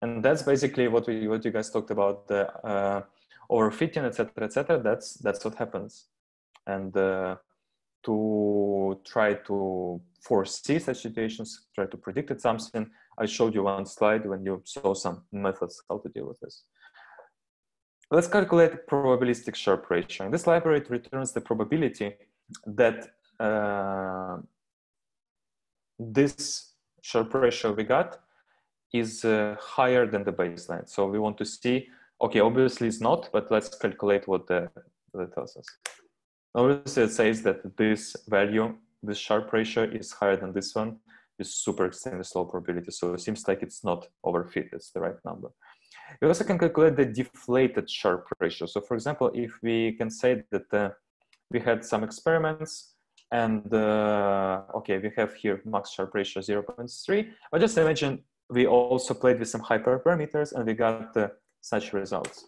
And that's basically what we what you guys talked about the uh, overfitting, etc., etc. That's that's what happens. And uh, to try to foresee such situations, try to predict it something, I showed you one slide when you saw some methods how to deal with this. Let's calculate probabilistic Sharpe ratio. In this library, it returns the probability that uh, this Sharpe ratio we got is uh, higher than the baseline. So we want to see, okay, obviously it's not, but let's calculate what the, that tells us. Obviously it says that this value, this Sharpe ratio is higher than this one is super extremely slow probability. So it seems like it's not overfit, it's the right number. We also can calculate the deflated Sharpe ratio. So for example, if we can say that uh, we had some experiments and uh, okay, we have here max Sharpe ratio 0.3, but just imagine we also played with some hyperparameters and we got uh, such results.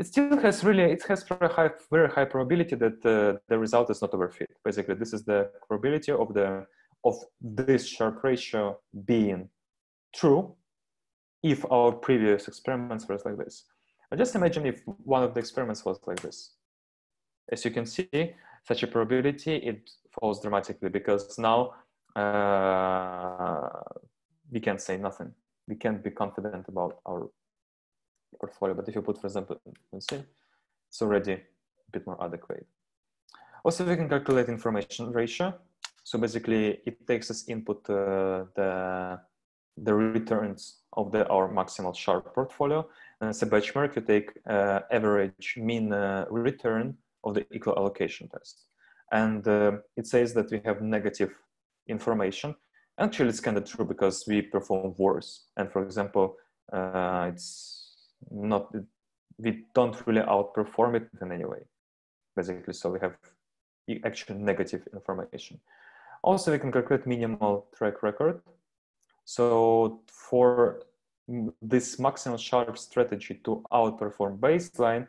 it still has really it has very high very high probability that uh, the result is not overfit basically this is the probability of the of this Sharpe ratio being true if our previous experiments were like this but just imagine if one of the experiments was like this as you can see such a probability it falls dramatically because now uh, we can't say nothing we can't be confident about our portfolio. But if you put, for example, it's already a bit more adequate. Also, we can calculate information ratio. So basically, it takes as input uh, the the returns of the our maximal Sharpe portfolio. And as a benchmark, you take uh, average mean uh, return of the equal allocation test. And uh, it says that we have negative information. Actually, it's kind of true because we perform worse. And for example, uh, it's not we don't really outperform it in any way basically so we have actually negative information also we can calculate minimal track record. So for this maximal Sharpe strategy to outperform baseline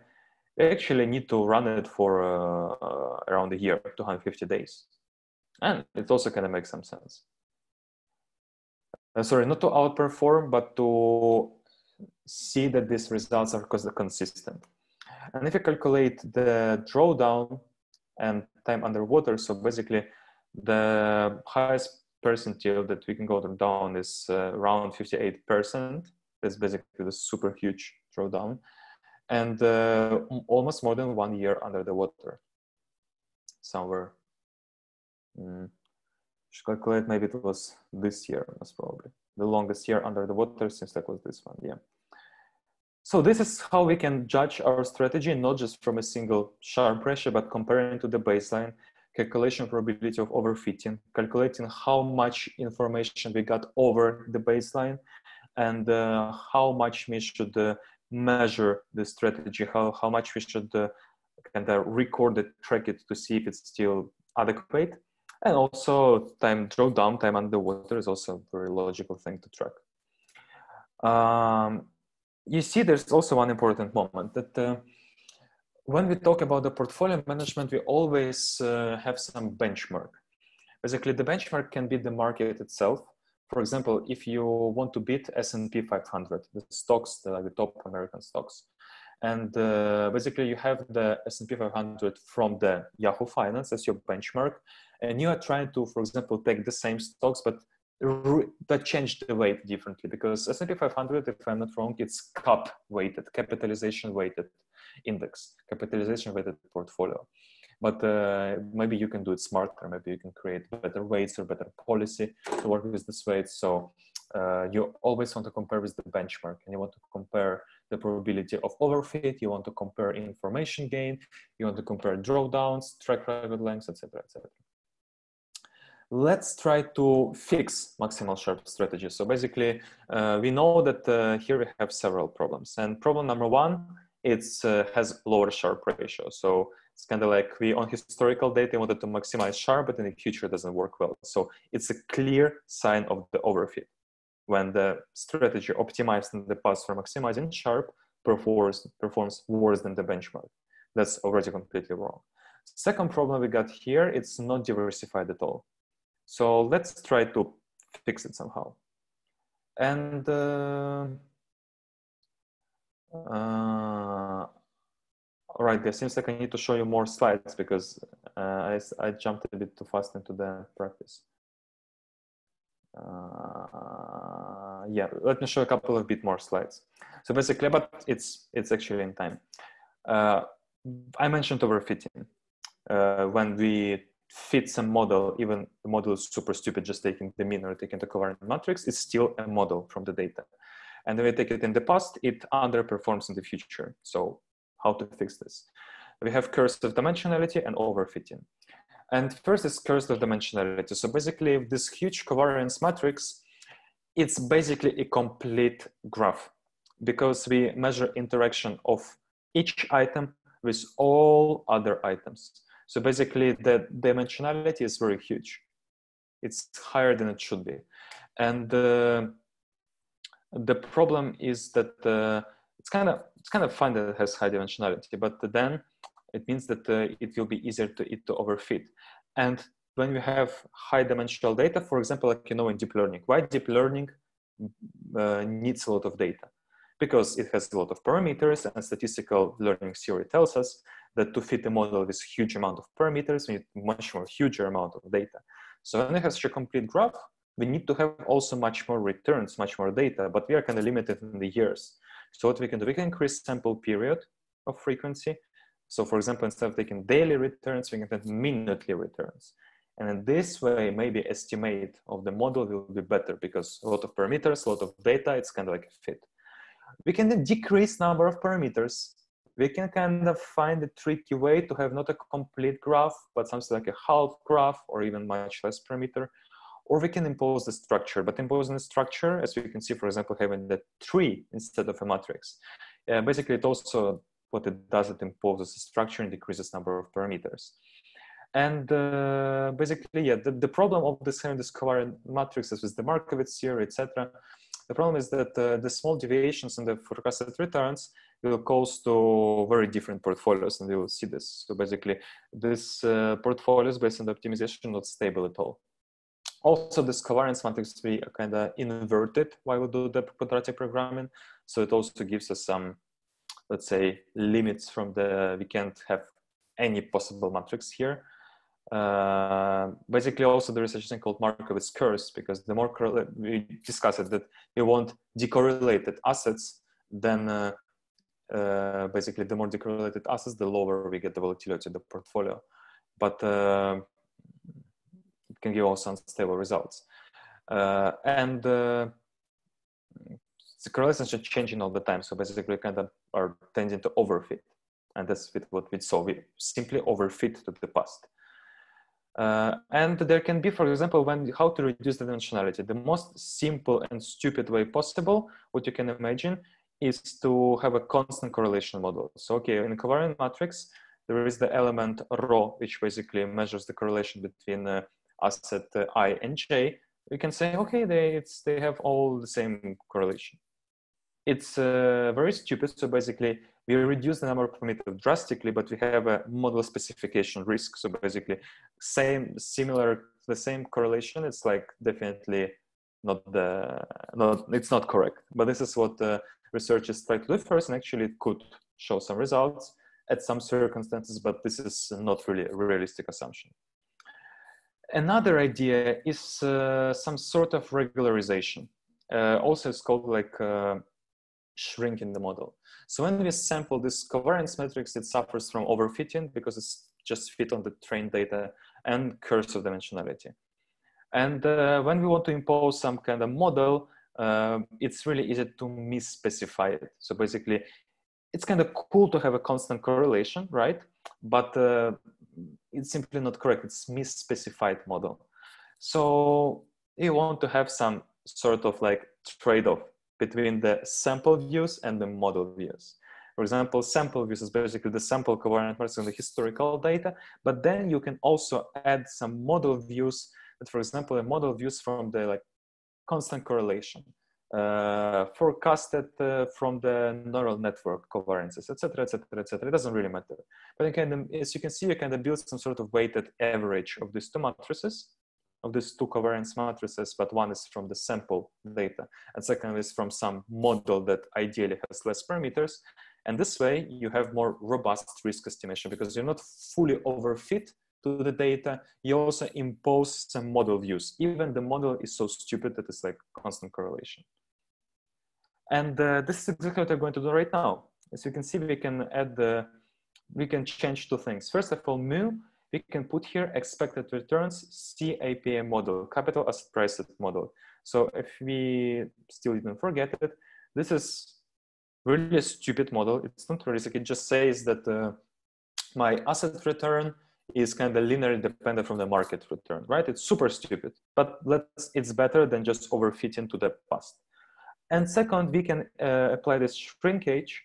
we actually need to run it for uh, around a year 250 days. And it also kind of makes some sense. Uh, sorry not to outperform but to see that these results are consistent. And if you calculate the drawdown and time underwater, so basically the highest percentile that we can go down is uh, around 58%. That's basically the super huge drawdown. And uh, almost more than one year under the water. Somewhere. Mm. Should calculate, maybe it was this year, most probably. The longest year under the water seems like was this one, yeah. So this is how we can judge our strategy, not just from a single Sharpe pressure, but comparing to the baseline, calculation probability of overfitting, calculating how much information we got over the baseline, and uh, how much we should uh, measure the strategy, how, how much we should uh, kind of record it, track it to see if it's still adequate. And also time drawdown, time underwater is also a very logical thing to track. Um, you see there's also one important moment that uh, when we talk about the portfolio management we always uh, have some benchmark. Basically the benchmark can be the market itself. For example if you want to beat s&p 500 the stocks the, the top american stocks and uh, basically you have the s&p 500 from the yahoo finance as your benchmark and you are trying to for example take the same stocks but that changed the weight differently because S&P 500, if I'm not wrong, it's CAP weighted, capitalization weighted index, capitalization weighted portfolio. But uh, maybe you can do it smarter. Maybe you can create better weights or better policy to work with this weight. So uh, you always want to compare with the benchmark and you want to compare the probability of overfit. You want to compare information gain. You want to compare drawdowns, track record lengths, etc., etc let's try to fix maximal Sharpe strategy. So basically, uh, we know that uh, here we have several problems. And problem number one, it uh, has lower Sharpe ratio. So it's kind of like we on historical data wanted to maximize Sharpe, but in the future it doesn't work well. So it's a clear sign of the overfit. When the strategy optimized in the past for maximizing Sharpe performs, performs worse than the benchmark. That's already completely wrong. Second problem we got here, it's not diversified at all. So let's try to fix it somehow. And uh, uh, all right, there seems like I need to show you more slides because uh, I, I jumped a bit too fast into the practice. Uh, yeah, let me show a couple of bit more slides. So basically, but it's it's actually in time. Uh, I mentioned overfitting uh, when we fit some model, even the model is super stupid, just taking the mean or taking the covariant matrix, it's still a model from the data. And when we take it in the past, it underperforms in the future. So how to fix this? We have curse of dimensionality and overfitting. And first is curse of dimensionality. So basically this huge covariance matrix, it's basically a complete graph because we measure interaction of each item with all other items. So basically the dimensionality is very huge. It's higher than it should be. And uh, the problem is that uh, it's kind of it's kind of fun that it has high dimensionality, but then it means that uh, it will be easier to it to overfit. And when we have high dimensional data, for example, like you know in deep learning, why deep learning uh, needs a lot of data? Because it has a lot of parameters and statistical learning theory tells us that to fit a model with huge amount of parameters, we need much more huger amount of data. So when we have such a complete graph, we need to have also much more returns, much more data, but we are kind of limited in the years. So what we can do, we can increase sample period of frequency. So for example, instead of taking daily returns, we can take minutely returns. And in this way, maybe estimate of the model will be better because a lot of parameters, a lot of data, it's kind of like a fit. We can then decrease number of parameters. We can kind of find a tricky way to have not a complete graph, but something like a half graph or even much less parameter. Or we can impose the structure, but imposing the structure, as we can see, for example, having the tree instead of a matrix. Uh, basically, it also, what it does, it imposes a structure and decreases number of parameters. And uh, basically, yeah, the, the problem of this having this covariant matrices with the Markowitz theory, etc. The problem is that uh, the small deviations in the forecasted returns will cause to very different portfolios, and we will see this. So basically, this uh, portfolios based on the optimization not stable at all. Also, this covariance matrix we kind of inverted while we do the quadratic programming. So it also gives us some, let's say, limits from the, we can't have any possible matrix here. Uh, basically also there is such a thing called Markowitz curse because the more we discuss it that we want decorrelated assets then uh, uh, basically the more decorrelated assets the lower we get the volatility of the portfolio but uh, can give also unstable results. Uh, and uh, the correlations are changing all the time. So basically kind of are tending to overfit. And that's what we saw. We simply overfit to the past. Uh, and there can be, for example, when how to reduce the dimensionality. The most simple and stupid way possible, what you can imagine, is to have a constant correlation model. So, okay, in covariant matrix, there is the element rho, which basically measures the correlation between uh, asset uh, i and j. We can say, okay, they it's they have all the same correlation. It's uh, very stupid. So basically, we reduce the number of parameters drastically, but we have a model specification risk. So basically, same, similar, the same correlation. It's like definitely not the, not, it's not correct. But this is what the researchers try to do first, and actually it could show some results at some circumstances, but this is not really a realistic assumption. Another idea is uh, some sort of regularization. Uh, also, it's called like uh, shrinking the model. So when we sample this covariance matrix, it suffers from overfitting because it's just fit on the trained data and curse of dimensionality. And uh, when we want to impose some kind of model, uh, it's really easy to misspecify it. So basically, it's kind of cool to have a constant correlation, right? But uh, it's simply not correct. It's misspecified model. So you want to have some sort of like trade-off between the sample views and the model views. For example, sample views is basically the sample covariant matrix and the historical data, but then you can also add some model views that, for example, a model views from the like constant correlation, uh, forecasted uh, from the neural network covariances, etc., etc., etc. It doesn't really matter. But you can, as you can see, you can build some sort of weighted average of these two matrices of these two covariance matrices, but one is from the sample data, and second is from some model that ideally has less parameters. And this way, you have more robust risk estimation because you're not fully overfit to the data. You also impose some model views. Even the model is so stupid that it's like constant correlation. And uh, this is exactly what I'm going to do right now. As you can see, we can add the, we can change two things. First of all, mu we can put here expected returns CAPM model, capital asset price model. So if we still didn't forget it, this is really a stupid model. It's not realistic. It just says that uh, my asset return is kind of linearly dependent from the market return, right? It's super stupid, but let's, it's better than just overfitting to the past. And second, we can uh, apply this shrinkage,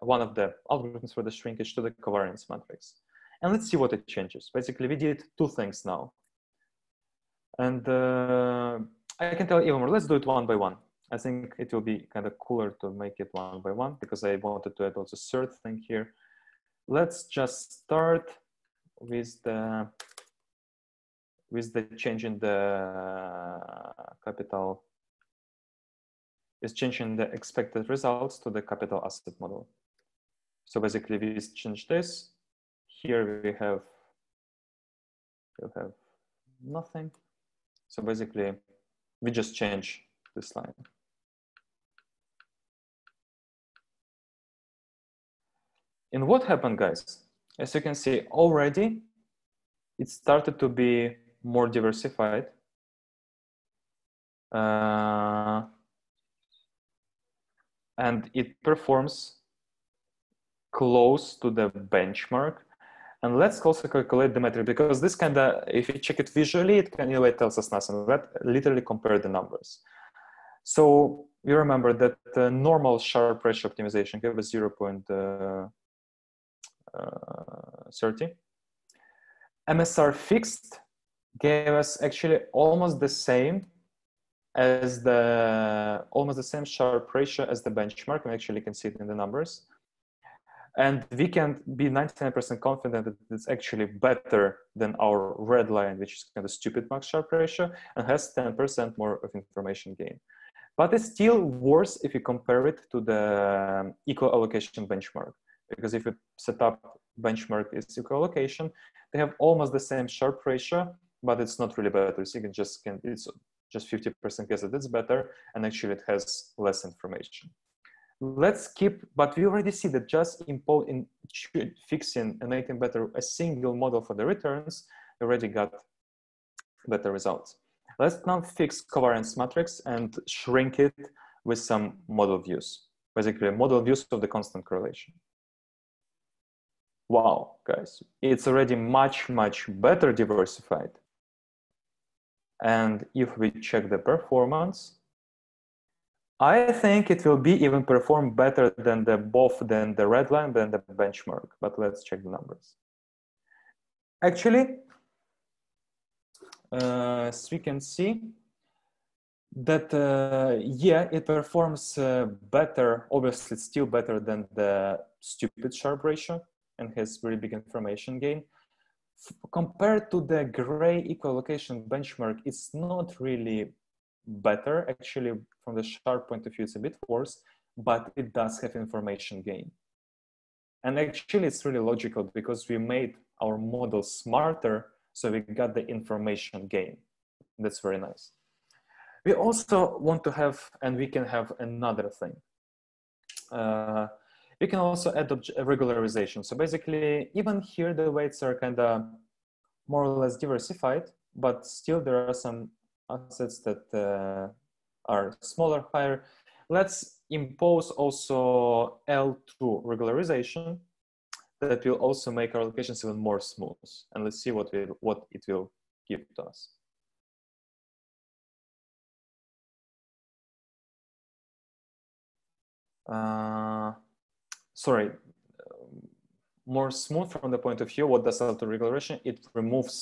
one of the algorithms for the shrinkage to the covariance matrix. And let's see what it changes. Basically, we did two things now. And uh, I can tell even more. Let's do it one by one. I think it will be kind of cooler to make it one by one because I wanted to add also third thing here. Let's just start with the with the change in the capital is changing the expected results to the capital asset model. So basically we change this. Here we have we have nothing. So basically we just change this line. And what happened, guys? As you can see already, it started to be more diversified. Uh, and it performs close to the benchmark. And let's also calculate the metric because this kind of, if you check it visually, it can anyway tells us nothing. Let literally compare the numbers. So you remember that the normal Sharpe ratio optimization gave us 0. Uh, uh, MSR fixed gave us actually almost the same as the almost the same Sharpe ratio as the benchmark. We actually can see it in the numbers. And we can be 99% confident that it's actually better than our red line, which is kind of stupid max Sharpe ratio and has 10% more of information gain. But it's still worse if you compare it to the um, equal allocation benchmark. Because if you set up benchmark is equal allocation, they have almost the same Sharpe ratio, but it's not really better. So you can just can it's just 50% guess that it's better, and actually it has less information. Let's keep, but we already see that just in fixing and making better a single model for the returns, already got better results. Let's now fix covariance matrix and shrink it with some model views. Basically, model views of the constant correlation wow, guys, it's already much, much better diversified. And if we check the performance, I think it will be even perform better than the both than the red line than the benchmark. But let's check the numbers. Actually, uh, as we can see, that uh, yeah, it performs uh, better. Obviously, still better than the stupid Sharpe ratio and has very big information gain. Compared to the gray equal allocation benchmark, it's not really better. Actually, from the Sharpe point of view, it's a bit worse, but it does have information gain. And actually, it's really logical because we made our model smarter, so we got the information gain. That's very nice. We also want to have, and we can have another thing. Uh, we can also add regularization. So basically, even here, the weights are kind of more or less diversified, but still there are some assets that uh, are smaller, higher. Let's impose also L2 regularization that will also make our allocations even more smooth. And let's see what, we, what it will give to us. Uh, sorry, more smooth from the point of view, what does L2 regularization? It removes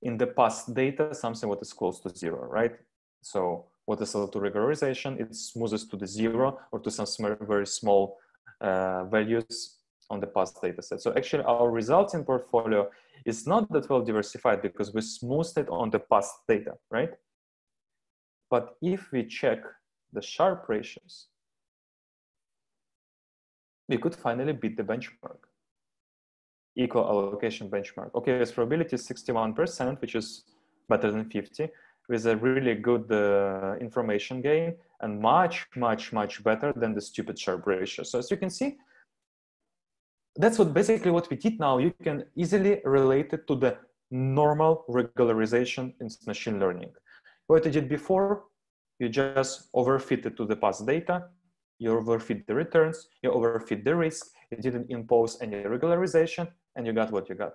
in the past data something what is close to zero, right? So what is L2 regularization? It smooths to the zero or to some very small uh, values on the past data set. So actually our results in portfolio is not that well diversified because we smoothed it on the past data, right? But if we check the Sharpe ratios, we could finally beat the benchmark. Equal allocation benchmark. Okay, its probability is 61%, which is better than 50, with a really good uh, information gain and much, much, much better than the stupid Sharpe ratio. So as you can see, that's what basically what we did now. You can easily relate it to the normal regularization in machine learning. What you did before, you just overfit it to the past data you overfit the returns, you overfit the risk, you didn't impose any regularization, and you got what you got.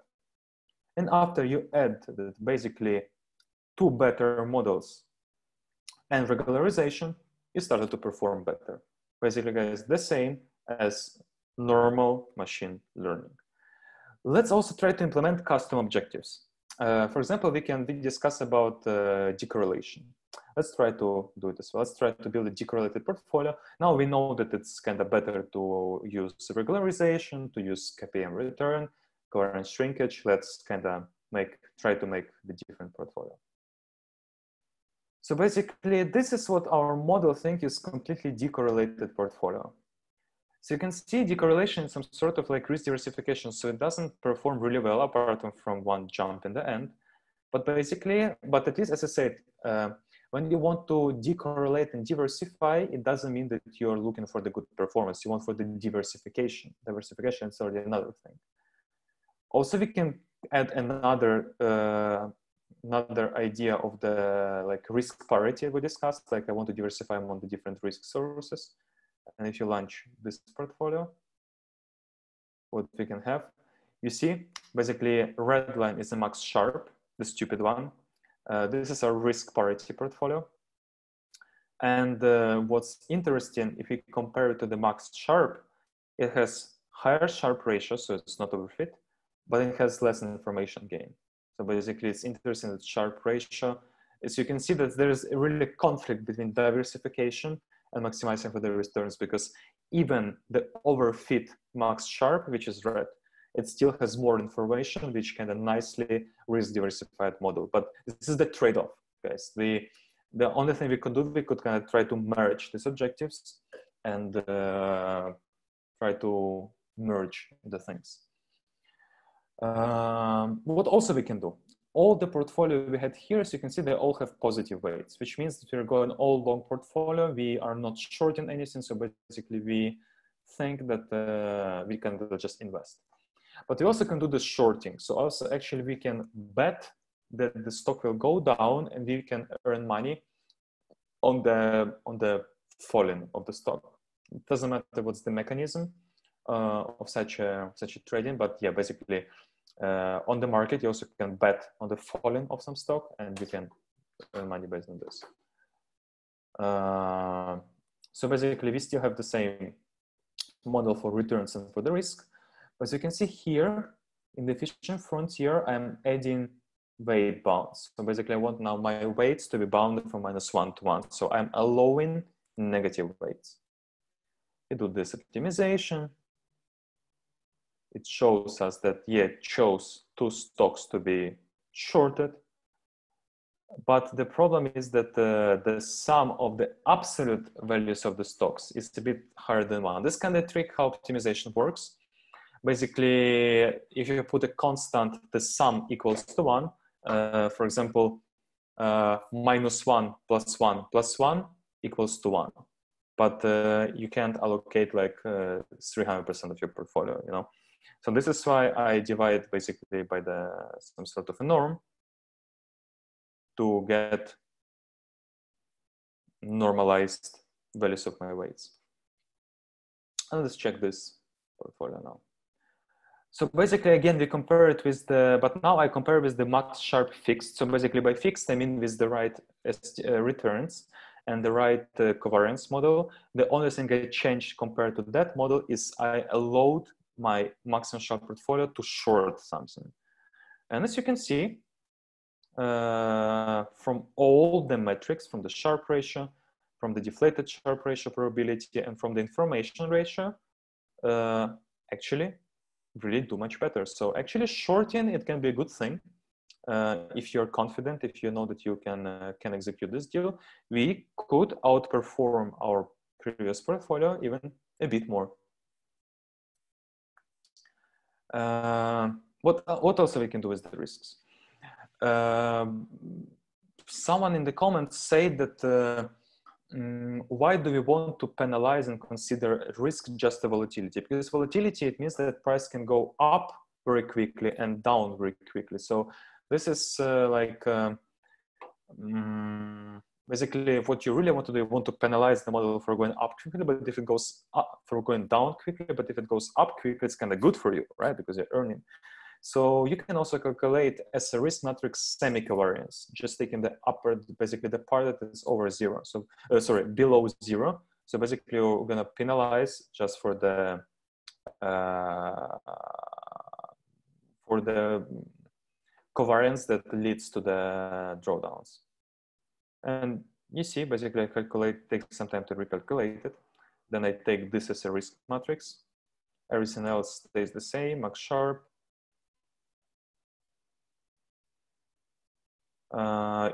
And after you add basically two better models and regularization, you started to perform better. Basically, guys, the same as normal machine learning. Let's also try to implement custom objectives. uh, for example, we can discuss about uh, decorrelation. Let's try to do it as well. Let's try to build a decorrelated portfolio. Now we know that it's kind of better to use regularization, to use CAPM return, covariance shrinkage. Let's kind of make, try to make the different portfolio. So basically, this is what our model think is completely decorrelated portfolio. So you can see decorrelation is some sort of like risk diversification. So it doesn't perform really well apart from one jump in the end. But basically, but at least as I said, uh, when you want to decorrelate and diversify, it doesn't mean that you're looking for the good performance. You want for the diversification. Diversification is already another thing. Also, we can add another uh, another idea of the like risk parity we discussed. Like I want to diversify among the different risk sources. And if you launch this portfolio, what we can have, you see basically red line is the max Sharpe, the stupid one. Uh, this is our risk parity portfolio. And uh, what's interesting, if we compare it to the max Sharpe, it has higher Sharpe ratio, so it's not overfit, but it has less information gain. So basically it's interesting that Sharpe ratio, as you can see that there is really a really conflict between diversification and maximizing for the returns because even the overfit max Sharpe, which is red, it still has more information, which kind of nicely risk diversified model. But this is the trade-off, guys. The, the only thing we could do, we could kind of try to merge these objectives and uh, try to merge the things. Um, what also we can do? all the portfolio we had here, as you can see, they all have positive weights, which means that we're going all long portfolio. We are not shorting anything. So basically we think that uh, we can just invest. But we also can do the shorting. So also actually we can bet that the stock will go down and we can earn money on the, on the falling of the stock. It doesn't matter what's the mechanism uh, of such a, such a trading, but yeah, basically uh, on the market, you also can bet on the falling of some stock and you can earn money based on this. Uh, so basically, we still have the same model for returns and for the risk. As you can see here, in the efficient frontier, I'm adding weight bounds. So basically, I want now my weights to be bounded from minus one to one. So I'm allowing negative weights. We do this optimization it shows us that yeah, chose two stocks to be shorted. But the problem is that uh, the sum of the absolute values of the stocks is a bit higher than one. This kind of trick how optimization works. Basically, if you put a constant, the sum equals to one. Uh, for example, uh, minus one plus one plus one equals to one. But uh, you can't allocate like 300% uh, of your portfolio, you know. So this is why I divide basically by the some sort of a norm to get normalized values of my weights. And let's check this portfolio now. So basically, again, we compare it with the, but now I compare with the max Sharpe fixed. So basically by fixed, I mean with the right uh, returns and the right uh, covariance model. The only thing I changed compared to that model is I allowed my maximum Sharpe portfolio to short something. And as you can see, uh, from all the metrics, from the Sharpe ratio, from the deflated Sharpe ratio probability, and from the information ratio, uh, actually really do much better. So actually shorting, it can be a good thing. Uh, if you're confident, if you know that you can, uh, can execute this deal, we could outperform our previous portfolio even a bit more. Uh, what, what else we can do with the risks? Um, someone in the comments said that uh, why do we want to penalize and consider risk just the volatility? Because volatility, it means that price can go up very quickly and down very quickly. So this is uh, like, um, basically what you really want to do, you want to penalize the model for going up quickly, but if it goes up for going down quickly, but if it goes up quickly, it's kind of good for you, right? Because you're earning. So you can also calculate as a risk matrix semi-covariance, just taking the upper, basically the part that is over zero. So uh, sorry, below zero. So basically you're gonna penalize just for the uh, for the covariance that leads to the drawdowns. And you see, basically I calculate, takes some time to recalculate it. Then I take this as a risk matrix. Everything else stays the same, max Sharpe. Uh,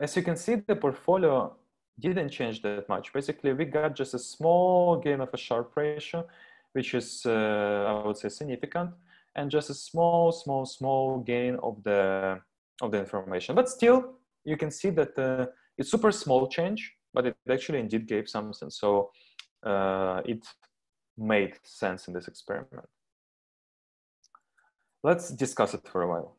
as you can see, the portfolio didn't change that much. Basically, we got just a small gain of a Sharpe ratio, which is, uh, I would say, significant, and just a small, small, small gain of the of the information. But still, you can see that uh, it's super small change, but it actually indeed gave something. So uh, it made sense in this experiment. Let's discuss it for a while.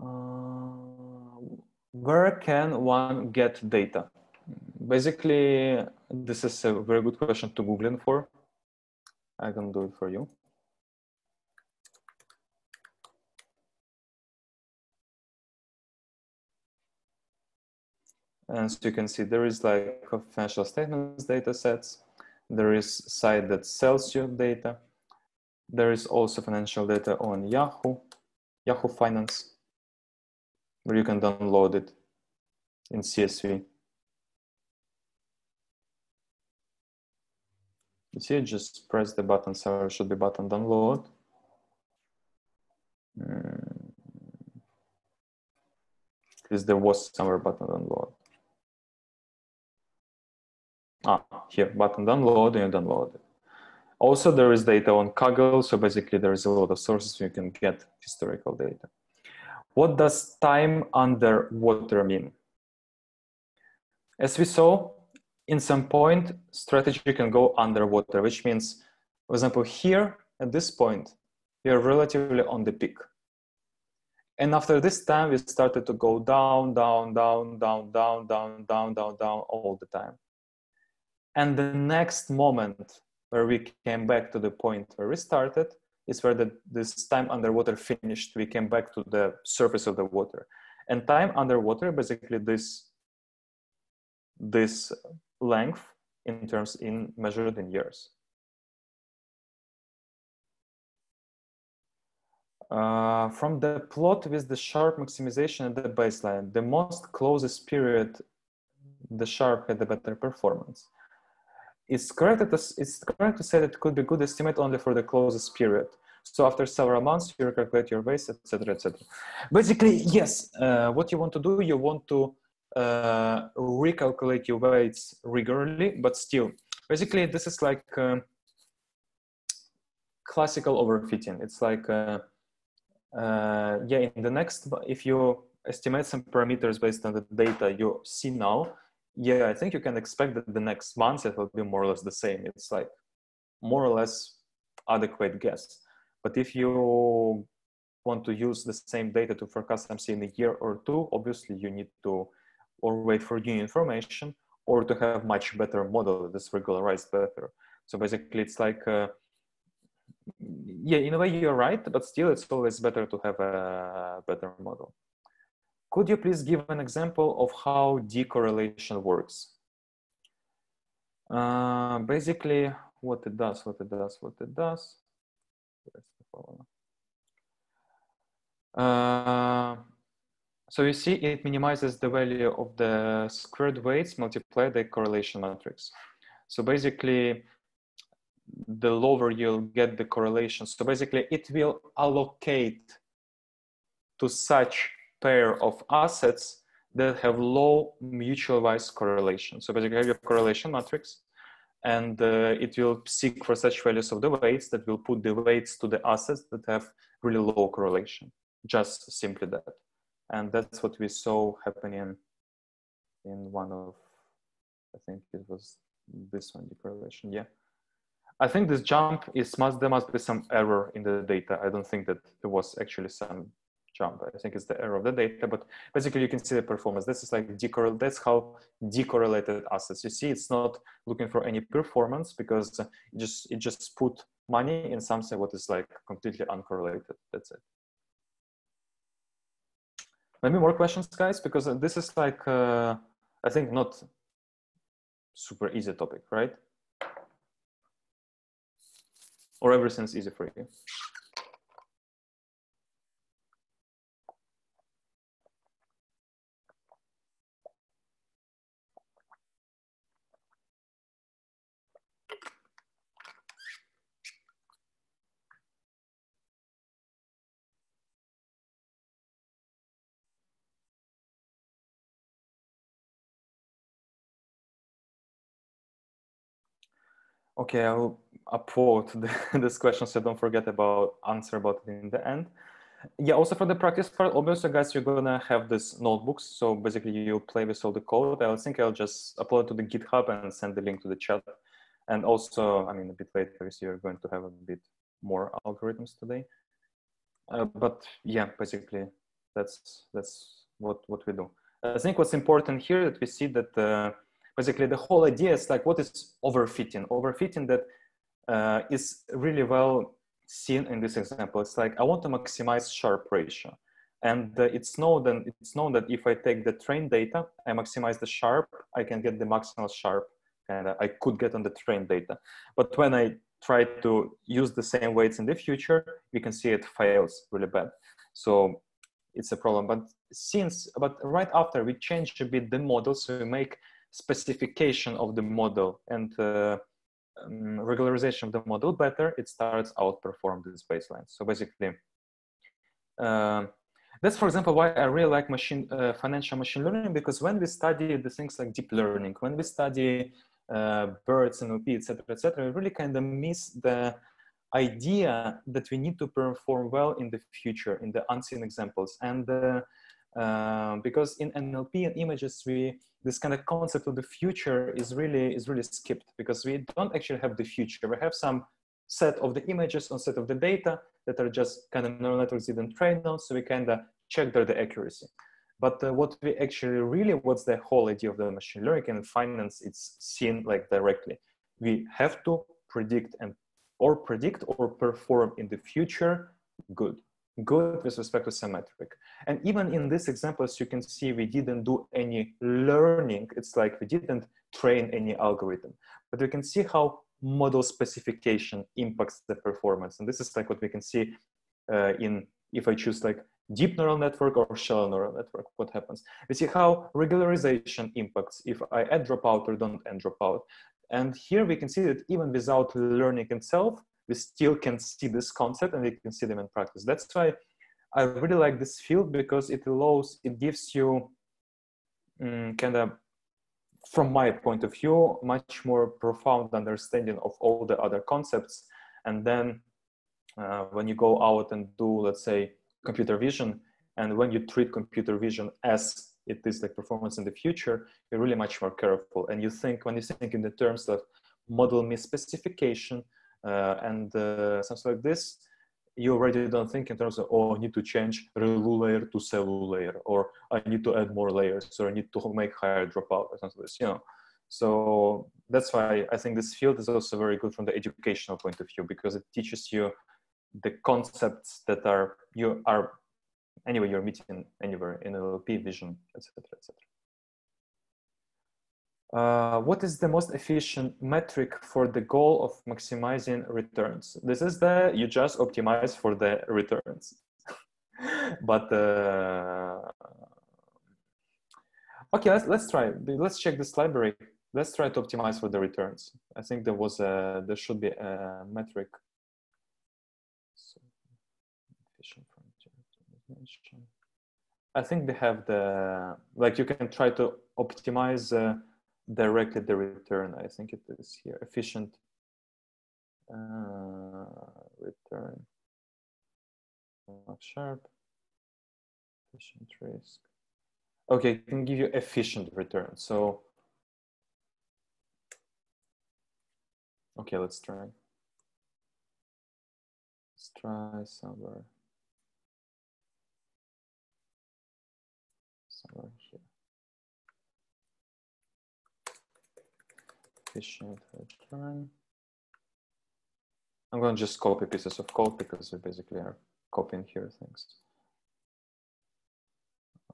Uh, where can one get data? Basically, this is a very good question to Google for. I can do it for you. And so you can see there is like financial statements data sets. There is site that sells you data. There is also financial data on Yahoo, Yahoo Finance, where you can download it in CSV. You see, just press the button, so it should be button download. Mm. Because there was somewhere button download. Ah, here, button download and you download it. Also, there is data on Kaggle. So basically there is a lot of sources you can get historical data. What does time underwater mean? As we saw, in some point, strategy can go underwater, which means, for example, here at this point, we are relatively on the peak. And after this time, we started to go down, down, down, down, down, down, down, down, down all the time. And the next moment where we came back to the point where we started is where the, this time underwater finished. We came back to the surface of the water. And time underwater, basically this, this length in terms in measured in years. Uh, from the plot with the Sharpe maximization at the baseline, the most closest period the Sharpe had the better performance it's correct, it's correct to say that it could be good estimate only for the closest period. So after several months, you calculate your base, etc., etc. Basically, yes, uh, what you want to do, you want to uh, recalculate your weights regularly, but still, basically, this is like uh, classical overfitting. It's like, uh, uh, yeah, in the next, if you estimate some parameters based on the data you see now, yeah, I think you can expect that the next month it will be more or less the same. It's like more or less adequate guess. But if you want to use the same data to forecast something in a year or two, obviously you need to or wait for new information or to have much better model that's regularized better. So basically it's like, uh, yeah, in a way you're right, but still it's always better to have a better model. Could you please give an example of how decorrelation works? Uh, basically, what it does, what it does, what it does. Uh, so you see, it minimizes the value of the squared weights multiplied by correlation matrix. So basically, the lower you'll get the correlation. So basically, it will allocate to such pair of assets that have low mutual wise correlation. So basically, you have your correlation matrix, and uh, it will seek for such values of the weights that will put the weights to the assets that have really low correlation. Just simply that, and that's what we saw happening in one of, I think it was this one, the correlation. Yeah. I think this jump is must there must be some error in the data. I don't think that there was actually some jump. I think it's the error of the data, but basically you can see the performance. This is like decorrel. That's how decorrelated assets. You see, it's not looking for any performance because it just it just put money in something what is like completely uncorrelated. That's it. Maybe more questions, guys, because this is like uh, I think not super easy topic, right? or everything's easy for you? Okay, I will upvote this question so don't forget about answer about it in the end. Yeah, also for the practice part, obviously guys, you're gonna have this notebooks. So basically you play with all the code. I think I'll just upload to the GitHub and send the link to the chat. And also, I mean, a bit later, so you're going to have a bit more algorithms today. Uh, but yeah, basically that's that's what, what we do. I think what's important here that we see that uh, basically the whole idea is like what is overfitting? Overfitting that uh, is really well seen in this example. It's like i want to maximize Sharpe ratio. And uh, it's known that it's known that if i take the train data i maximize the Sharpe i can get the maximal Sharpe and i could get on the train data. But when i try to use the same weights in the future we can see it fails really bad. So it's a problem. But since but right after we change a bit the model so we make specification of the model and uh, um, regularization of the model better, it starts outperform this baseline. So basically, uh, that's for example why I really like machine uh, financial machine learning because when we study the things like deep learning, when we study uh, BERTs and NLP, etc., etc., we really kind of miss the idea that we need to perform well in the future in the unseen examples and uh, uh, because in NLP and images, we this kind of concept of the future is really is really skipped because we don't actually have the future. We have some set of the images on set of the data that are just kind of neural networks didn't train on, so we kind of check their the accuracy. But uh, what we actually really, what's the whole idea of the machine learning and finance? It's seen like directly. We have to predict and or predict or perform in the future good good with respect to symmetric. And even in this example, as you can see we didn't do any learning. It's like we didn't train any algorithm, but we can see how model specification impacts the performance. And this is like what we can see uh, in, if I choose like deep neural network or shallow neural network, what happens? We see how regularization impacts if I add dropout or don't add dropout. And here we can see that even without learning itself, we still can see this concept and we can see them in practice. That's why I really like this field because it allows, it gives you um, kind of, from my point of view, much more profound understanding of all the other concepts. And then uh, when you go out and do, let's say, computer vision, and when you treat computer vision as it is like performance in the future, you're really much more careful. And you think, when you think in the terms of model misspecification, and uh, something like this, you already don't think in terms of, oh, I need to change ReLU layer to CeLU layer, or I need to add more layers, or I need to make higher dropout, or something like this, you know. So that's why I think this field is also very good from the educational point of view because it teaches you the concepts that are you are anyway you're meeting anywhere in NLP vision, etc., etc. Uh, what is the most efficient metric for the goal of maximizing returns? This is the, you just optimize for the returns. but, uh, okay, let's, let's try, let's check this library. Let's try to optimize for the returns. I think there was a, there should be a metric. I think they have the, like you can try to optimize uh, directly the return. I think it is here, efficient uh, return of Sharpe, efficient risk. Okay, it can give you efficient return. So, okay, let's try. Let's try. Somewhere efficient return. I'm going to just copy pieces of code because we basically are copying here things.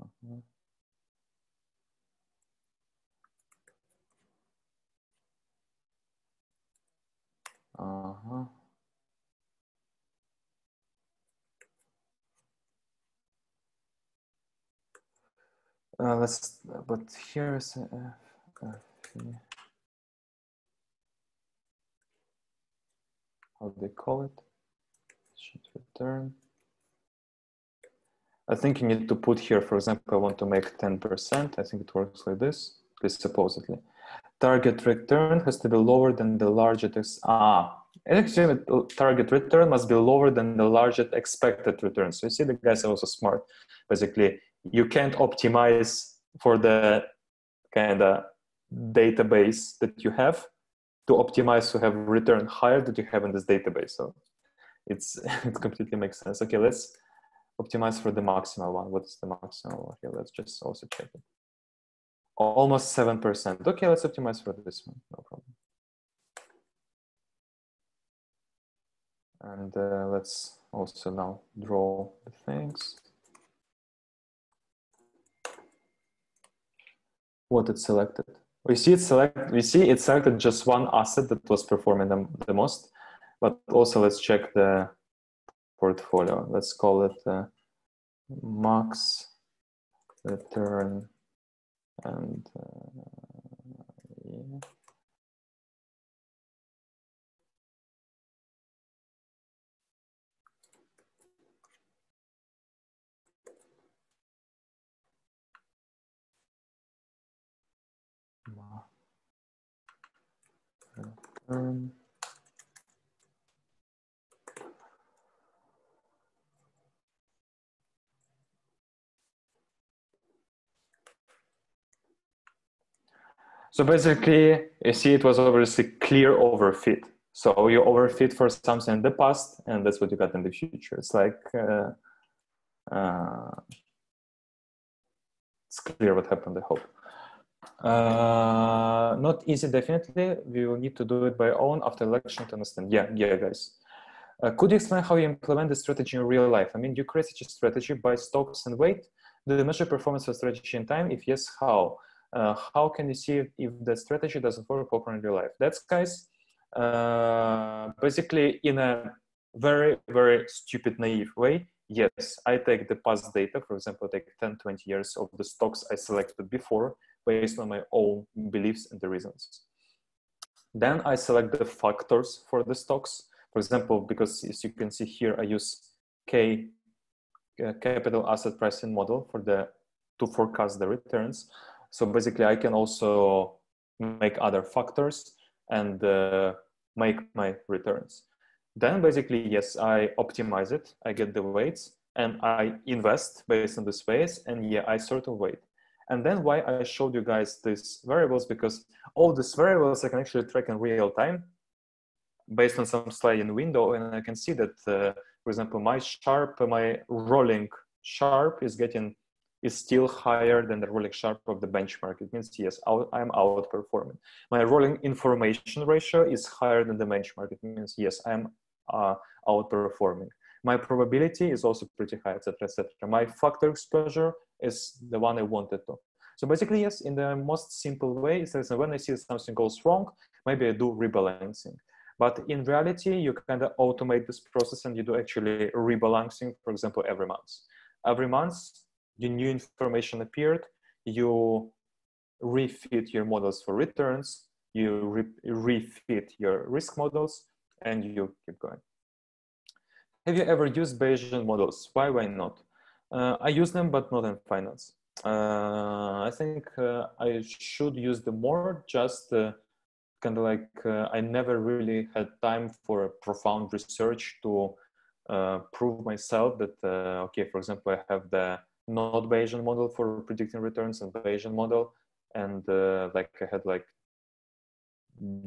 Uh -huh. Uh huh. Uh, let's, but here is how they call it? Should return. I think you need to put here, for example, I want to make 10%. I think it works like this, at least supposedly. Target return has to be lower than the largest, ah, actually target return must be lower than the largest expected return. So you see the guys are also smart. Basically, you can't optimize for the kind of database that you have to optimize to have return higher that you have in this database. So it's it completely makes sense. Okay, let's optimize for the maximal one. What's the maximal one here? Let's just also check it. Almost 7%. Okay, let's optimize for this one, no problem. And uh, let's also now draw the things. What it selected. We see it select. We see it selected just one asset that was performing the, the most, but also let's check the portfolio. Let's call it uh, max return and uh, yeah. Return So basically, you see it was obviously clear overfit. So you overfit for something in the past, and that's what you got in the future. It's like uh, uh, it's clear what happened. I hope. Uh, not easy, definitely. We will need to do it by own after election to understand. Yeah, yeah, guys. Uh, could you explain how you implement the strategy in real life? I mean, you create such a strategy by stocks and weight. Do you measure performance of strategy in time? If yes, how? uh, how can you see if the strategy doesn't work properly in real life? That's guys, uh, basically in a very, very stupid, naive way. Yes, I take the past data, for example, take 10, 20 years of the stocks I selected before based on my own beliefs and the reasons. Then I select the factors for the stocks. For example, because as you can see here, I use K uh, capital asset pricing model for the to forecast the returns. So basically, I can also make other factors and uh, make my returns. Then basically, yes, I optimize it. I get the weights and I invest based on this weights and yeah, I sort of weight. And then why I showed you guys these variables because all these variables I can actually track in real time based on some sliding window and I can see that, uh, for example, my Sharpe, my rolling Sharpe is getting is still higher than the rolling Sharpe of the benchmark. It means, yes, I'm outperforming. My rolling information ratio is higher than the benchmark. It means, yes, I'm uh, outperforming. My probability is also pretty high, etc., etc. My factor exposure is the one I wanted to. So basically, yes, in the most simple way, is when I see something goes wrong, maybe I do rebalancing. But in reality, you kind of automate this process and you do actually rebalancing, for example, every month. Every month, the new information appeared, you refit your models for returns, you re refit your risk models, and you keep going. Have you ever used Bayesian models? Why, why not? Uh, I use them, but not in finance. Uh, I think uh, I should use them more, just kind of like I never really had time for a profound research to prove myself that, okay, for example, I have the not Bayesian model for predicting returns and Bayesian model. And uh, like I had like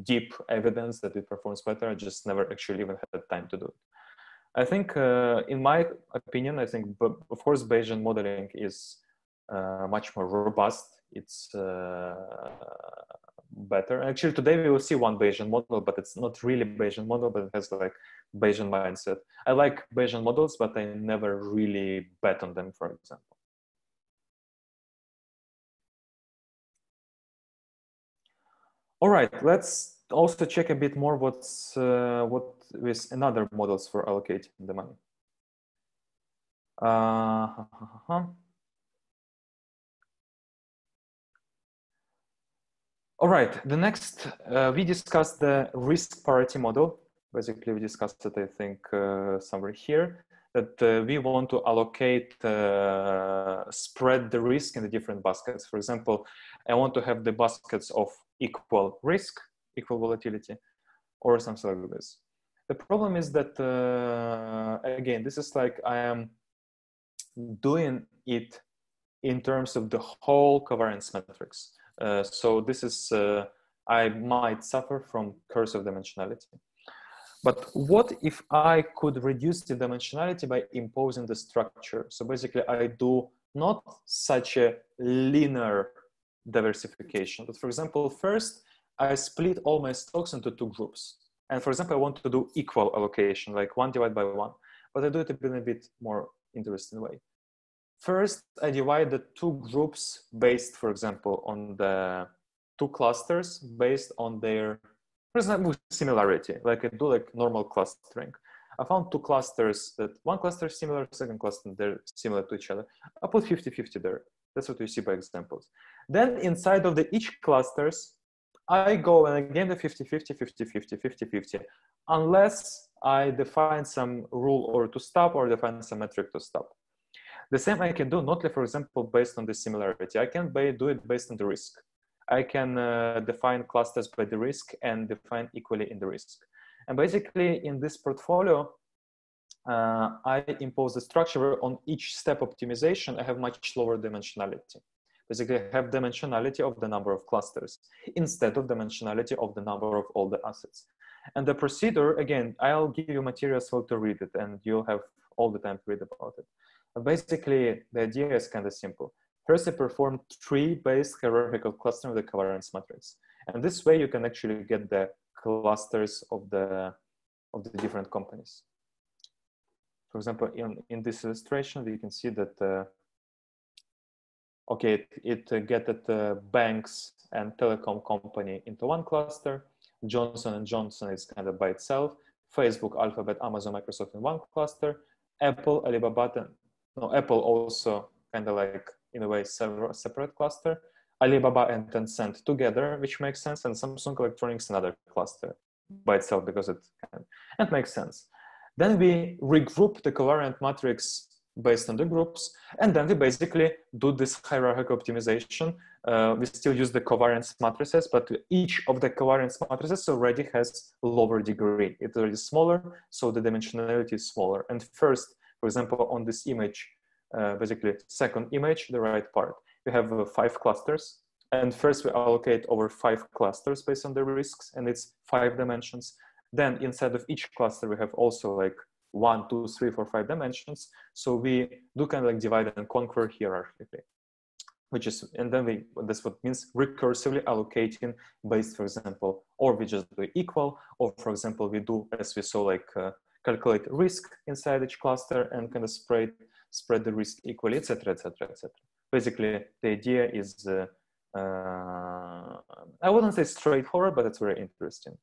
deep evidence that it performs better. I just never actually even had time to do it. I think, uh, in my opinion, I think, but of course, Bayesian modeling is uh, much more robust. It's uh, better. Actually, today we will see one Bayesian model, but it's not really Bayesian model, but it has like Bayesian mindset. I like Bayesian models, but I never really bet on them, for example. All right, let's also check a bit more what's uh, what with another models for allocating the money. Uh, All right, the next, uh, we discussed the risk parity model. Basically, we discussed it, I think, uh, somewhere here, that uh, we want to allocate, uh, spread the risk in the different baskets. For example, I want to have the baskets of equal risk, equal volatility, or something like this. The problem is that, uh, again, this is like I am doing it in terms of the whole covariance matrix. Uh, so this is, uh, I might suffer from curse of dimensionality. But what if I could reduce the dimensionality by imposing the structure? So basically I do not such a linear diversification, but for example, first I split all my stocks into two groups. And for example, I want to do equal allocation, like one divided by one, but I do it in a bit more interesting way. First, I divide the two groups based, for example, on the two clusters based on their, similarity, like I do like normal clustering. I found two clusters that one cluster is similar, second cluster, they're similar to each other. I put 50-50 there. That's what you see by examples. Then inside of the each clusters, I go and again the 50-50, 50-50, 50-50, unless I define some rule or to stop or define some metric to stop. The same I can do, not for example, based on the similarity. I can do it based on the risk. I can uh, define clusters by the risk and define equally in the risk. And basically in this portfolio, uh, I impose a structure on each step optimization. I have much lower dimensionality. Basically, have dimensionality of the number of clusters instead of dimensionality of the number of all the assets. And the procedure, again, I'll give you materials for to read it and you'll have all the time to read about it. But basically, the idea is kind of simple. First, I perform tree-based hierarchical clustering of the covariance matrix. And this way you can actually get the clusters of the, of the different companies. For example, in, in this illustration, we can see that, uh, okay, it, it get uh, banks and telecom company into one cluster. Johnson & Johnson is kind of by itself. Facebook, Alphabet, Amazon, Microsoft in one cluster. Apple, Alibaba, and, no, Apple also kind of like in a way several separate cluster. Alibaba and Tencent together, which makes sense, and Samsung Electronics another cluster by itself because it can. It makes sense. Then we regroup the covariant matrix based on the groups, and then we basically do this hierarchical optimization. Uh, we still use the covariance matrices, but each of the covariance matrices already has lower degree. It's already smaller, so the dimensionality is smaller. And first, for example, on this image, uh, basically second image, the right part, we have uh, five clusters. And first we allocate over five clusters based on the risks and it's five dimensions. Then inside of each cluster, we have also like one, two, three, four, five dimensions. So we do kind of like divide and conquer hierarchically, which is, and then we, that's what means recursively allocating based, for example, or we just do equal, or for example, we do, as we saw, like uh, calculate risk inside each cluster and kind of spread spread the risk equally, etc., etc., etc. Basically, the idea is uh, uh, I wouldn't say straightforward, but it's very interesting.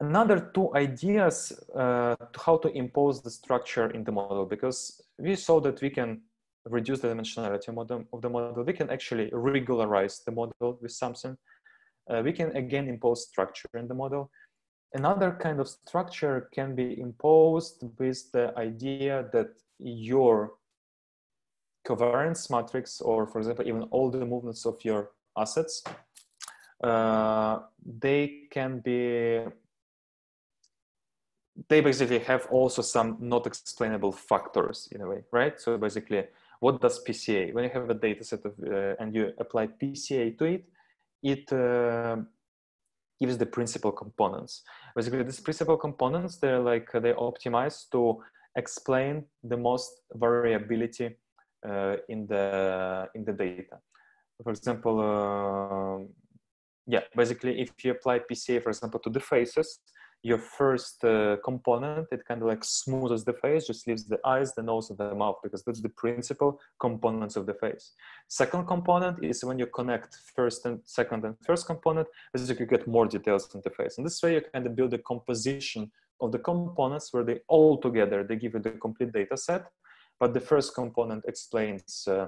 Another two ideas uh, to how to impose the structure in the model, because we saw that we can reduce the dimensionality of the model. We can actually regularize the model with something. Uh, we can again impose structure in the model another kind of structure can be imposed with the idea that your covariance matrix, or for example, even all the movements of your assets, uh, they can be, they basically have also some not explainable factors in a way, right? So basically, what does PCA? When you have a data set of, uh, and you apply PCA to it, it uh, gives the principal components. Basically, these principal components, they're like, they optimize to explain the most variability uh, in the in the data. For example, uh, yeah, basically, if you apply PCA, for example, to the faces, your first uh, component, it kind of like smooths the face, just leaves the eyes, the nose, and the mouth, because that's the principal components of the face. Second component is when you connect first and second and first component, as you get more details in the face. And this way you kind of build a composition of the components where they all together, they give you the complete data set. But the first component explains, uh,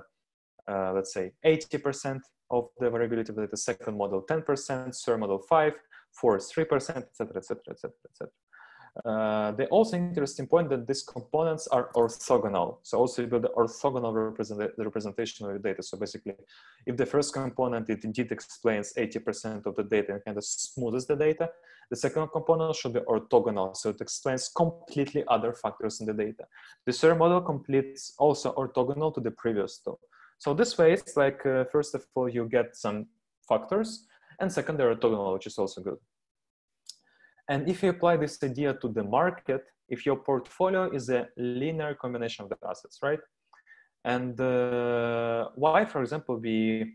uh, let's say 80%, of the variability of the. Second model 10%, third model 5, fourth 3%, etc., etc., etc., etc. The also interesting point that these components are orthogonal. So also you build the orthogonal represent representation of the data. So basically, if the first component it indeed explains 80% of the data and kind of smooths the data, the second component should be orthogonal. So it explains completely other factors in the data. The third model completes also orthogonal to the previous two. So this way, it's like, uh, first of all, you get some factors, and second, they're orthogonal, which is also good. And if you apply this idea to the market, if your portfolio is a linear combination of the assets, right? And uh, why, for example, we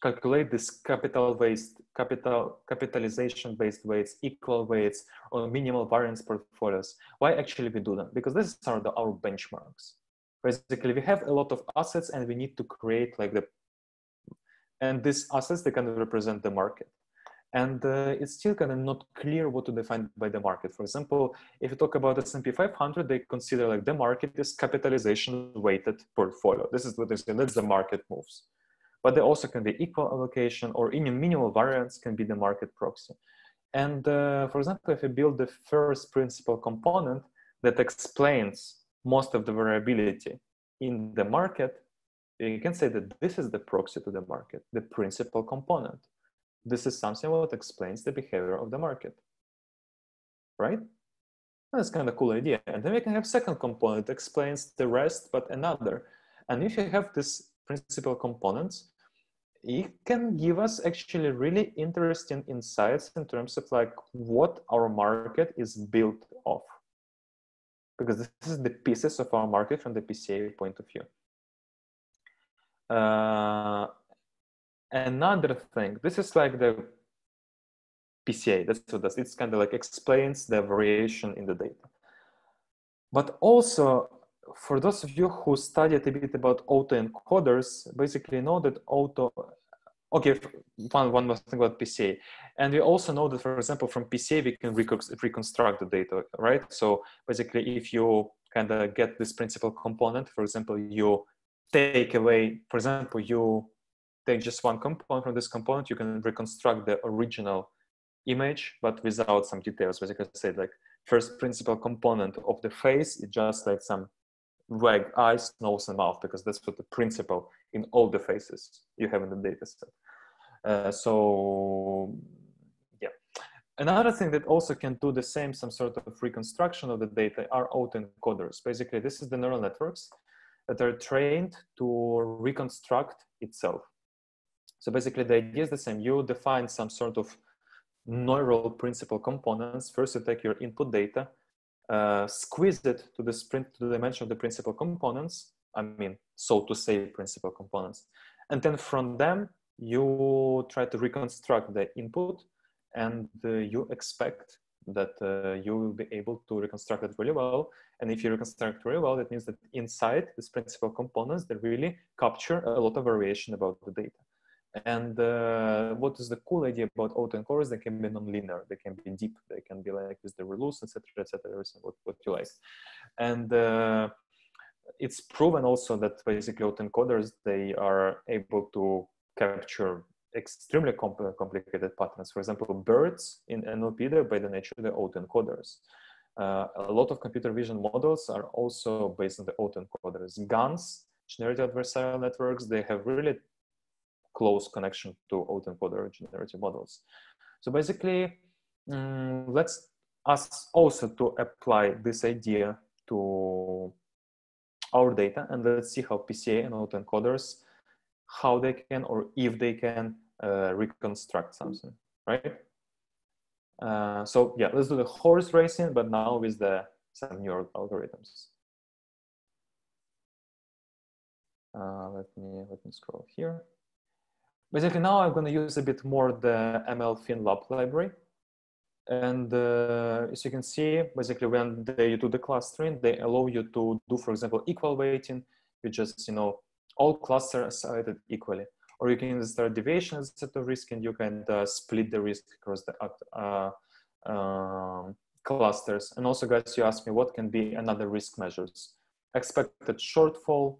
calculate this capital waste, capital capitalization based weights, equal weights, or minimal variance portfolios. Why actually we do them? Because this are the, our benchmarks. Basically, we have a lot of assets and we need to create like the, and these assets, they kind of represent the market and uh, it's still kind of not clear what to define by the market. For example, if you talk about S&P 500, they consider like the market is capitalization weighted portfolio. This is what they say, that's the market moves. But they also can be equal allocation or even minimal variance can be the market proxy. And uh, for example, if you build the first principal component that explains most of the variability in the market, you can say that this is the proxy to the market, the principal component this is something that explains the behavior of the market, right? That's kind of cool idea. And then we can have second component that explains the rest, but another. And if you have this principal components, it can give us actually really interesting insights in terms of like what our market is built of. Because this is the pieces of our market from the PCA point of view. Uh, another thing this is like the pca that's what does it's kind of like explains the variation in the data. But also for those of you who studied a bit about autoencoders basically know that auto okay one, one more thing about pca and we also know that for example from pca we can reconstruct the data right? So basically if you kind of get this principal component for example you take away for example you take just one component from this component, you can reconstruct the original image, but without some details. Basically, say like first principal component of the face is just like some vague eyes, nose, and mouth, because that's what the principle in all the faces you have in the data set. Uh, so yeah. Another thing that also can do the same, some sort of reconstruction of the data are autoencoders. Basically, this is the neural networks that are trained to reconstruct itself. So basically the idea is the same. You define some sort of neural principal components. First you take your input data, uh, squeeze it to the sprint to the dimension of the principal components. I mean, so to say principal components. And then from them, you try to reconstruct the input and uh, you expect that uh, you will be able to reconstruct it really well. And if you reconstruct very well, that means that inside these principal components, they really capture a lot of variation about the data. And uh, what is the cool idea about autoencoders? They can be nonlinear, they can be deep, they can be like with the ReLUs, etc., etc., what, what you like. And uh, it's proven also that basically autoencoders they are able to capture extremely compl complicated patterns. For example, BERTs in NLP, they're by the nature the autoencoders. Uh, a lot of computer vision models are also based on the autoencoders. GANs, generative adversarial networks, they have really close connection to autoencoder generative models. So basically, um, let's us also to apply this idea to our data and let's see how PCA and autoencoders, how they can or if they can uh, reconstruct something, right? Uh, so yeah, let's do the horse racing, but now with the some neural algorithms. Uh, let me let me scroll here. Basically now I'm going to use a bit more the ML FinLab library. And uh, as you can see, basically when they do the clustering, they allow you to do, for example, equal weighting. You just, you know, all clusters are rated equally. Or you can start deviation set of risk and you can uh, split the risk across the uh, um, clusters. And also guys, you asked me what can be another risk measures. Expected shortfall,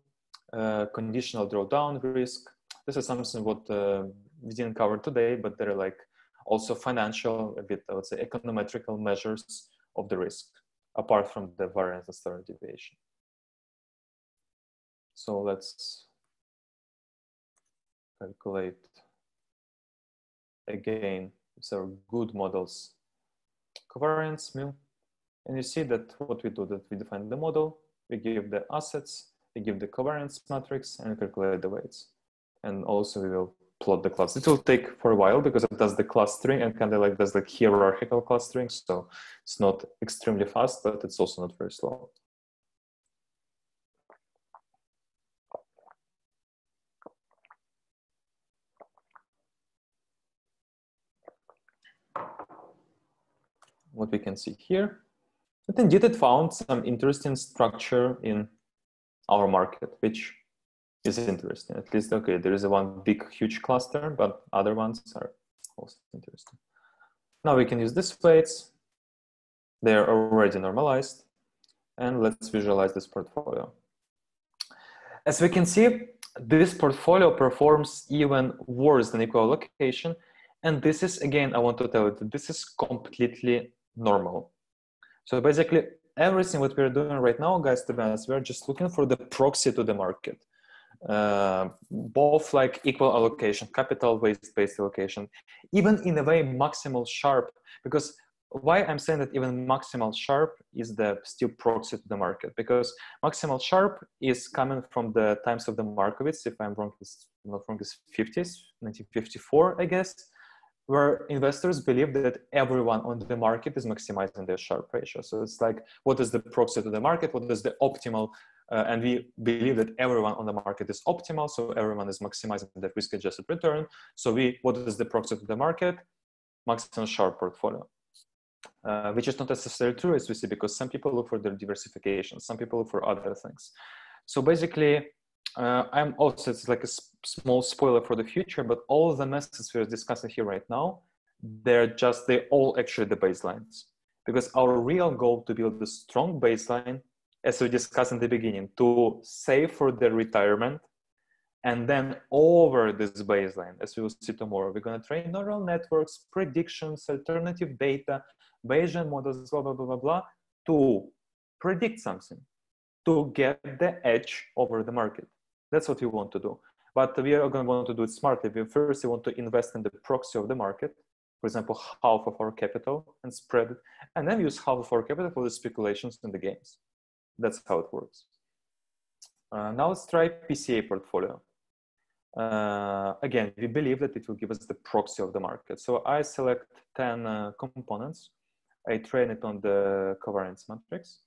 uh, conditional drawdown risk, this is something what uh, we didn't cover today, but there are like also financial, a bit, I would say, econometrical measures of the risk, apart from the variance and standard deviation. So let's calculate again, these are good models, covariance, mu, and you see that what we do, that we define the model, we give the assets, we give the covariance matrix, and calculate the weights. And also we will plot the class. It will take for a while because it does the clustering and kind of like does like hierarchical clustering. So it's not extremely fast, but it's also not very slow. What we can see here but indeed, it found some interesting structure in our market, which is interesting. At least, okay, there is one big, huge cluster, but other ones are also interesting. Now we can use these plates. They are already normalized. And let's visualize this portfolio. As we can see, this portfolio performs even worse than equal allocation. And this is, again, I want to tell you that this is completely normal. So basically, everything what we're doing right now, guys, to be honest, we're just looking for the proxy to the market. Uh, both like equal allocation, capital waste-based allocation, even in a way maximal Sharpe, because why I'm saying that even maximal Sharpe is the still proxy to the market because maximal Sharpe is coming from the times of the Markowitz, if I'm wrong, it's not wrong, it's 50s, 1954, I guess where investors believe that everyone on the market is maximizing their Sharpe ratio. So it's like, what is the proxy to the market? What is the optimal? Uh, and we believe that everyone on the market is optimal. So everyone is maximizing the risk adjusted return. So we, what is the proxy to the market? Maximum Sharpe portfolio. Uh, which is not necessarily true as we see because some people look for their diversification, some people look for other things. So basically, uh, I'm also it's like a small spoiler for the future, but all the methods we're discussing here right now, they're just they all actually the baselines. Because our real goal to build a strong baseline, as we discussed in the beginning, to save for the retirement, and then over this baseline, as we will see tomorrow, we're going to train neural networks, predictions, alternative data, Bayesian models, blah blah blah blah blah, to predict something, to get the edge over the market that's what we want to do. But we are going to want to do it smartly. We first we want to invest in the proxy of the market, for example, half of our capital and spread it, and then use half of our capital for the speculations in the games. That's how it works. Uh, now let's try PCA portfolio. Uh, again, we believe that it will give us the proxy of the market. So I select 10 uh, components. I train it on the covariance matrix.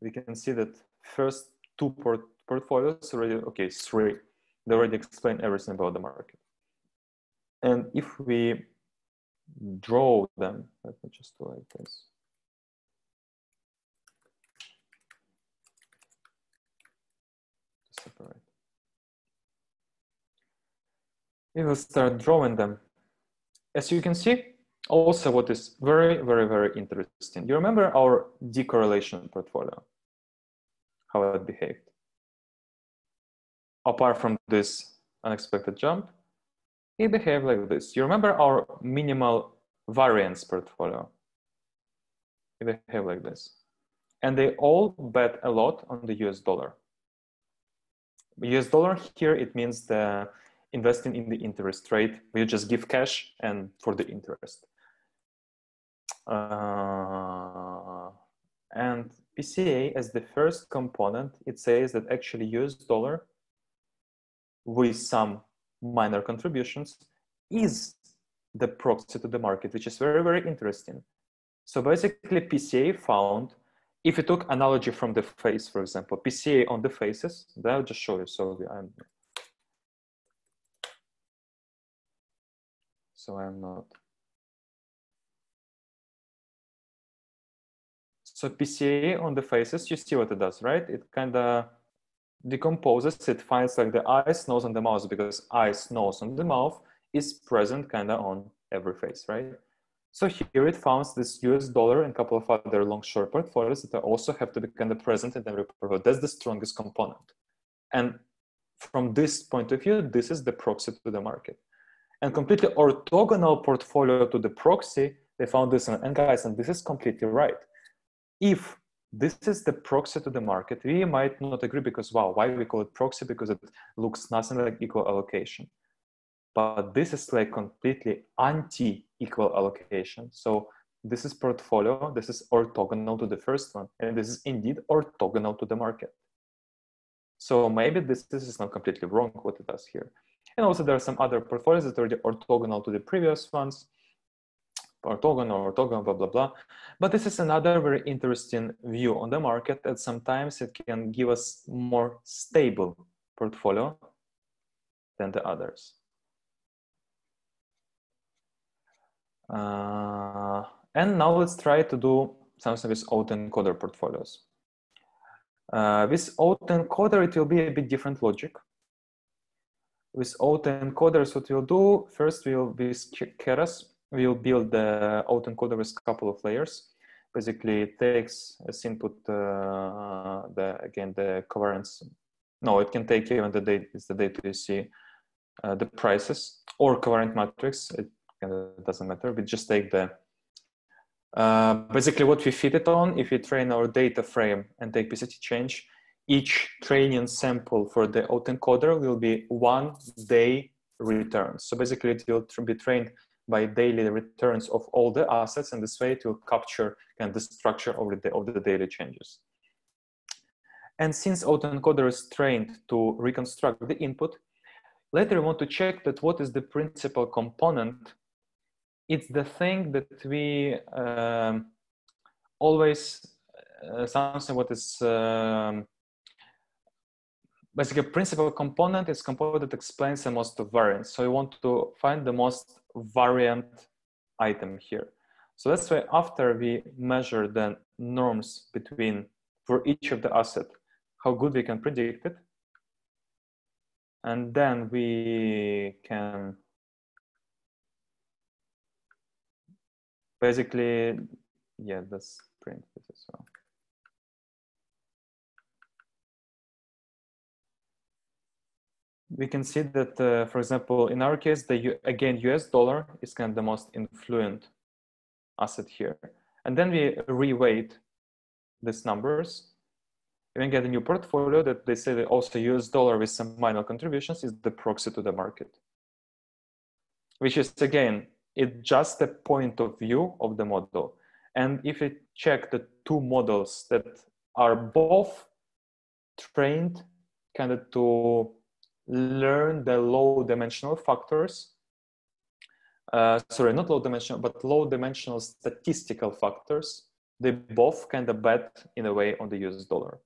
We can see that first two port portfolios already, okay, three. They already explain everything about the market. And if we draw them, let me just do like this. Separate. We will start drawing them. As you can see, also what is very, very, very interesting. You remember our decorrelation portfolio, how it behaved apart from this unexpected jump, it behaved like this. You remember our minimal variance portfolio? It behaved like this. And they all bet a lot on the US dollar. US dollar here, it means the investing in the interest rate. We just give cash and for the interest. Uh, and PCA as the first component, it says that actually US dollar with some minor contributions is the proxy to the market, which is very, very interesting. So basically PCA found, if you took analogy from the face, for example, PCA on the faces, that I'll just show you. So I'm, so I'm not. So PCA on the faces, you see what it does, right? It kind of decomposes, it finds like the eyes, nose, and the mouth because eyes, nose, and the mouth is present kind of on every face, right? So here it finds this US dollar and a couple of other long short portfolios that also have to be kind of present in every portfolio. That's the strongest component. And from this point of view, this is the proxy to the market. And completely orthogonal portfolio to the proxy, they found this, and guys, and this is completely right. If this is the proxy to the market, we might not agree because, wow, why we call it proxy? Because it looks nothing like equal allocation. But this is like completely anti-equal allocation. So this is portfolio, this is orthogonal to the first one, and this is indeed orthogonal to the market. So maybe this, this is not completely wrong what it does here. And also there are some other portfolios that are orthogonal to the previous ones, orthogonal, orthogonal, blah, blah, blah. But this is another very interesting view on the market that sometimes it can give us more stable portfolio than the others. Uh, and now let's try to do something with autoencoder portfolios. Uh, with autoencoder, it will be a bit different logic. With autoencoders, what we'll do, first we'll, with Keras, we'll build the autoencoder with a couple of layers. Basically, it takes as input uh, the again the covariance. No, it can take even the data. It's the data you see, uh, the prices or covariant matrix. It doesn't matter. We just take the uh, basically what we fit it on. If we train our data frame and take PCT change, each training sample for the autoencoder will be one day return. So basically, it will be trained by daily returns of all the assets and this way to capture kind of the structure of the, of the daily changes. And since autoencoder is trained to reconstruct the input, later we want to check that what is the principal component. It's the thing that we um, always, uh, something what is um, basically a principal component is component that explains the most of variance. So we want to find the most variant item here. So that's why after we measure the norms between for each of the asset, how good we can predict it. And then we can basically, yeah, let's print this as well. We can see that, uh, for example, in our case, the U again, US dollar is kind of the most influent asset here. And then we reweight these numbers. And we get a new portfolio that they say that also US dollar with some minor contributions is the proxy to the market. Which is again, it's just a point of view of the model. And if we check the two models that are both trained kind of to learn the low dimensional factors. Uh, sorry, not low dimensional, but low dimensional statistical factors. They both kind of bet in a way on the US dollar.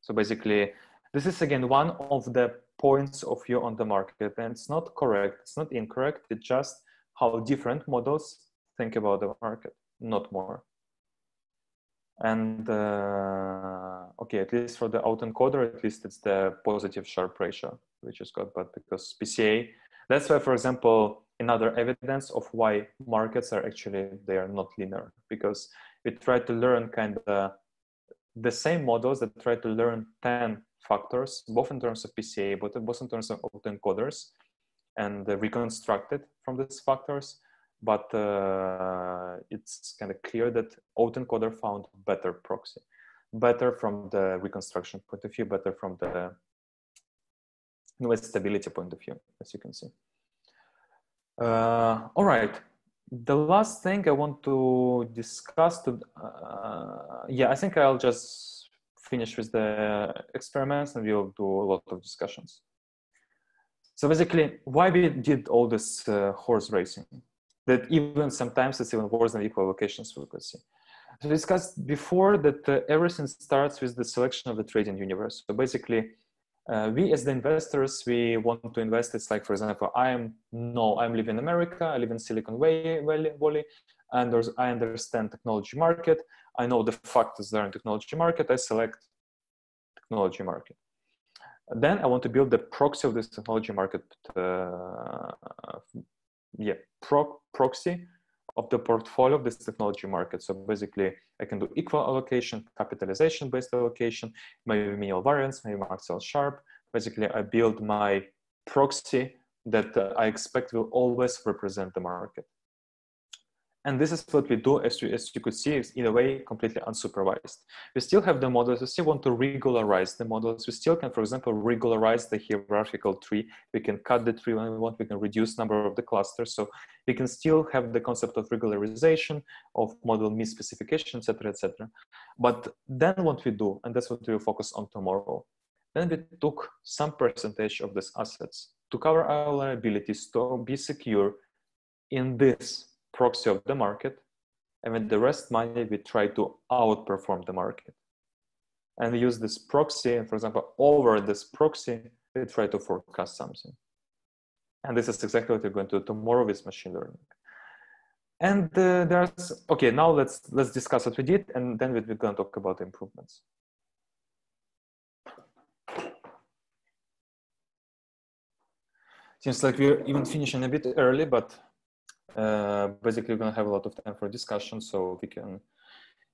So basically, this is again one of the points of view on the market, and it's not correct, it's not incorrect, it's just how different models think about the market, not more. And uh, okay, at least for the autoencoder, at least it's the positive Sharpe ratio which is good, but because PCA, that's why, for example, another evidence of why markets are actually, they are not linear because we try to learn kind of the same models that try to learn 10 factors, both in terms of PCA, but both in terms of autoencoders and reconstruct it from these factors. But uh, it's kind of clear that autoencoder found better proxy, better from the reconstruction point of view, better from the with stability point of view, as you can see. Uh, all right. The last thing I want to discuss, to, uh, yeah, I think I'll just finish with the experiments and we'll do a lot of discussions. So basically, why we did all this uh, horse racing? That even sometimes it's even worse than equal allocations frequency. So we discussed before that uh, everything starts with the selection of the trading universe. So basically, uh, we as the investors we want to invest. It's like for example i am no i'm living in america i live in silicon valley and i understand technology market. I know the factors there in technology market i select technology market. Then i want to build the proxy of this technology market uh, yeah pro proxy of the portfolio of this technology market. So basically, I can do equal allocation, capitalization based allocation, maybe minimal variance, maybe Maxwell Sharpe. basically I build my proxy that uh, I expect will always represent the market. And this is what we do, as you, as you could see, is in a way completely unsupervised. We still have the models, we still want to regularize the models. We still can, for example, regularize the hierarchical tree. We can cut the tree when we want, we can reduce number of the clusters. So we can still have the concept of regularization, of model misspecification, etc., etc. But then what we do, and that's what we'll focus on tomorrow, then we took some percentage of these assets to cover our liabilities to be secure in this proxy of the market. And with the rest money, we try to outperform the market. And we use this proxy, for example, over this proxy, we try to forecast something. And this is exactly what we're going to do tomorrow with machine learning. And uh, there's, okay, now let's, let's discuss what we did, and then we're going to talk about improvements. Seems like we're even finishing a bit early, but uh, basically we're gonna have a lot of time for discussion, so we can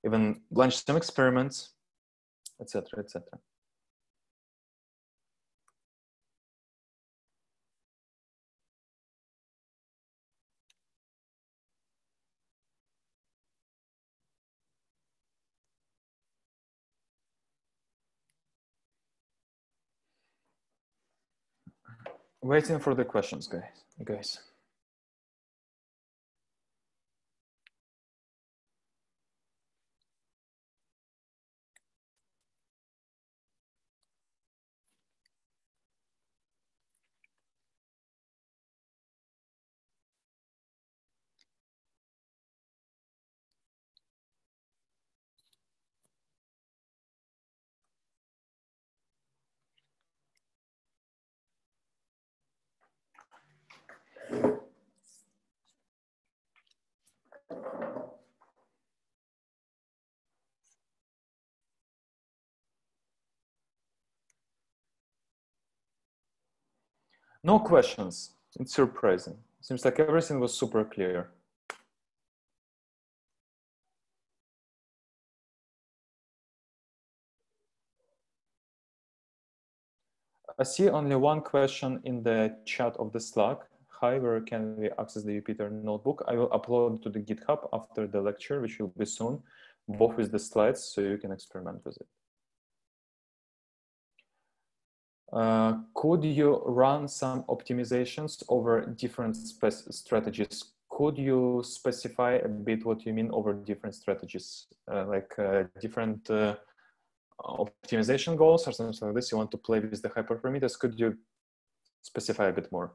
even launch some experiments, etc., etc. Waiting for the questions, guys. Guys. No questions. It's surprising. Seems like everything was super clear. I see only one question in the chat of the Slack. Hi, where can we access the Jupyter notebook? I will upload to the GitHub after the lecture, which will be soon, both with the slides, so you can experiment with it. Uh, could you run some optimizations over different strategies? Could you specify a bit what you mean over different strategies, uh, like uh, different uh, optimization goals or something like this? You want to play with the hyperparameters? Could you specify a bit more?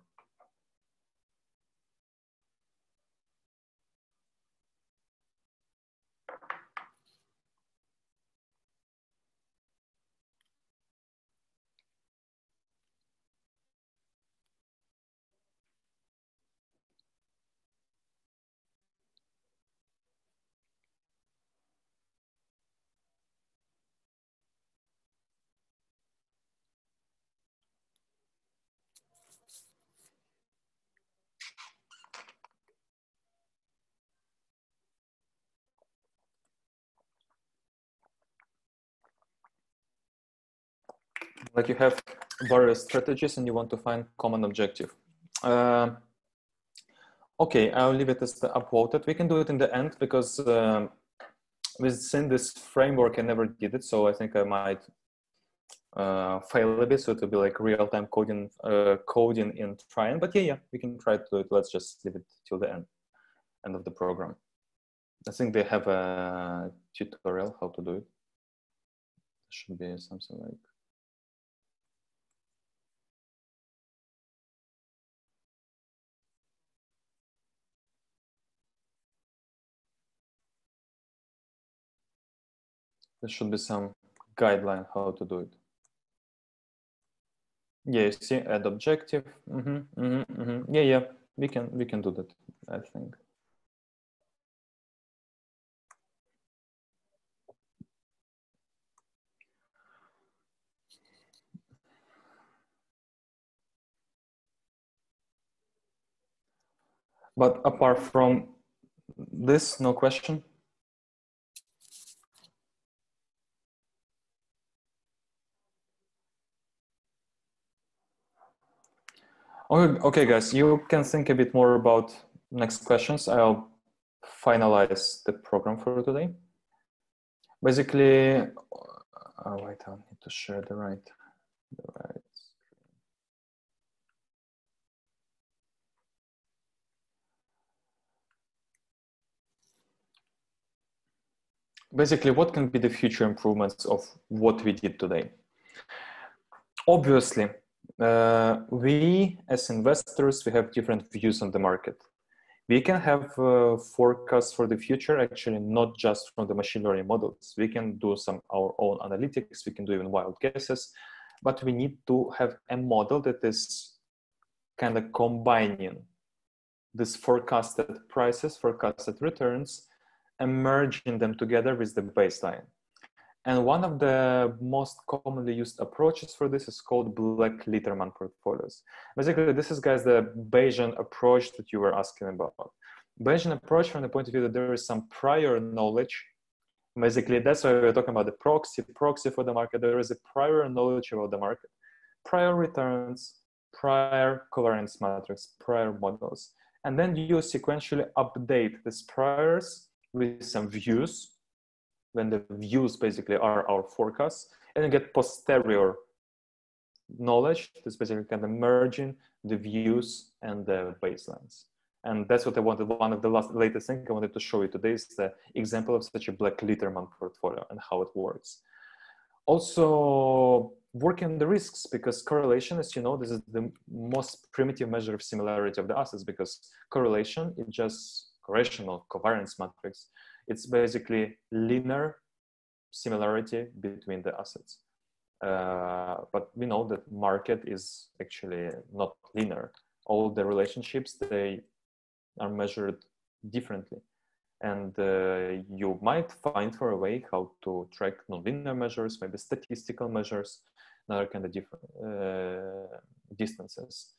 Like you have various strategies and you want to find common objective. Uh, okay, I'll leave it as the upvoted. We can do it in the end because um, within this framework, I never did it. So I think I might uh, fail a bit. So it will be like real-time coding, uh, coding in trying. But yeah, yeah, we can try to do it. Let's just leave it till the end, end of the program. I think they have a tutorial how to do it. Should be something like there should be some guideline how to do it. Yeah, see, add objective. Mm -hmm, mm -hmm, mm -hmm. Yeah, yeah, we can we can do that. I think. But apart from this, no question. Okay, guys, you can think a bit more about next questions. I'll finalize the program for today. Basically, uh, oh wait, I need to share the right, the right. Basically, what can be the future improvements of what we did today? Obviously, uh, we as investors, we have different views on the market. We can have uh, forecasts for the future, actually, not just from the machine learning models. We can do some our own analytics. We can do even wild guesses, but we need to have a model that is kind of combining this forecasted prices, forecasted returns, and merging them together with the baseline. And one of the most commonly used approaches for this is called Black Litterman portfolios. Basically, this is, guys, the Bayesian approach that you were asking about. Bayesian approach from the point of view that there is some prior knowledge. Basically, that's why we're talking about the proxy, proxy for the market. There is a prior knowledge about the market, prior returns, prior covariance matrix, prior models. And then you sequentially update these priors with some views when the views basically are our forecasts and get posterior knowledge that's basically kind of merging the views and the baselines. And that's what i wanted one of the last latest things i wanted to show you today is the example of such a black litterman portfolio and how it works. Also working the risks because correlation as you know this is the most primitive measure of similarity of the assets because correlation is just correlational covariance matrix it's basically linear similarity between the assets. Uh, but we know that market is actually not linear. All the relationships, they are measured differently. And uh, you might find for a way how to track nonlinear measures, maybe statistical measures, another kind of different uh, distances.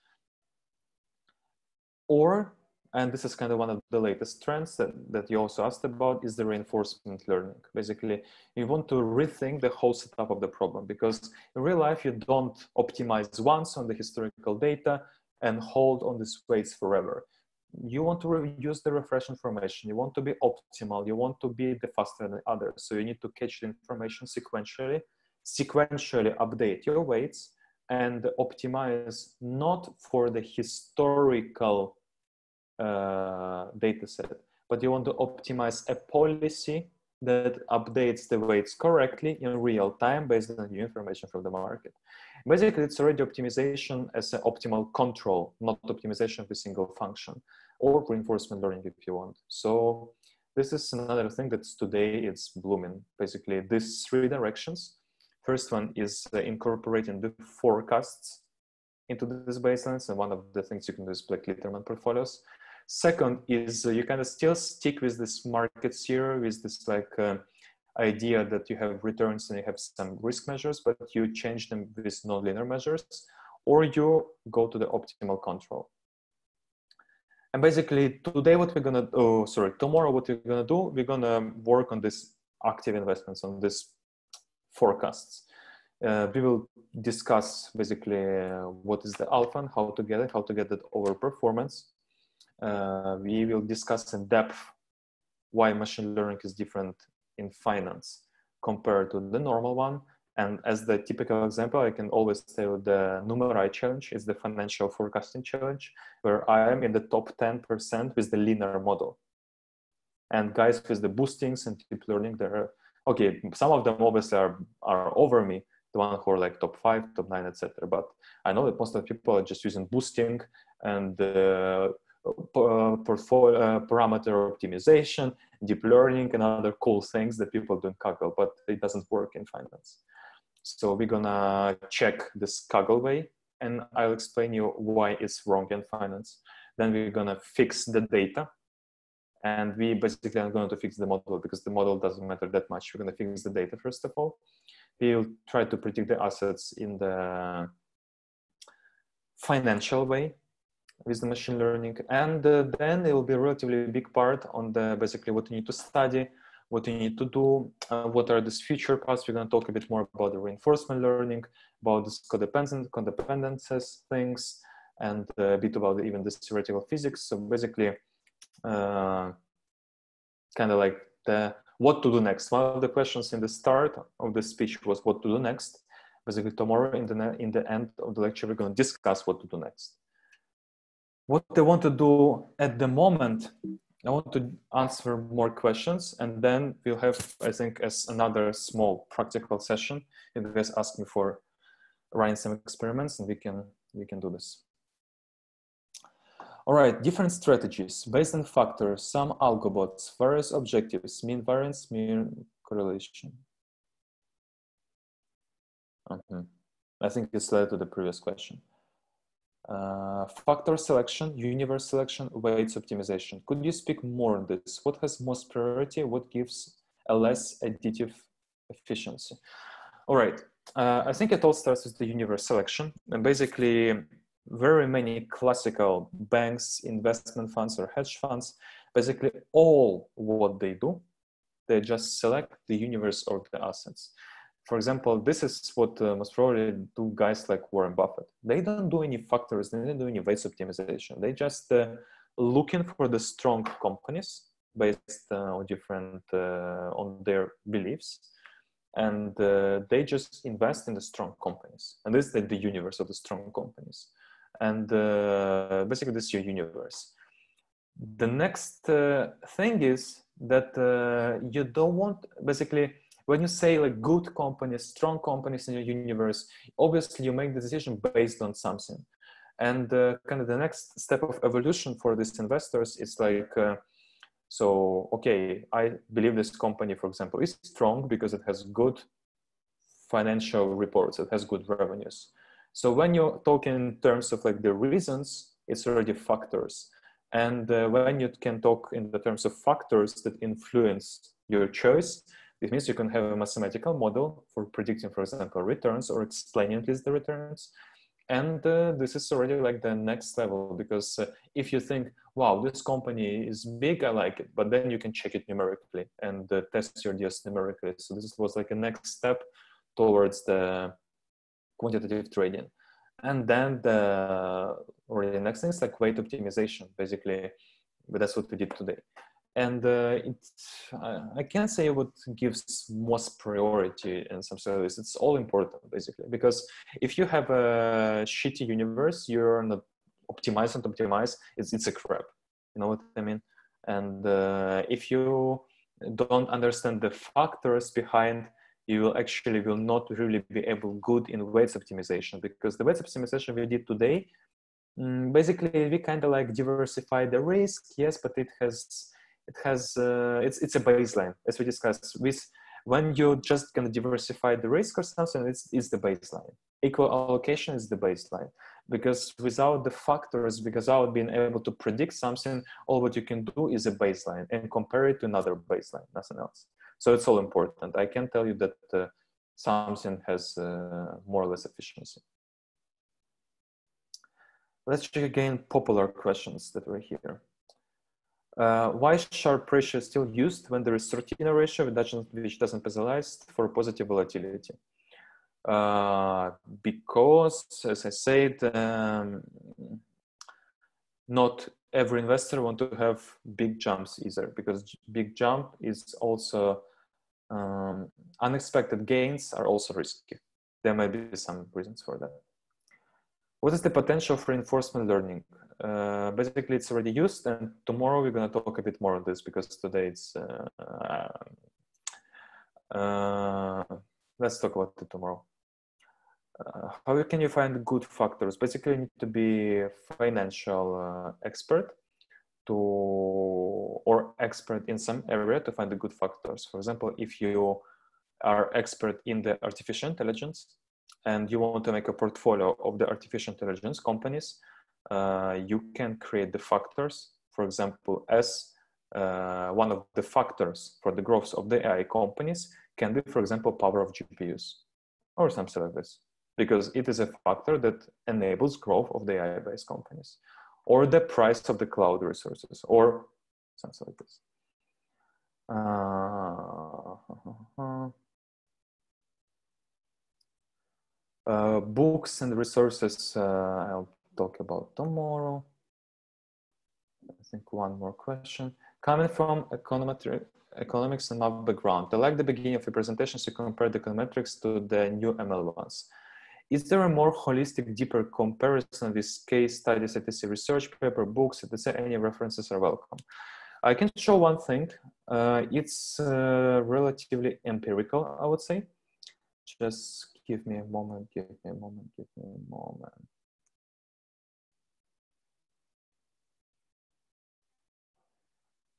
Or and this is kind of one of the latest trends that, that you also asked about is the reinforcement learning. Basically you want to rethink the whole setup of the problem because in real life you don't optimize once on the historical data and hold on these weights forever. You want to use the refresh information. You want to be optimal. You want to be the faster than others. So you need to catch the information sequentially sequentially update your weights and optimize not for the historical uh, data set, but you want to optimize a policy that updates the weights correctly in real time based on new information from the market. Basically, it's already optimization as an optimal control, not optimization of a single function or reinforcement learning if you want. So this is another thing that's today it's blooming. Basically, these three directions. First one is uh, incorporating the forecasts into this baselines. And one of the things you can do is Black Litterman portfolios. Second is uh, you kind of still stick with this market zero, with this like uh, idea that you have returns and you have some risk measures, but you change them with nonlinear measures, or you go to the optimal control. And basically today what we're gonna, oh, sorry, tomorrow what we're gonna do, we're gonna work on this active investments, on this forecasts. Uh, we will discuss basically uh, what is the alpha and how to get it, how to get that over performance uh, we will discuss in depth why machine learning is different in finance compared to the normal one. And as the typical example, I can always tell the Numerai challenge is the financial forecasting challenge, where I am in the top 10% with the linear model. And guys with the boostings and deep learning, they're okay. Some of them obviously are, are over me, the one who are like top five, top nine, etc. But I know that most of the people are just using boosting and uh, Uh, uh, parameter optimization, deep learning, and other cool things that people do in Kaggle, but it doesn't work in finance. So we're gonna check this Kaggle way, and I'll explain you why it's wrong in finance. Then we're gonna fix the data, and we basically are going to fix the model because the model doesn't matter that much. We're gonna fix the data first of all. We'll try to predict the assets in the financial way with the machine learning and uh, then it will be a relatively big part on the basically what you need to study what you need to do uh, what are these future paths we're going to talk a bit more about the reinforcement learning about this codependent codependencies things and a bit about even this theoretical physics. So basically, uh, kind of like the what to do next. One of the questions in the start of the speech was what to do next. Basically, tomorrow in the in the end of the lecture, we're going to discuss what to do next. What they want to do at the moment, I want to answer more questions, and then we'll have, I think, as another small practical session. You guys ask me for running some experiments, and we can we can do this. All right, different strategies based on factors, some algobots, various objectives, mean variance, mean correlation. Mm -hmm. I think it's led to the previous question. Uh, factor selection, universe selection, weights optimization. Could you speak more on this? What has most priority? What gives a less additive efficiency? All right, uh, I think it all starts with the universe selection. And basically, very many classical banks, investment funds, or hedge funds, basically all what they do, they just select the universe of the assets. For example, this is what uh, most probably do guys like Warren Buffett. They don't do any factors, they don't do any weights optimization. They just uh, looking for the strong companies based uh, on different uh, on their beliefs and uh, they just invest in the strong companies and this is the, universe of the strong companies and uh, basically this is your universe the next thing is that you don't want basically when you say like good companies strong companies in your universe obviously you make the decision based on something and uh, kind of the next step of evolution for these investors is like uh, so okay i believe this company for example is strong because it has good financial reports it has good revenues so when you're talking in terms of like the reasons, it's already factors. And uh, when you can talk in the terms of factors that influence your choice, it means you can have a mathematical model for predicting, for example, returns or explaining at least the returns. And uh, this is already like the next level because uh, if you think, wow, this company is big, I like it, but then you can check it numerically and uh, test your ideas numerically. So this was like a next step towards the quantitative trading. And then the or the next thing is like weight optimization, basically. But that's what we did today. And uh, it, I can't say what gives most priority in some service. It's all important, basically, because if you have a shitty universe, you're not optimize and optimize. It's it's a crap. You know what I mean? And uh, if you don't understand the factors behind you will actually will not really be able good in weights optimization because the weights optimization we did today um, basically we kind of like diversify the risk yes but it has it has uh, it's it's a baseline as we discussed with when you're just gonna diversify the risk or something it's, it's the baseline equal allocation is the baseline because without the factors without being able to predict something all what you can do is a baseline and compare it to another baseline nothing else so it's all important. I can tell you that uh, something has uh, more or less efficiency. Let's check again popular questions that were here. Uh, why is Sharpe ratio still used when there is Sortino ratio which doesn't, which doesn't penalize for positive volatility? Uh, because, as I said, um, not every investor want to have big jumps either because big jump is also um, unexpected gains are also risky. There might be some reasons for that. What is the potential for reinforcement learning? Uh, basically, it's already used, and tomorrow we're going to talk a bit more on this because today it's. Uh, uh, let's talk about it tomorrow. Uh, how can you find good factors? Basically, you need to be financial uh, expert to or expert in some area to find the good factors. For example, if you are expert in the artificial intelligence and you want to make a portfolio of the artificial intelligence companies, uh, you can create the factors, for example, as uh, one of the factors for the growth of the AI companies can be, for example, power of GPUs or something like this, because it is a factor that enables growth of the AI-based companies or the price of the cloud resources or something like this. Uh, uh, books and resources, uh, I'll talk about tomorrow. I think one more question. Coming from econometric, economics and math background, I like the beginning of your presentations, you compare the econometrics to the new ML ones. Is there a more holistic, deeper comparison with case studies, etc., research paper, books, etc.? Any references are welcome. I can show one thing. Uh, it's uh, relatively empirical, I would say. Just give me a moment, give me a moment, give me a moment.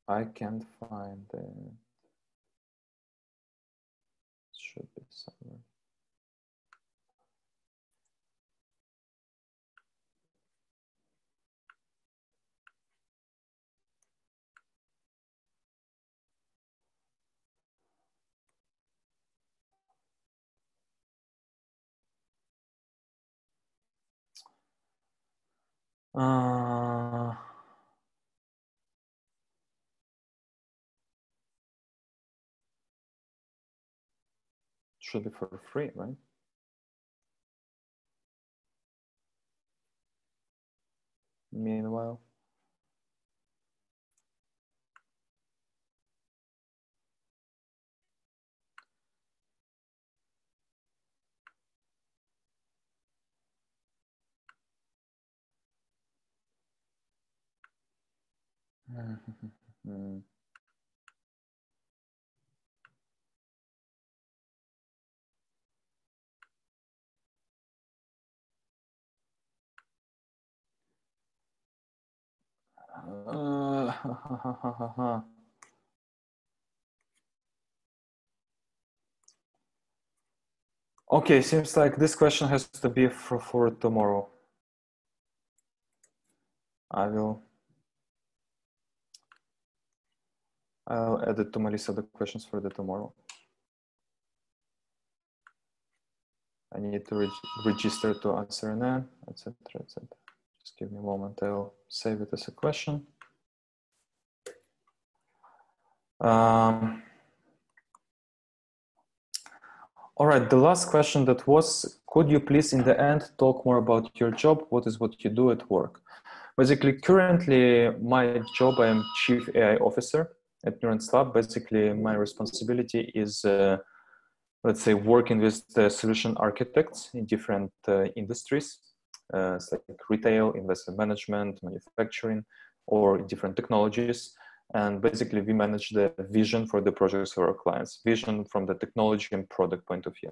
I can't find it. it should be somewhere. Uh, should be for free, right? Meanwhile, Uh, okay, seems like this question has to be for, for tomorrow. I will I'll add it to my list of the questions for the tomorrow. I need to reg register to answer an ad, etc., etc. Just give me a moment. I'll save it as a question. Um, all right, the last question that was, could you please in the end talk more about your job? What is what you do at work? Basically, currently my job, I am Chief AI Officer at Neurons Lab. Basically, my responsibility is, uh, let's say, working with the solution architects in different uh, industries, uh, like retail, investment management, manufacturing, or different technologies. And basically we manage the vision for the projects for our clients vision from the technology and product point of view.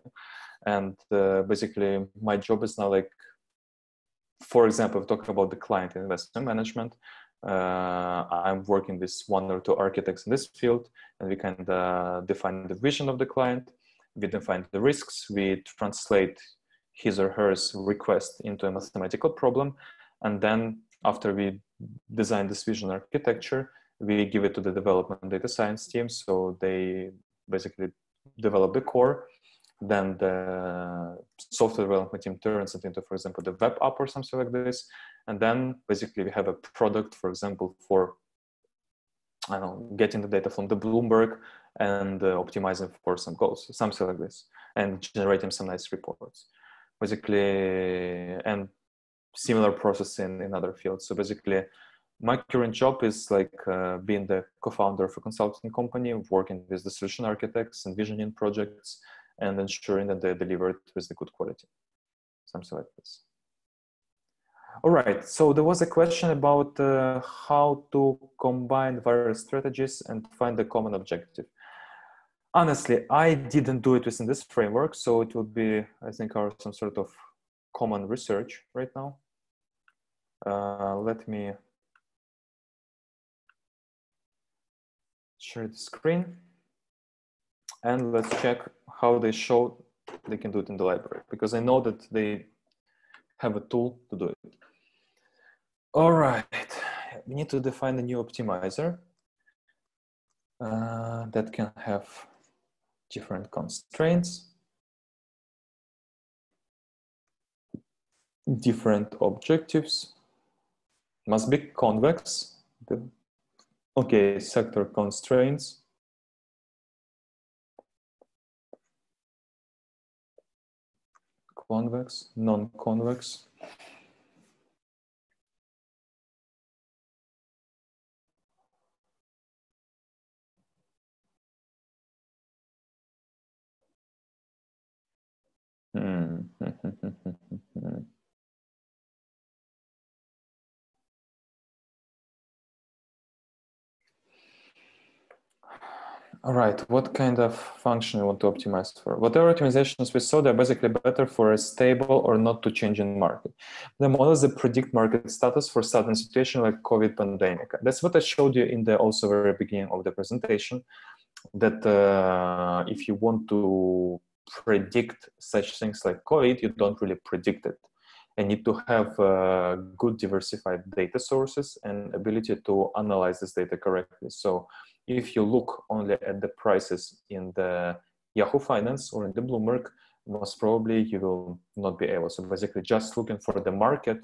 And uh, basically my job is now like for example talking about the client investment management uh, i'm working with one or two architects in this field and we can define the vision of the client. We define the risks. We translate his or her request into a mathematical problem. And then after we design this vision architecture we give it to the development data science team. So they basically develop the core. Then the software development team turns it into for example the web app or something like this and then basically we have a product for example for i don't know getting the data from the bloomberg and uh, optimizing for some goals something like this and generating some nice reports basically and similar process in, in other fields so basically my current job is like uh, being the co-founder of a consulting company, working with the solution architects, envisioning projects, and ensuring that they're delivered with the good quality. Something like this. All right, so there was a question about uh, how to combine various strategies and find a common objective. Honestly, I didn't do it within this framework, so it would be, I think, our some sort of common research right now. Uh, let me share the screen and let's check how they show they can do it in the library because I know that they have a tool to do it. All right, we need to define a new optimizer uh, that can have different constraints, different objectives, must be convex, Okay, sector constraints. convex, non-convex. Mm. All right, what kind of function you want to optimize for? Whatever optimizations we saw, they're basically better for a stable or not to change in market. The models that predict market status for certain situation like COVID pandemic. That's what I showed you in the also very beginning of the presentation, that uh, if you want to predict such things like COVID, you don't really predict it. And need to have uh, good diversified data sources and ability to analyze this data correctly. So if you look only at the prices in the Yahoo Finance or in the Bloomberg, most probably you will not be able. So basically, just looking for the market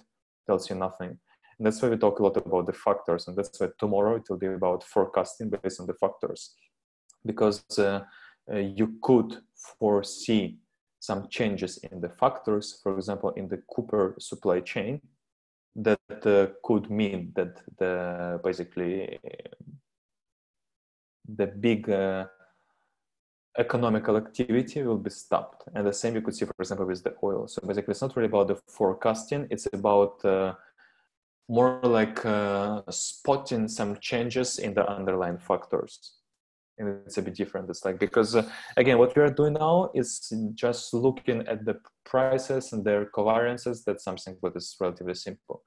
tells you nothing. And that's why we talk a lot about the factors. And that's why tomorrow it will be about forecasting based on the factors. Because uh, uh, you could foresee some changes in the factors, for example, in the copper supply chain, that uh, could mean that the basically the big uh, economical activity will be stopped. And the same you could see, for example, with the oil. So basically, it's not really about the forecasting, it's about uh, more like uh, spotting some changes in the underlying factors. And it's a bit different. It's like, because uh, again, what we are doing now is just looking at the prices and their covariances. That's something that is relatively simple.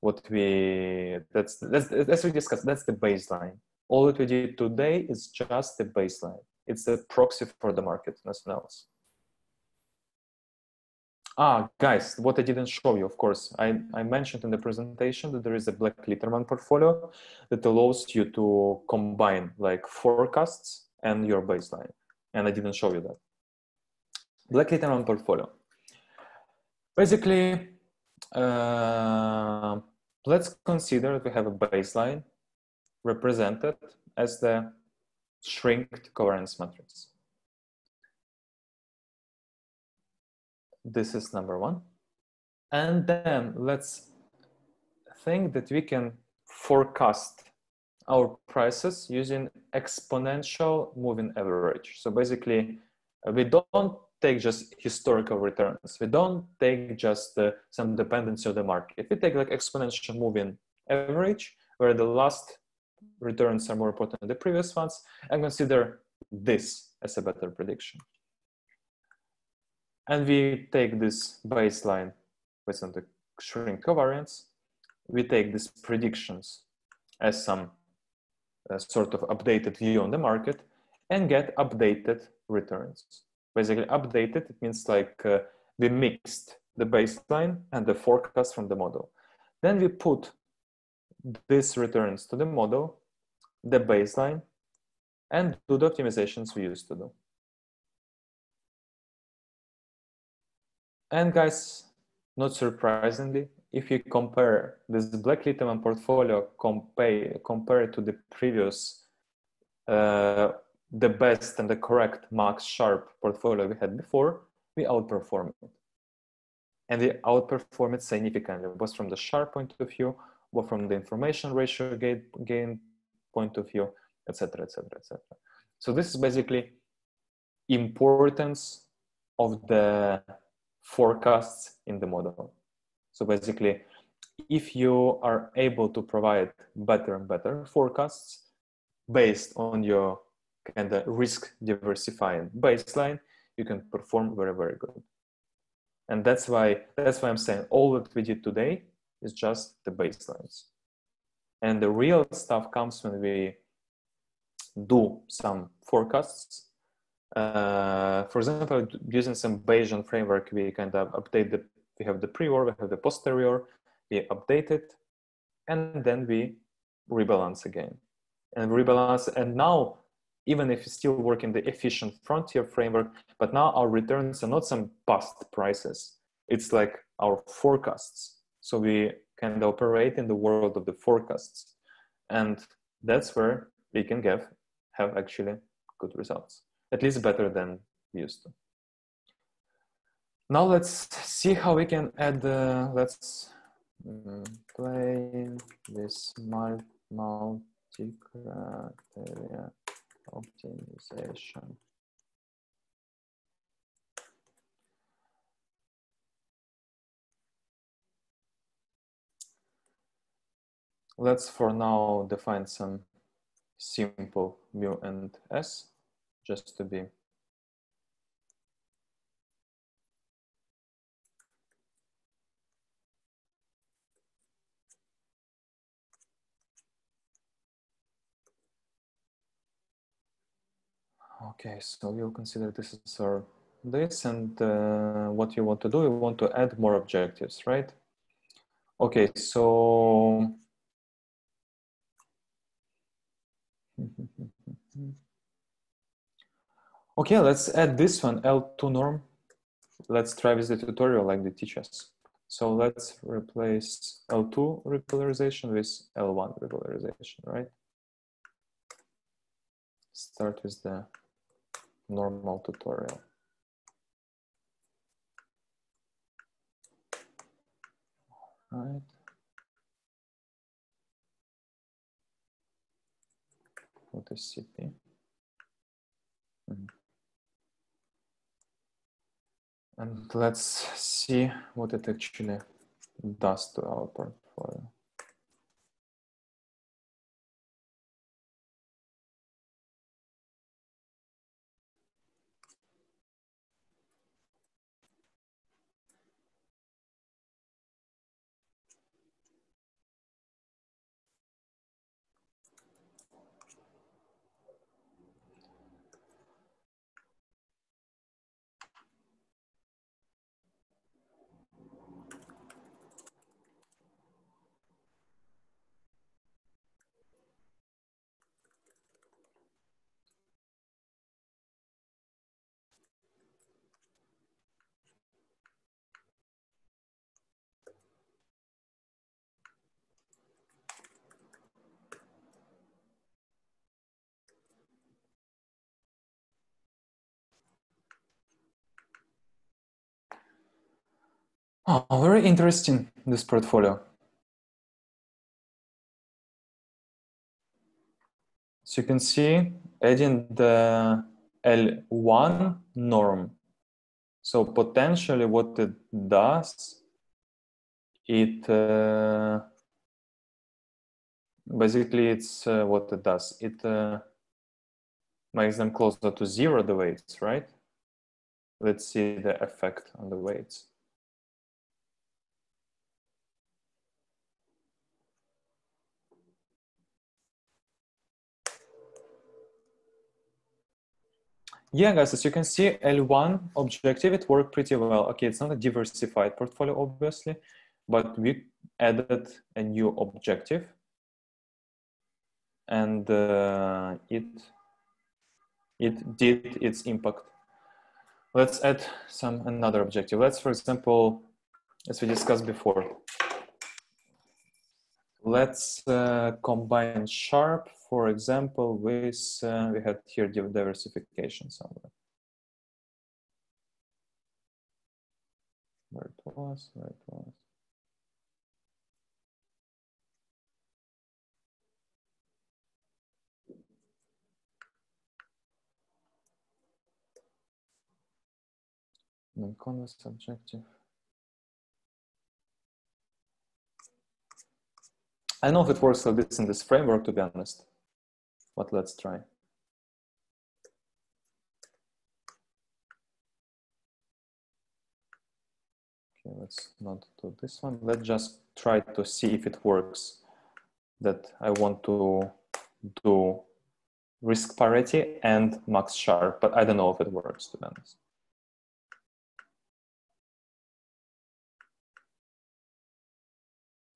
What we, that's, that's, that's we discussed, that's the baseline all that we did today is just the baseline. It's a proxy for the market, nothing else. Ah, guys, what I didn't show you, of course, I, I mentioned in the presentation that there is a Black Litterman portfolio that allows you to combine like forecasts and your baseline. And I didn't show you that. Black Litterman portfolio. Basically, uh, let's consider that we have a baseline represented as the shrinked covariance matrix. This is number one. And then let's think that we can forecast our prices using exponential moving average. So basically, uh, we don't take just historical returns. We don't take just uh, some dependency of the market. If we take like exponential moving average, where the last returns are more important than the previous ones and consider this as a better prediction. And we take this baseline based on the shrink covariance. We take these predictions as some uh, sort of updated view on the market and get updated returns. Basically, updated, it means like uh, we mixed the baseline and the forecast from the model. Then we put these returns to the model the baseline, and do the optimizations we used to do. And guys, not surprisingly, if you compare this Black Litterman portfolio compare, compared to the previous, uh, the best and the correct Max Sharpe portfolio we had before, we outperform it. And we outperform it significantly, both from the Sharpe point of view, both from the information ratio gain point of view, etc., etc., etc. So this is basically importance of the forecasts in the model. So basically, if you are able to provide better and better forecasts based on your kind of risk diversifying baseline, you can perform very, very good. And that's why that's why I'm saying all that we did today is just the baselines. And the real stuff comes when we do some forecasts. Uh, for example, using some Bayesian framework, we kind of update the, we have the prior, we have the posterior, we update it, and then we rebalance again. And rebalance, and now, even if you still work in the efficient frontier framework, but now our returns are not some past prices. It's like our forecasts. So we can operate in the world of the forecasts. And that's where we can get, have actually good results, at least better than used to. Now let's see how we can add, uh, let's um, play this multi-criteria optimization. Let's for now define some simple mu and s just to be Okay, so we'll consider this as our this and uh, what you want to do, you want to add more objectives, right? Okay, so okay, let's add this one, L2 norm. Let's try with the tutorial like they teach us. So let's replace L2 regularization with L1 regularization, right? Start with the normal tutorial. Right. What is? Mm. And let's see what it actually does to our portfolio. Oh, very interesting, this portfolio. So you can see adding the L1 norm. So potentially what it does, it uh, basically it's uh, what it does. It uh, makes them closer to zero, the weights, right? Let's see the effect on the weights. Yeah, guys, as you can see, L1 objective, it worked pretty well. Okay, it's not a diversified portfolio, obviously, but we added a new objective and uh, it, it did its impact. Let's add some another objective. Let's, for example, as we discussed before, let's uh, combine Sharpe for example, with, uh, we had here diversification somewhere. Where it was, where it was. Non-convex objective. I know if it works like this in this framework, to be honest but let's try. Okay, let's not do this one. Let's just try to see if it works that I want to do risk parity and max Sharpe, but I don't know if it works to be honest.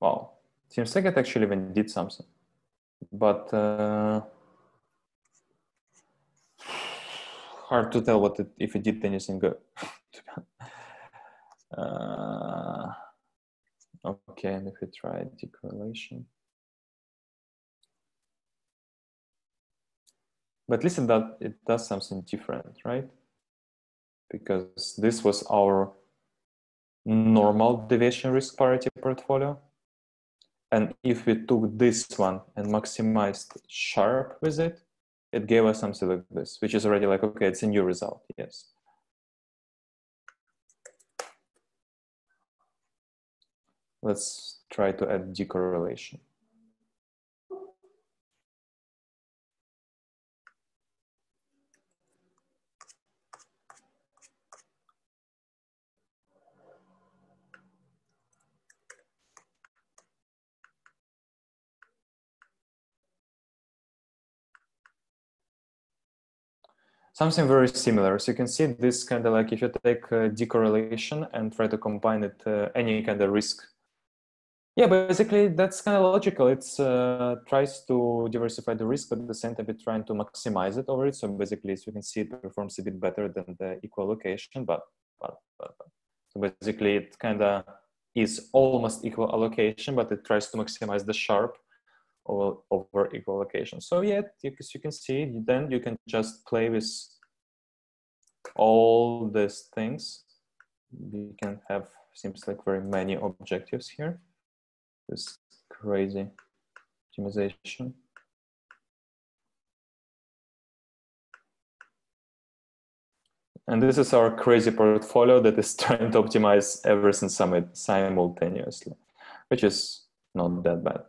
Wow, it actually even did something, but uh, hard to tell what it, if it did anything good. uh, okay, and if we try decorrelation. But listen that it does something different, right? Because this was our normal deviation risk parity portfolio. And if we took this one and maximized Sharpe with it, it gave us something like this, which is already like, okay, it's a new result, yes. Let's try to add decorrelation. Something very similar. So you can see this kind of like if you take uh, decorrelation and try to combine it uh, any kind of risk. Yeah, basically that's kind of logical. It's uh, tries to diversify the risk, but at the same time it's trying to maximize it over it. So basically, as you can see, it performs a bit better than the equal allocation, but but, but, but. so basically it kind of is almost equal allocation, but it tries to maximize the Sharpe over, equal allocation. So yeah, as you can see, then you can just play with all these things. We can have, seems like very many objectives here. This crazy optimization. And this is our crazy portfolio that is trying to optimize everything simultaneously, which is not that bad.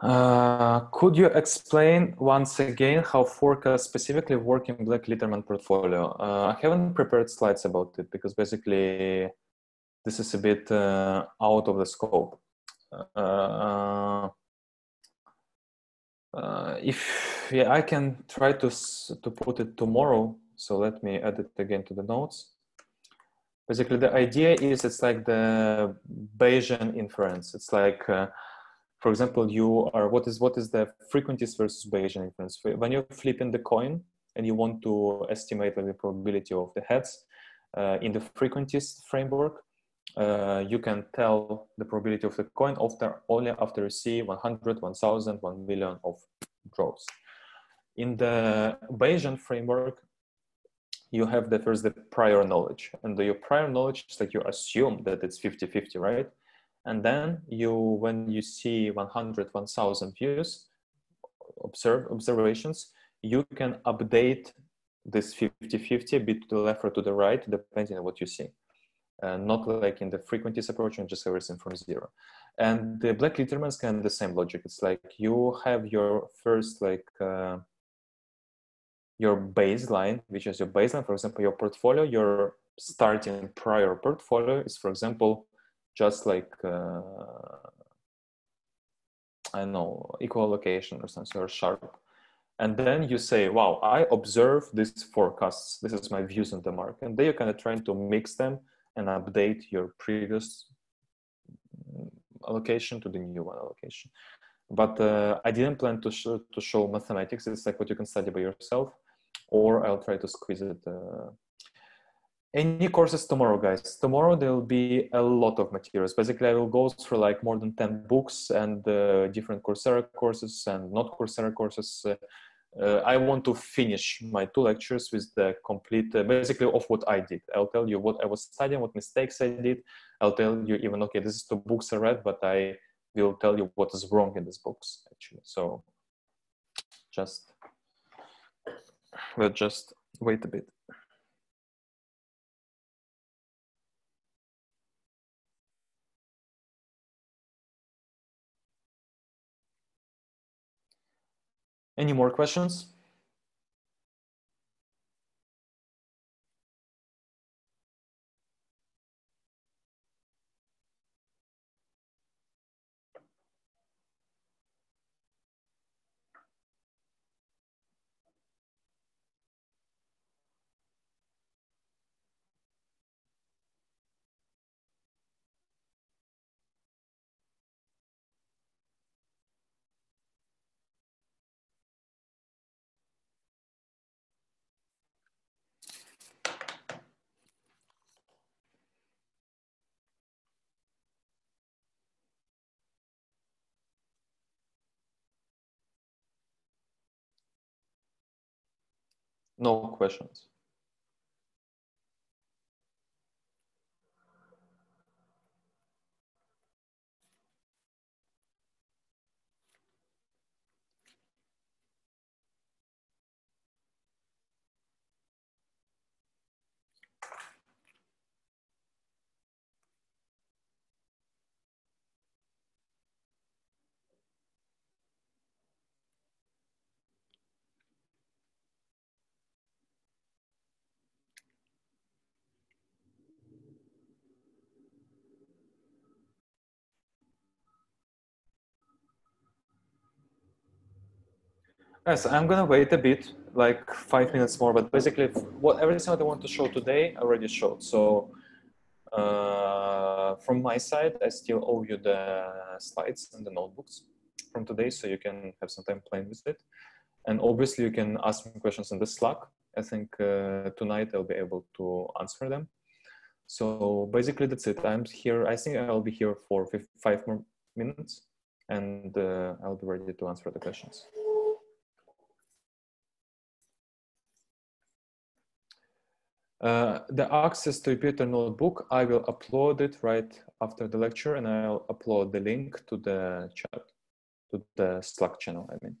Uh, could you explain once again how forecast specifically work in Black Litterman portfolio? Uh, I haven't prepared slides about it because basically this is a bit uh, out of the scope. Uh, uh, if yeah, I can try to to put it tomorrow. So let me add it again to the notes. Basically, the idea is it's like the Bayesian inference. It's like uh, for example, you are what is what is the frequentist versus Bayesian inference? When you're flipping the coin and you want to estimate like, the probability of the heads uh, in the frequentist framework, uh, you can tell the probability of the coin after only after you see 100, 1000, 1 million of draws. In the Bayesian framework, you have the first the prior knowledge, and your prior knowledge is that you assume that it's 50-50, right? And then you when you see 100 1000 views observe observations you can update this 50 50 a bit to the left or to the right depending on what you see. Uh, not like in the frequentist approach and just everything from zero. And the black littermans can the same logic. It's like you have your first like uh, your baseline which is your baseline. For example your portfolio your starting prior portfolio is for example just like uh, I know equal allocation or something or Sharpe, And then you say, wow, I observe these forecasts. This is my views on the market. And then you're kind of trying to mix them and update your previous allocation to the new one allocation. But uh, I didn't plan to, show, to show mathematics. It's like what you can study by yourself, or I'll try to squeeze it uh, any courses tomorrow guys. Tomorrow there will be a lot of materials. Basically i will go through like more than 10 books and uh, different coursera courses and not coursera courses. Uh, uh, i want to finish my two lectures with the complete uh, basically of what i did. I'll tell you what i was studying what mistakes i did. I'll tell you even okay this is the books i read but i will tell you what is wrong in these books actually. So just let's just wait a bit Any more questions? No questions. Yes, I'm gonna wait a bit, like five minutes more. But basically, what everything that I want to show today, I already showed. So uh, from my side, I still owe you the slides and the notebooks from today, so you can have some time playing with it. And obviously, you can ask me questions in the Slack. I think uh, tonight I'll be able to answer them. So basically, that's it. I'm here. I think I'll be here for five more minutes, and uh, I'll be ready to answer the questions. Uh, the access to Jupyter notebook, I will upload it right after the lecture and I'll upload the link to the chat, to the Slack channel, I mean.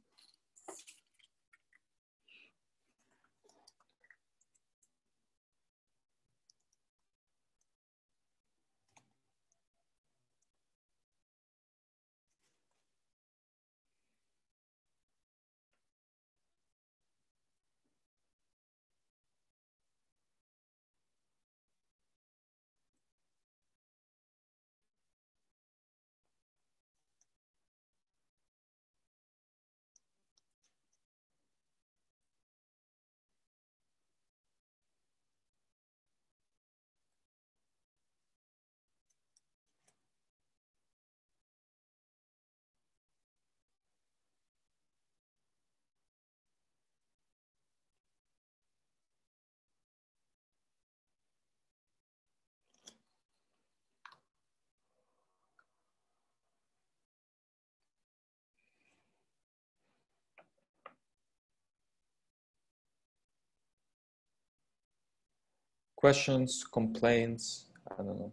Questions, complaints, I don't know.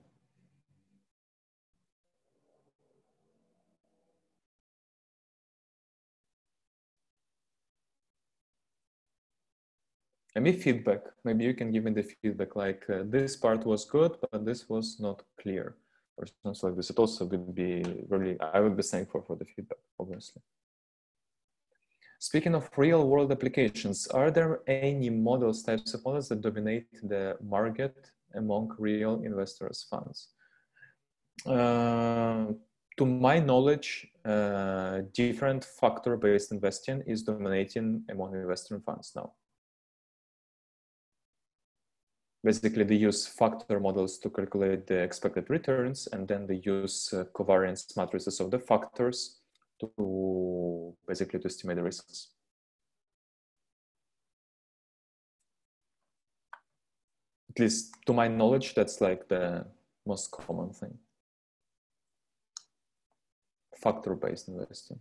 Maybe feedback. Maybe you can give me the feedback like uh, this part was good, but this was not clear or something like this. It also would be really, I would be thankful for the feedback, obviously. Speaking of real world applications, are there any models, types of models that dominate the market among real investors funds? Uh, to my knowledge, uh, different factor-based investing is dominating among investor funds now. Basically, they use factor models to calculate the expected returns, and then they use uh, covariance matrices of the factors to basically to estimate the risks. At least to my knowledge, that's like the most common thing. Factor-based investing.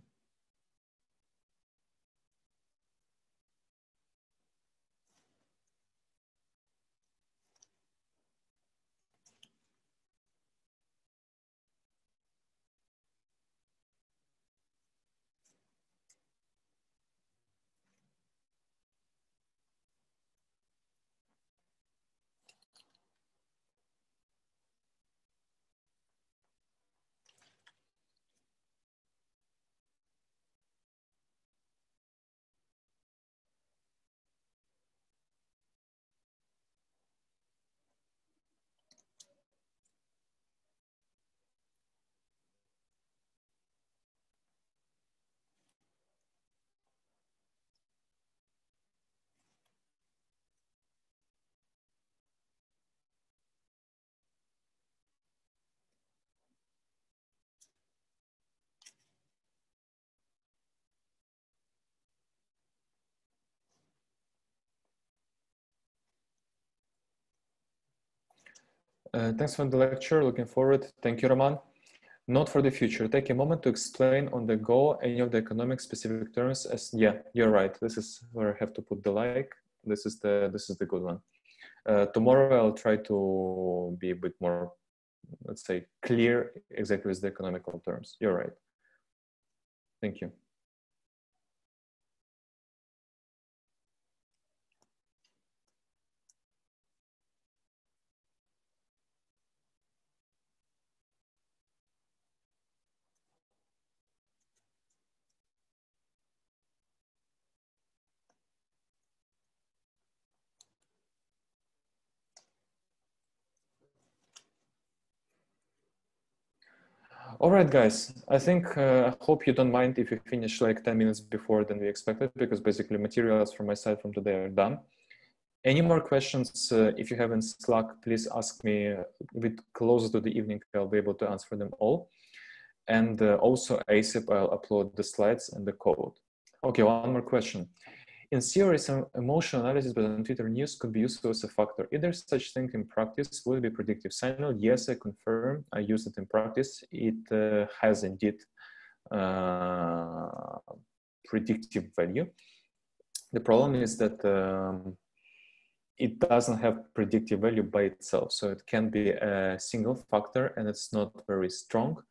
Uh, thanks for the lecture. Looking forward. Thank you, Roman. Not for the future. Take a moment to explain on the go any of the economic specific terms. As yeah, you're right. This is where I have to put the like. This is the this is the good one. Uh, tomorrow I'll try to be a bit more, let's say, clear exactly with the economical terms. You're right. Thank you. All right, guys. I think uh, I hope you don't mind if we finish like 10 minutes before than we expected because basically materials from my side from today are done. Any more questions? Uh, if you have in Slack, please ask me. A bit closer to the evening, I'll be able to answer them all. And uh, also ASAP, I'll upload the slides and the code. Okay, one more question. In theory, some emotional analysis based on Twitter news could be useful as a factor. Is there such thing in practice? Will it be predictive signal? Yes, I confirm. I use it in practice. It uh, has indeed uh, predictive value. The problem is that um, it doesn't have predictive value by itself. So it can be a single factor and it's not very strong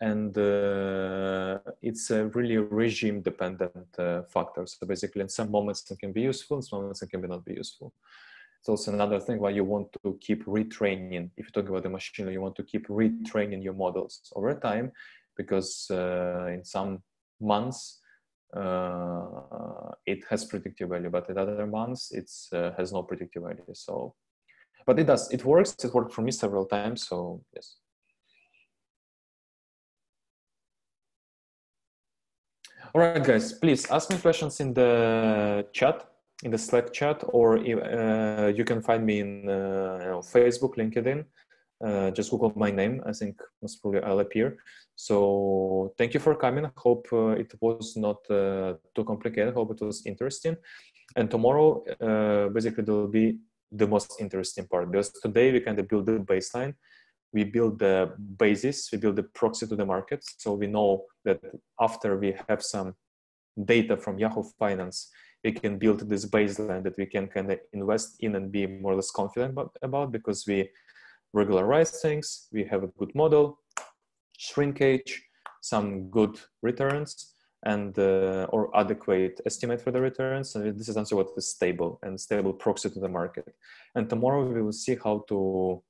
and uh, it's a really regime dependent uh, factor. So basically in some moments it can be useful, in some moments it can be not be useful. So, it's also another thing why you want to keep retraining. If you talk about the machine, you want to keep retraining your models over time because uh, in some months uh, it has predictive value, but in other months it uh, has no predictive value. So, but it does, it works. It worked for me several times. So yes. All right, guys, please ask me questions in the chat, in the Slack chat, or uh, you can find me in uh, Facebook, LinkedIn. Uh, just Google my name. I think most probably I'll appear. So thank you for coming. Hope uh, it was not uh, too complicated. Hope it was interesting. And tomorrow, uh, basically, there will be the most interesting part because today we kind of build the baseline we build the basis, we build the proxy to the market. So we know that after we have some data from Yahoo Finance, we can build this baseline that we can kind of invest in and be more or less confident about, about because we regularize things, we have a good model, shrinkage, some good returns, and uh, or adequate estimate for the returns. And this is also what is stable and stable proxy to the market. And tomorrow we will see how to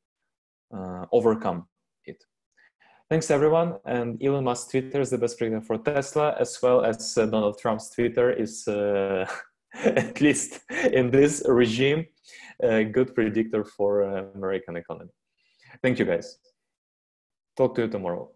overcome it. Thanks everyone. And Elon Musk's Twitter is the best predictor for Tesla, as well as uh, Donald Trump's Twitter is, uh, at least in this regime, a good predictor for uh, American economy. Thank you guys. Talk to you tomorrow.